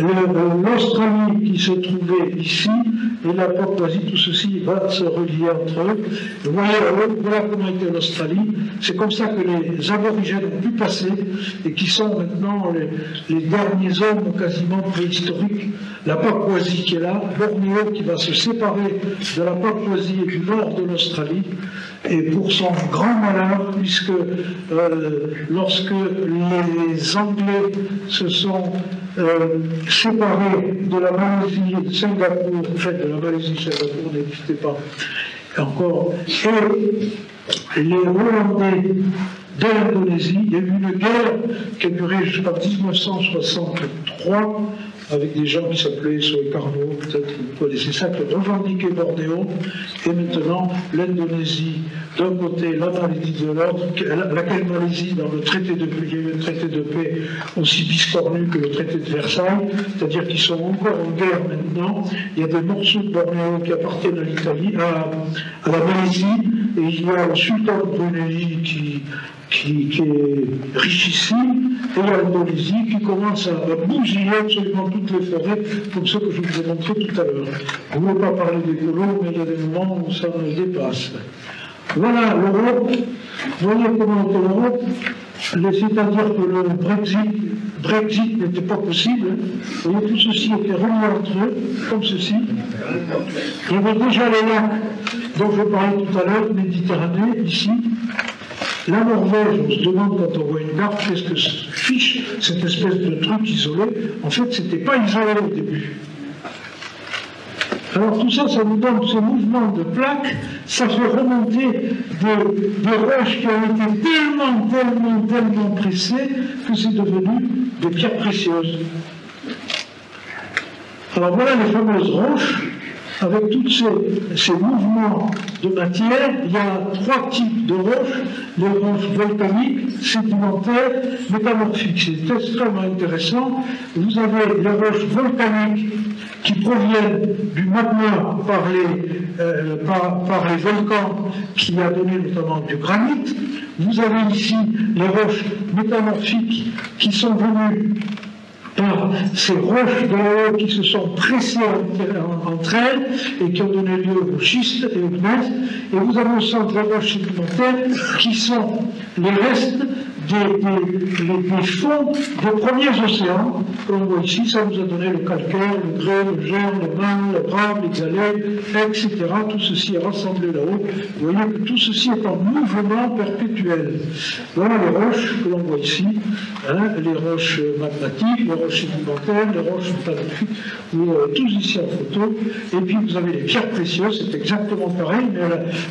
l'Australie qui se trouvait ici et la Papouasie, tout ceci va se relier entre eux. Voilà, voilà comment était l'Australie. C'est comme ça que les aborigènes ont pu passer et qui sont maintenant les, derniers hommes quasiment préhistoriques. La Papouasie qui est là, Bornéo qui va se séparer de la Papouasie et du nord de l'Australie. Et pour son grand malheur, puisque euh, lorsque les Anglais se sont euh, séparés de la Malaisie et de Singapour, en fait de la Malaisie Singapour n'existait pas. Encore, et les Hollandais de l'Indonésie, il y a eu une guerre qui a duré jusqu'en 1963 avec des gens qui s'appelaient Carnot, peut-être vous connaissez ça, qui revendiqué Bornéo, et maintenant l'Indonésie d'un côté, la Malaisie de l'autre, laquelle Malaisie, dans le traité de un traité de paix aussi biscornu que le traité de Versailles, c'est-à-dire qu'ils sont encore en guerre maintenant. Il y a des morceaux de Bornéo qui appartiennent à l'Italie, à, la Malaisie, et il y a le sultan de Brunei qui, est richissime, et qui commence à bousiller absolument toutes les forêts, comme ce que je vous ai montré tout à l'heure. Je ne veux pas parler des colons, mais il y a des moments où ça me dépasse. Voilà l'Europe. Voyez comment l'Europe C'est-à-dire que le Brexit, Brexit n'était pas possible. Voyez, tout ceci était relié entre eux, comme ceci. Il y avait déjà les lacs dont je parlais tout à l'heure, Méditerranée, ici. La Norvège, on se demande quand on voit une carte, qu'est-ce que fiche cette espèce de truc isolé En fait, ce n'était pas isolé au début. Alors tout ça, ça nous donne ce mouvement de plaques, ça fait remonter des, roches qui ont été tellement, tellement, tellement pressées que c'est devenu des pierres précieuses. Alors voilà les fameuses roches avec tous ces, mouvements de matière, il y a trois types de roches, les roches volcaniques, sédimentaires, métamorphiques. C'est extrêmement intéressant. Vous avez les roches volcaniques qui proviennent du magma par les, euh, par les volcans qui a donné notamment du granit. Vous avez ici les roches métamorphiques qui sont venues par ces roches de haut qui se sont pressées entre elles et qui ont donné lieu aux schistes et aux gneiss. Et vous avez au centre les roches sédimentaires qui sont les restes des, fonds des premiers océans l'on voit ici. Ça nous a donné le calcaire, le grès, le germe, le marne, le brave, les galets, etc. Tout ceci est rassemblé là-haut. Vous voyez que tout ceci est en mouvement perpétuel. Voilà les roches que l'on voit ici, hein, les roches magmatiques, les roches sédimentaires, les roches métalliques, vous euh, tous ici en photo. Et puis vous avez les pierres précieuses, c'est exactement pareil, mais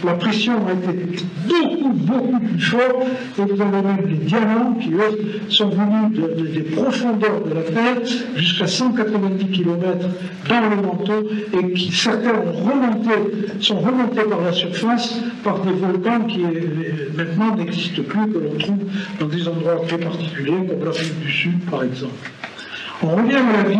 la, pression a été beaucoup, beaucoup plus forte. Et vous avez même les diamants qui, eux, sont venus des profondeurs de la Terre jusqu'à 190 km dans le manteau et qui, certains ont sont remontés par la surface par des volcans qui euh, maintenant n'existent plus, que l'on trouve dans des endroits très particuliers, comme l'Afrique du Sud, par exemple. On revient à la vie.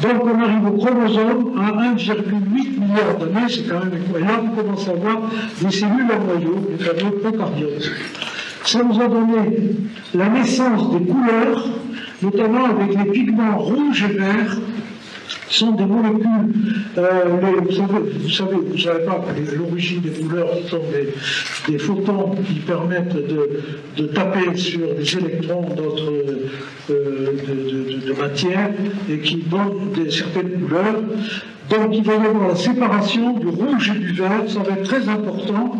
Donc on arrive au chromosome à 1,8 milliard d'années, c'est quand même incroyable, on commence à avoir des cellules en noyau, les fameux procardiotes. Ça nous a donné la naissance des couleurs, notamment avec les pigments rouges et verts, sont des molécules. Euh, vous, savez, vous savez, vous savez pas l'origine des couleurs sont des, photons qui permettent de, taper sur des électrons d'autres euh, de, matière et qui donnent des, certaines couleurs. Donc il va y avoir la séparation du rouge et du vert, ça va être très important.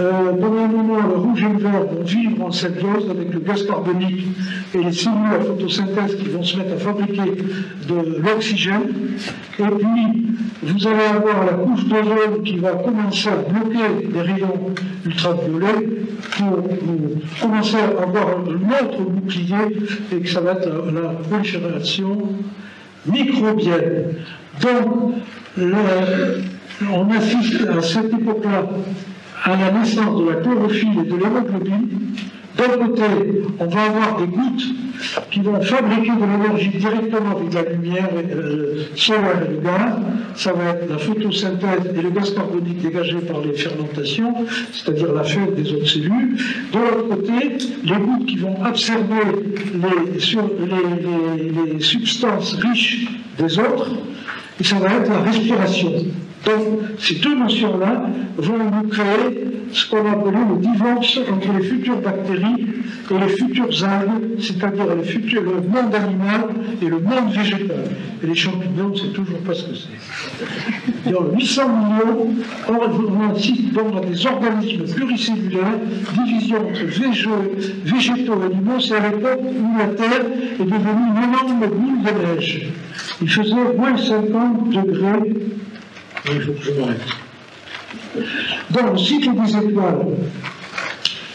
Euh, pendant un moment, le rouge et le vert vont vivre en symbiose avec le gaz carbonique et les cellules à photosynthèse qui vont se mettre à fabriquer de l'oxygène. Et puis, vous allez avoir la couche d'ozone qui va commencer à bloquer les rayons ultraviolets pour commencer à avoir un autre bouclier et que ça va être la, prolifération microbienne. Donc, on assiste à cette époque-là à la naissance de la chlorophylle et de l'hémoglobine. D'un côté, on va avoir des gouttes qui vont fabriquer de l'énergie directement avec la lumière euh, solaire et le gaz. Ça va être la photosynthèse et le gaz carbonique dégagé par les fermentations, c'est-à-dire la fête des autres cellules. De l'autre côté, les gouttes qui vont absorber les, les substances riches des autres, et ça va être la respiration. Donc, ces deux notions-là vont nous créer ce qu'on appelle le divorce entre les futures bactéries et les futures algues, c'est-à-dire le monde animal et le monde végétal. Et les champignons, on ne sait toujours pas ce que c'est. Il y a 800 millions, on assiste donc à des organismes pluricellulaires, division entre végétaux et animaux, c'est à l'époque où la Terre est devenue une énorme boule de neige. Il faisait moins 50 degrés je m'arrête. Dans le cycle des étoiles,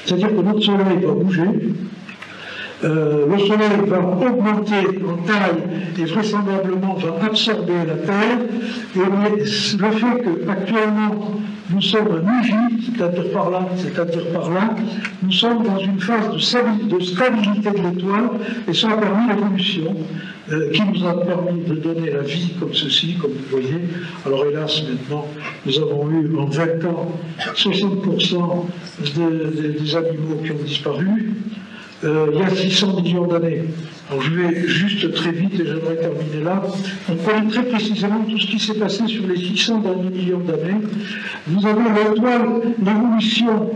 c'est-à-dire que notre Soleil va bouger, euh, le Soleil va augmenter en taille et vraisemblablement va absorber la Terre. Et le fait qu'actuellement nous sommes à mi c'est-à-dire par là, c'est-à-dire par là, nous sommes dans une phase de stabilité de l'étoile et ça a permis l'évolution. Euh, qui nous a permis de donner la vie comme ceci, comme vous voyez. Alors hélas, maintenant, nous avons eu en 20 ans 60% des animaux qui ont disparu. Euh, il y a 600 millions d'années. Alors je vais juste très vite et j'aimerais terminer là. On connaît très précisément tout ce qui s'est passé sur les 600 derniers millions d'années. Vous avez l'étoile, l'évolution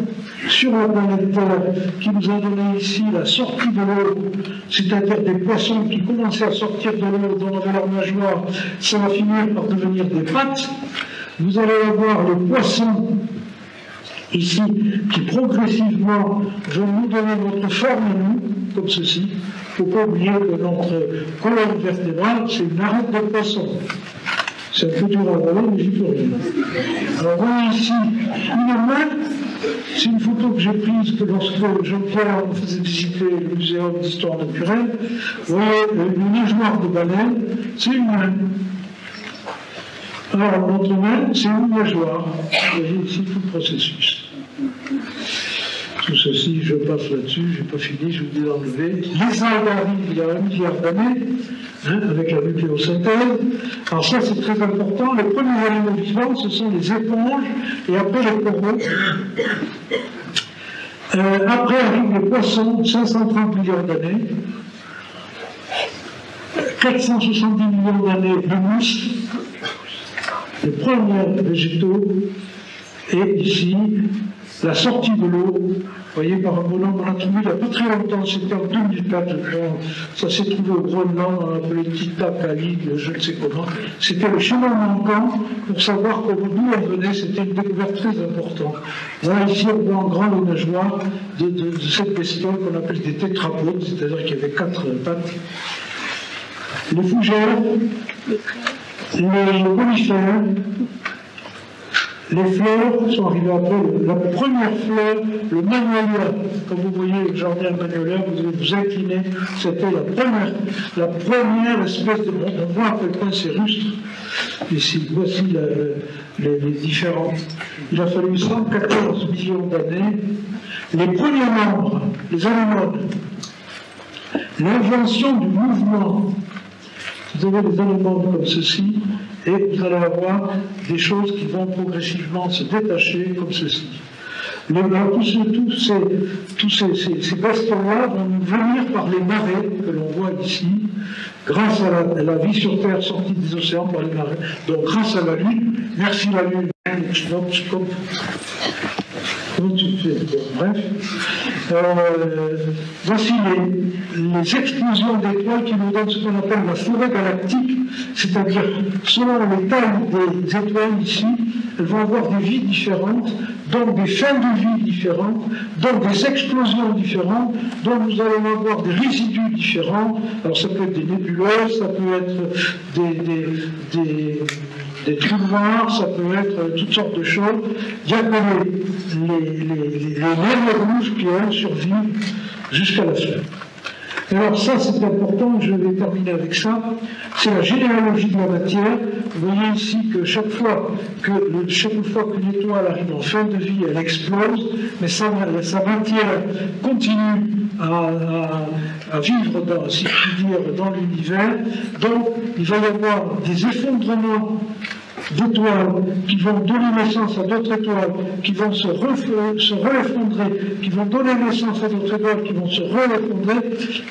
sur la planète Terre qui nous a donné ici la sortie de l'eau, c'est-à-dire des poissons qui commençaient à sortir de l'eau, avait leur nageoire, ça va finir par devenir des pattes. Vous allez avoir les poissons ici, qui progressivement vont nous donner notre forme à nous, comme ceci. Il ne faut pas oublier que notre colonne vertébrale, c'est une arête de poisson. C'est un peu dur à voir, mais j'y peux rien. Alors voyez ici une main, c'est une photo que j'ai prise que lorsque Jean-Pierre me faisait visiter le muséum d'histoire naturelle. Vous voyez, une nageoire de baleine, c'est une main. Alors, notre main, c'est une nageoire. Vous voyez ici tout le processus. Tout ceci, je passe là-dessus, je n'ai pas fini, je vous dis d'enlever. Les algues arrivent il y a un milliard d'années, hein, avec la nucléosynthèse. Alors ça, c'est très important. Les premiers animaux vivants, ce sont les éponges, et après les coraux. Euh, après arrivent les poissons, 530 millions d'années. 470 millions d'années, de mousses, les premiers végétaux, et ici, la sortie de l'eau. Vous voyez, par un bonhomme, on trouvé il n'y a pas très longtemps, c'était en 2004, ça s'est trouvé au Groenland, on l'appelait Tita Kali, je ne sais comment. C'était le chemin manquant pour savoir d'où on venait, c'était une découverte très importante. Voilà, ici, on voit en grand les nageoires de, de, cette bestiole qu'on appelle des tétrapodes, c'est-à-dire qu'il y avait quatre pattes. Les fougères, les conifères, les fleurs sont arrivées après. La première fleur, le magnolia, comme vous voyez le jardin magnolia, vous allez vous incliner, c'était la première, la première espèce de. On voit à quel point c'est. Ici, voici les, différents. Il a fallu 114 millions d'années. Les premiers membres, les anémones, l'invention du mouvement. Vous avez des anémones comme ceci, et vous allez avoir des choses qui vont progressivement se détacher comme ceci. Tous, ces, tous ces, ces, là vont nous venir par les marées que l'on voit ici, grâce à la, vie sur Terre sortie des océans par les marées. Donc grâce à la Lune, merci la Lune. Bref, euh, voici les, explosions d'étoiles qui nous donnent ce qu'on appelle la forêt galactique, c'est-à-dire selon les tailles des étoiles ici, elles vont avoir des vies différentes, donc des fins de vie différentes, donc des explosions différentes, donc nous allons avoir des résidus différents. Alors ça peut être des nébuleuses, ça peut être des, trous noirs, ça peut être toutes sortes de choses. Il y a que les, les, les, rouges qui, elles, survivent jusqu'à la fin. Alors ça, c'est important, je vais terminer avec ça. C'est la généalogie de la matière. Vous voyez ici que chaque fois que chaque fois qu'une étoile arrive en fin de vie, elle explose, mais sa, sa matière continue à, vivre, dans, si je dire, dans l'univers. Donc, il va y avoir des effondrements d'étoiles qui vont donner naissance à d'autres étoiles, qui vont se, se réeffondrer, qui vont donner naissance à d'autres étoiles, qui vont se réeffondrer.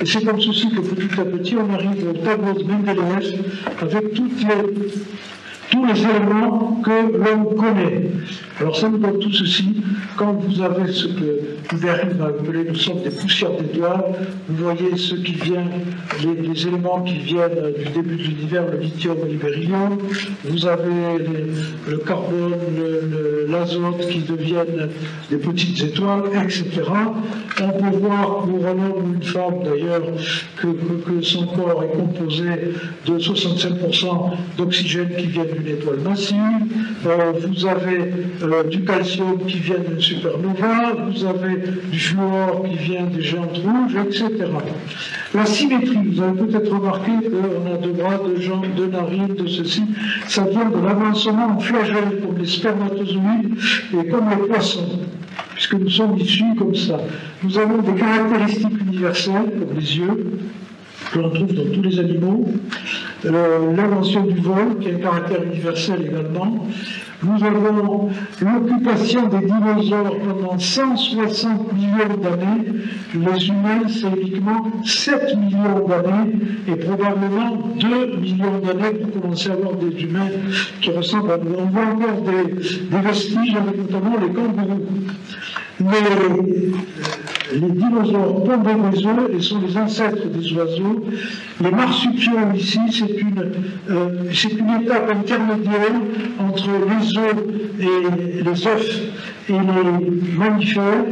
Et c'est comme ceci que petit à petit, on arrive au tableau de Mendeleev avec tous les éléments que l'on connaît. Alors ça nous donne tout ceci. Quand vous avez ce que Hubert va appeler, nous sommes des poussières d'étoiles, vous voyez ce qui vient, les, éléments qui viennent du début de l'univers, le lithium et. Vous avez le carbone, l'azote qui deviennent des petites étoiles, etc. On peut voir pour un homme ou une femme d'ailleurs que, que, son corps est composé de 65% d'oxygène qui vient une étoile massive, euh, vous avez euh, du calcium qui vient d'une supernova, vous avez du fluor qui vient des géantes rouges, etc. La symétrie, vous avez peut-être remarqué qu'on a deux bras, deux jambes, deux narines, de ceci, ça vient de l'avancement en flagelle comme les spermatozoïdes et comme les poissons puisque nous sommes issus comme ça. Nous avons des caractéristiques universelles, comme les yeux, que l'on trouve dans tous les animaux, euh, l'invention du vol, qui a un caractère universel également. Nous avons l'occupation des dinosaures pendant 160 millions d'années. Les humains, c'est uniquement 7 millions d'années et probablement 2 millions d'années pour commencer à avoir des humains qui ressemblent à nous. On voit encore des, vestiges avec notamment les kangourous. Mais les dinosaures pondaient des œufs et sont les ancêtres des oiseaux. Les marsupiaux ici, c'est une, euh, une étape intermédiaire entre les œufs et les œufs et les mammifères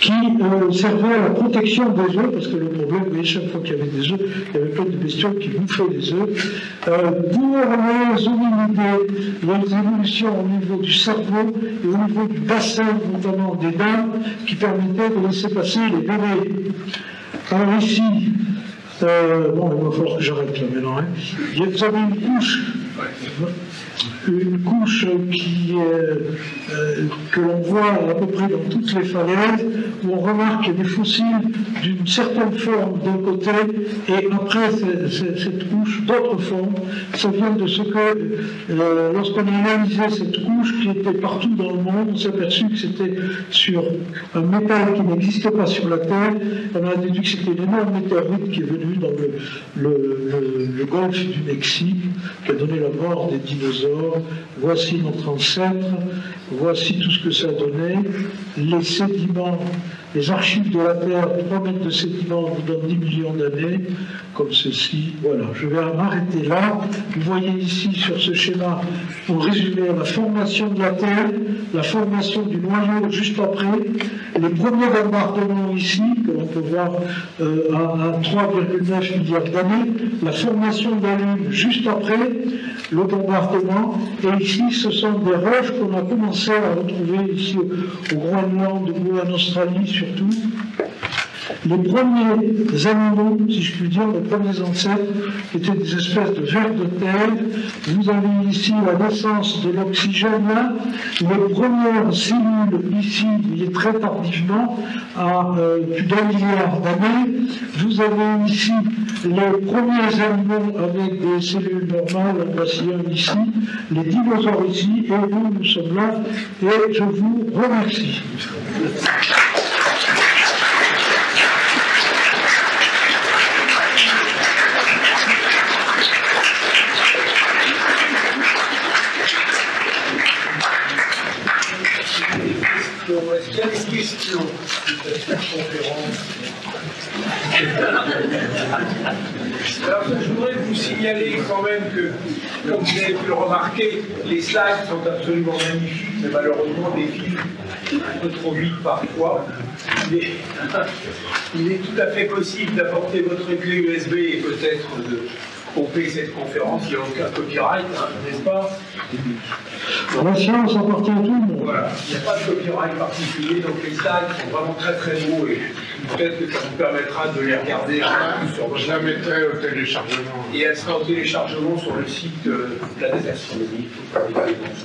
qui euh, servait à la protection des œufs, parce que le problème, vous voyez, chaque fois qu'il y avait des œufs, il y avait plein de bestioles qui bouffaient les œufs. Euh, pour les hominidés, des évolutions au niveau du cerveau et au niveau du bassin, notamment des dents, qui permettaient de laisser passer les bébés. Alors ici, euh, bon, il va falloir que j'arrête là maintenant. Hein. Vous avez une couche une couche euh, que l'on voit à peu près dans toutes les falaises, où on remarque des fossiles d'une certaine forme d'un côté, et après cette couche d'autres formes. Ça vient de ce que, euh, lorsqu'on a analysé cette couche qui était partout dans le monde, on s'est aperçu que c'était sur un métal qui n'existait pas sur la Terre. On a déduit que c'était une énorme météorite qui est venue dans le, golfe du Mexique, qui a donné la mort des dinosaures, voici notre ancêtre, voici tout ce que ça donnait, les sédiments, les archives de la Terre, 3 mètres de sédiments vous donnent 10 millions d'années, comme ceci. Voilà, je vais m'arrêter là. Vous voyez ici sur ce schéma, pour résumer, la formation de la Terre, la formation du noyau juste après, les premiers bombardements ici, que l'on peut voir euh, à, 3,9 milliards d'années, la formation de la Lune juste après, le bombardement, et ici ce sont des roches qu'on a commencé à retrouver ici au Groenland ou en Australie surtout, les premiers animaux, si je puis dire, les premiers ancêtres, étaient des espèces de vers de terre. Vous avez ici la naissance de l'oxygène, les premières cellules ici, très tardivement, à euh, plus d'un milliard d'années. Vous avez ici les premiers animaux avec des cellules normales, voici un ici, les dinosaures ici, et nous, nous sommes là, et je vous remercie. question de cette conférence. Alors, je voudrais vous signaler quand même que, comme vous avez pu le remarquer, les slides sont absolument magnifiques, mais malheureusement défilent un peu trop vite parfois. Il il est tout à fait possible d'apporter votre clé USB et peut-être de fait cette conférence, il n'y a aucun copyright, hein, n'est-ce pas? La science appartient à tout le monde. Voilà, il n'y a pas de copyright particulier, donc les slides sont vraiment très très beaux et peut-être que ça vous permettra de les regarder sur votre... Je la mettrai au téléchargement. Et elle sera au téléchargement sur le site de possibilité de la conférence,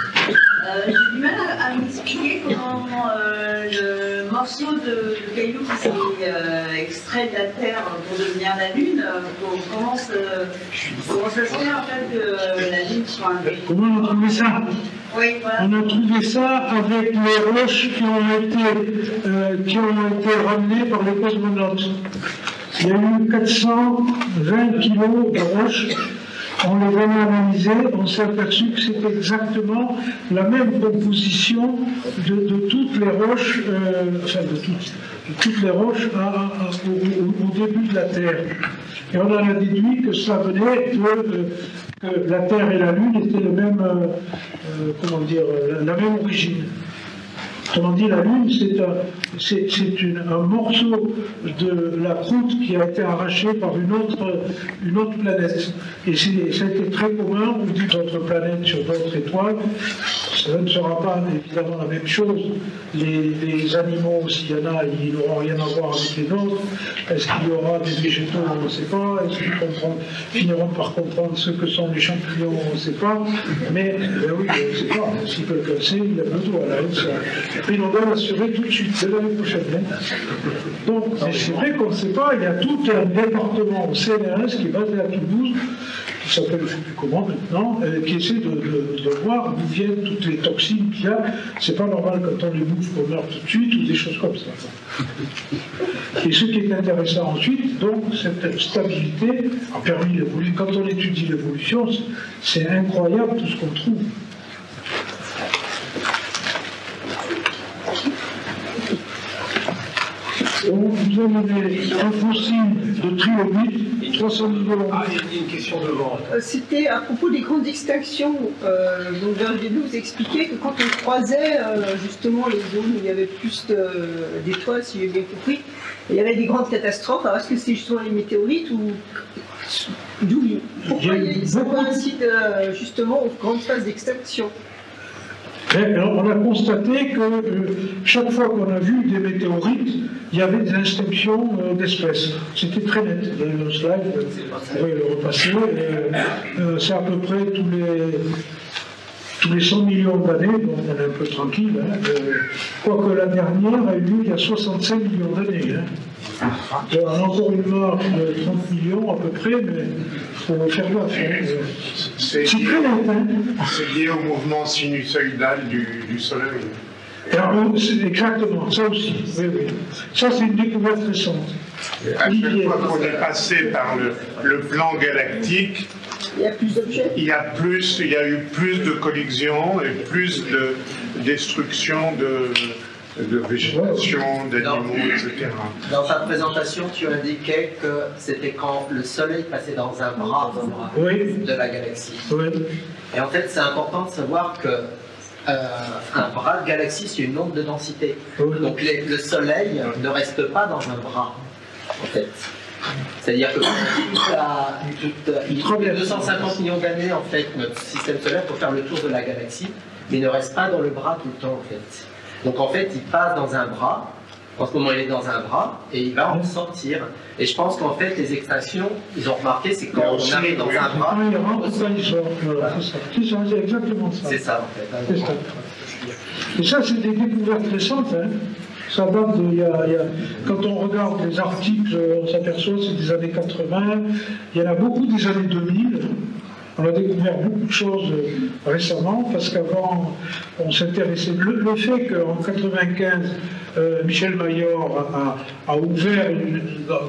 Euh, J'ai du mal à, à m'expliquer comment euh, le morceau de, de caillou qui s'est euh, extrait de la Terre pour devenir la Lune, comment, se, comment ça se fait en fait que la Lune soit un Comment on a trouvé ça oui, voilà. On a trouvé ça avec les roches qui ont été, qui ont été ramenées par les cosmonautes. Il y a eu 420 kilos de roches on les a analysés, on s'est aperçu que c'était exactement la même composition de, toutes les roches, euh, enfin de toutes, les roches au, début de la Terre. Et on en a déduit que ça venait de, euh, que la Terre et la Lune étaient le même, euh, comment dire, la même origine. Autrement dit, la Lune, c'est un, morceau de la croûte qui a été arraché par une autre, planète. Et ça a été très commun, vous dites d'autres planètes sur d'autres étoiles, ça ne sera pas évidemment la même chose. Les, animaux, s'il y en a, ils n'auront rien à voir avec les nôtres. Est-ce qu'il y aura des végétaux On ne sait pas. Est-ce qu'ils finiront par comprendre ce que sont les champignons On ne sait pas. Mais ben oui, on ne sait pas. Si quelqu'un sait, il a besoin. Là, et puis on doit l'assurer tout de suite, dès l'année prochaine. Hein. Donc, c'est vrai qu'on ne sait pas. Il y a tout un département au CNRS qui est basé à Toulouse qui s'appelle je ne sais plus comment maintenant, euh, qui essaie de, voir d'où viennent toutes les toxines qu'il y a. C'est pas normal quand on les bouffe qu'on meurt tout de suite ou des choses comme ça. Et ce qui est intéressant ensuite, donc, cette stabilité a permis l'évolution. Quand on étudie l'évolution, c'est incroyable tout ce qu'on trouve. On vous a un fossile de trilobite, 300 millions. Ah, il y a une question devant. Euh, c'était à propos des grandes extinctions. Euh, donc, vous expliquer que quand on croisait euh, justement les zones où il y avait plus d'étoiles, si j'ai bien compris, il y avait des grandes catastrophes. Alors, est-ce que c'est justement les météorites ou d'où Pourquoi il ça coïncide euh, justement aux grandes phases d'extinction? On a constaté que euh, chaque fois qu'on a vu des météorites, il y avait des extinctions euh, d'espèces. C'était très net. Le slide, vous pouvez le repasser. Euh, c'est à peu près tous les, tous les 100 millions d'années, donc on est un peu tranquille. Hein, quoique la dernière a eu lieu il y a 65 millions d'années. Hein. A encore une marge de 30 millions à peu près, mais il faut faire gaffe. hein. C'est lié, au mouvement sinusoïdal du, du Soleil. Alors, exactement, ça aussi. Oui, oui. Ça, c'est une découverte récente. À chaque fois qu'on est passé par le, le plan galactique, Il y a plus d'objets. il y a plus, il y a eu plus de collisions et plus de destruction de, de végétation, d'animaux, etc. Dans ta présentation, tu indiquais que c'était quand le Soleil passait dans un bras Oui, de la galaxie. oui. Et en fait, c'est important de savoir que euh, un bras de galaxie, c'est une onde de densité. Oui. Donc les- le Soleil ne reste pas dans un bras, en fait. C'est-à-dire que il faut 250 millions d'années, en fait, notre système solaire pour faire le tour de la galaxie, mais il ne reste pas dans le bras tout le temps, en fait. Donc en fait, il passe dans un bras, en ce moment il est dans un bras, et il va en sortir. Et je pense qu'en fait, les extinctions, ils ont remarqué, c'est quand on arrive dans oui. un bras, Quand il rentre, il sort. Voilà, c'est ça. C'est exactement ça. c'est ça, en fait. C'est ça. Et ça, c'est des découvertes récentes. Hein. Ça date de, il y a- il y a- quand on regarde les articles, on s'aperçoit que c'est des années 80. Il y en a beaucoup des années 2000. On a découvert beaucoup de choses euh, récemment parce qu'avant, on s'intéressait. Le, le fait qu'en 95, euh, Michel Maillard a, ouvert une,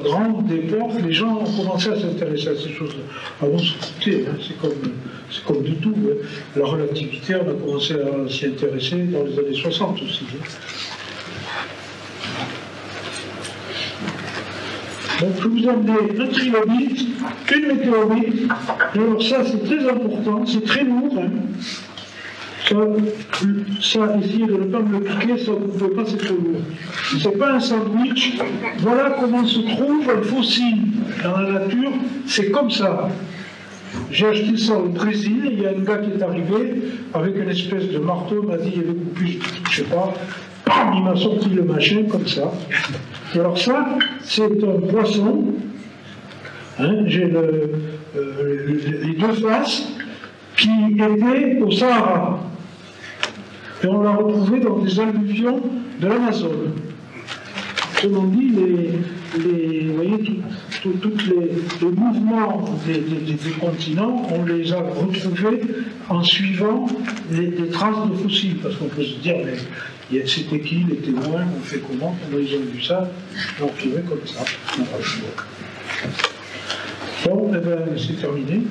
grande des portes, les gens ont commencé à s'intéresser à ces choses-là. Avant, se foutait, hein, c'est comme, c'est comme de tout. hein. La relativité, on a commencé à s'y intéresser dans les années 60 aussi. hein. Donc je vous amener un trilobite, une météorite. Alors ça c'est très important, c'est très lourd. hein. Ça, ça, essayez de ne pas me le piquer, ça ne pouvez pas, c'est trop lourd. C'est pas un sandwich. Voilà comment se trouve un fossile dans la nature. C'est comme ça. J'ai acheté ça au Brésil, il y a un gars qui est arrivé avec une espèce de marteau, m'a dit il y avait plus, je sais pas, il m'a sorti le machin comme ça. Alors ça, c'est un poisson, hein, j'ai euh, le- les deux faces, qui était au Sahara. Et on l'a retrouvé dans des alluvions de l'Amazone. Autrement dit, les, les, vous voyez, tous les, mouvements des, des- des- des continents, on les a retrouvés en suivant les, les traces de fossiles. Parce qu'on peut se dire, mais c'était qui, les témoins, on fait comment, comment ils ont vu ça, on l'a retrouvé comme ça. Bon, eh ben, c'est terminé.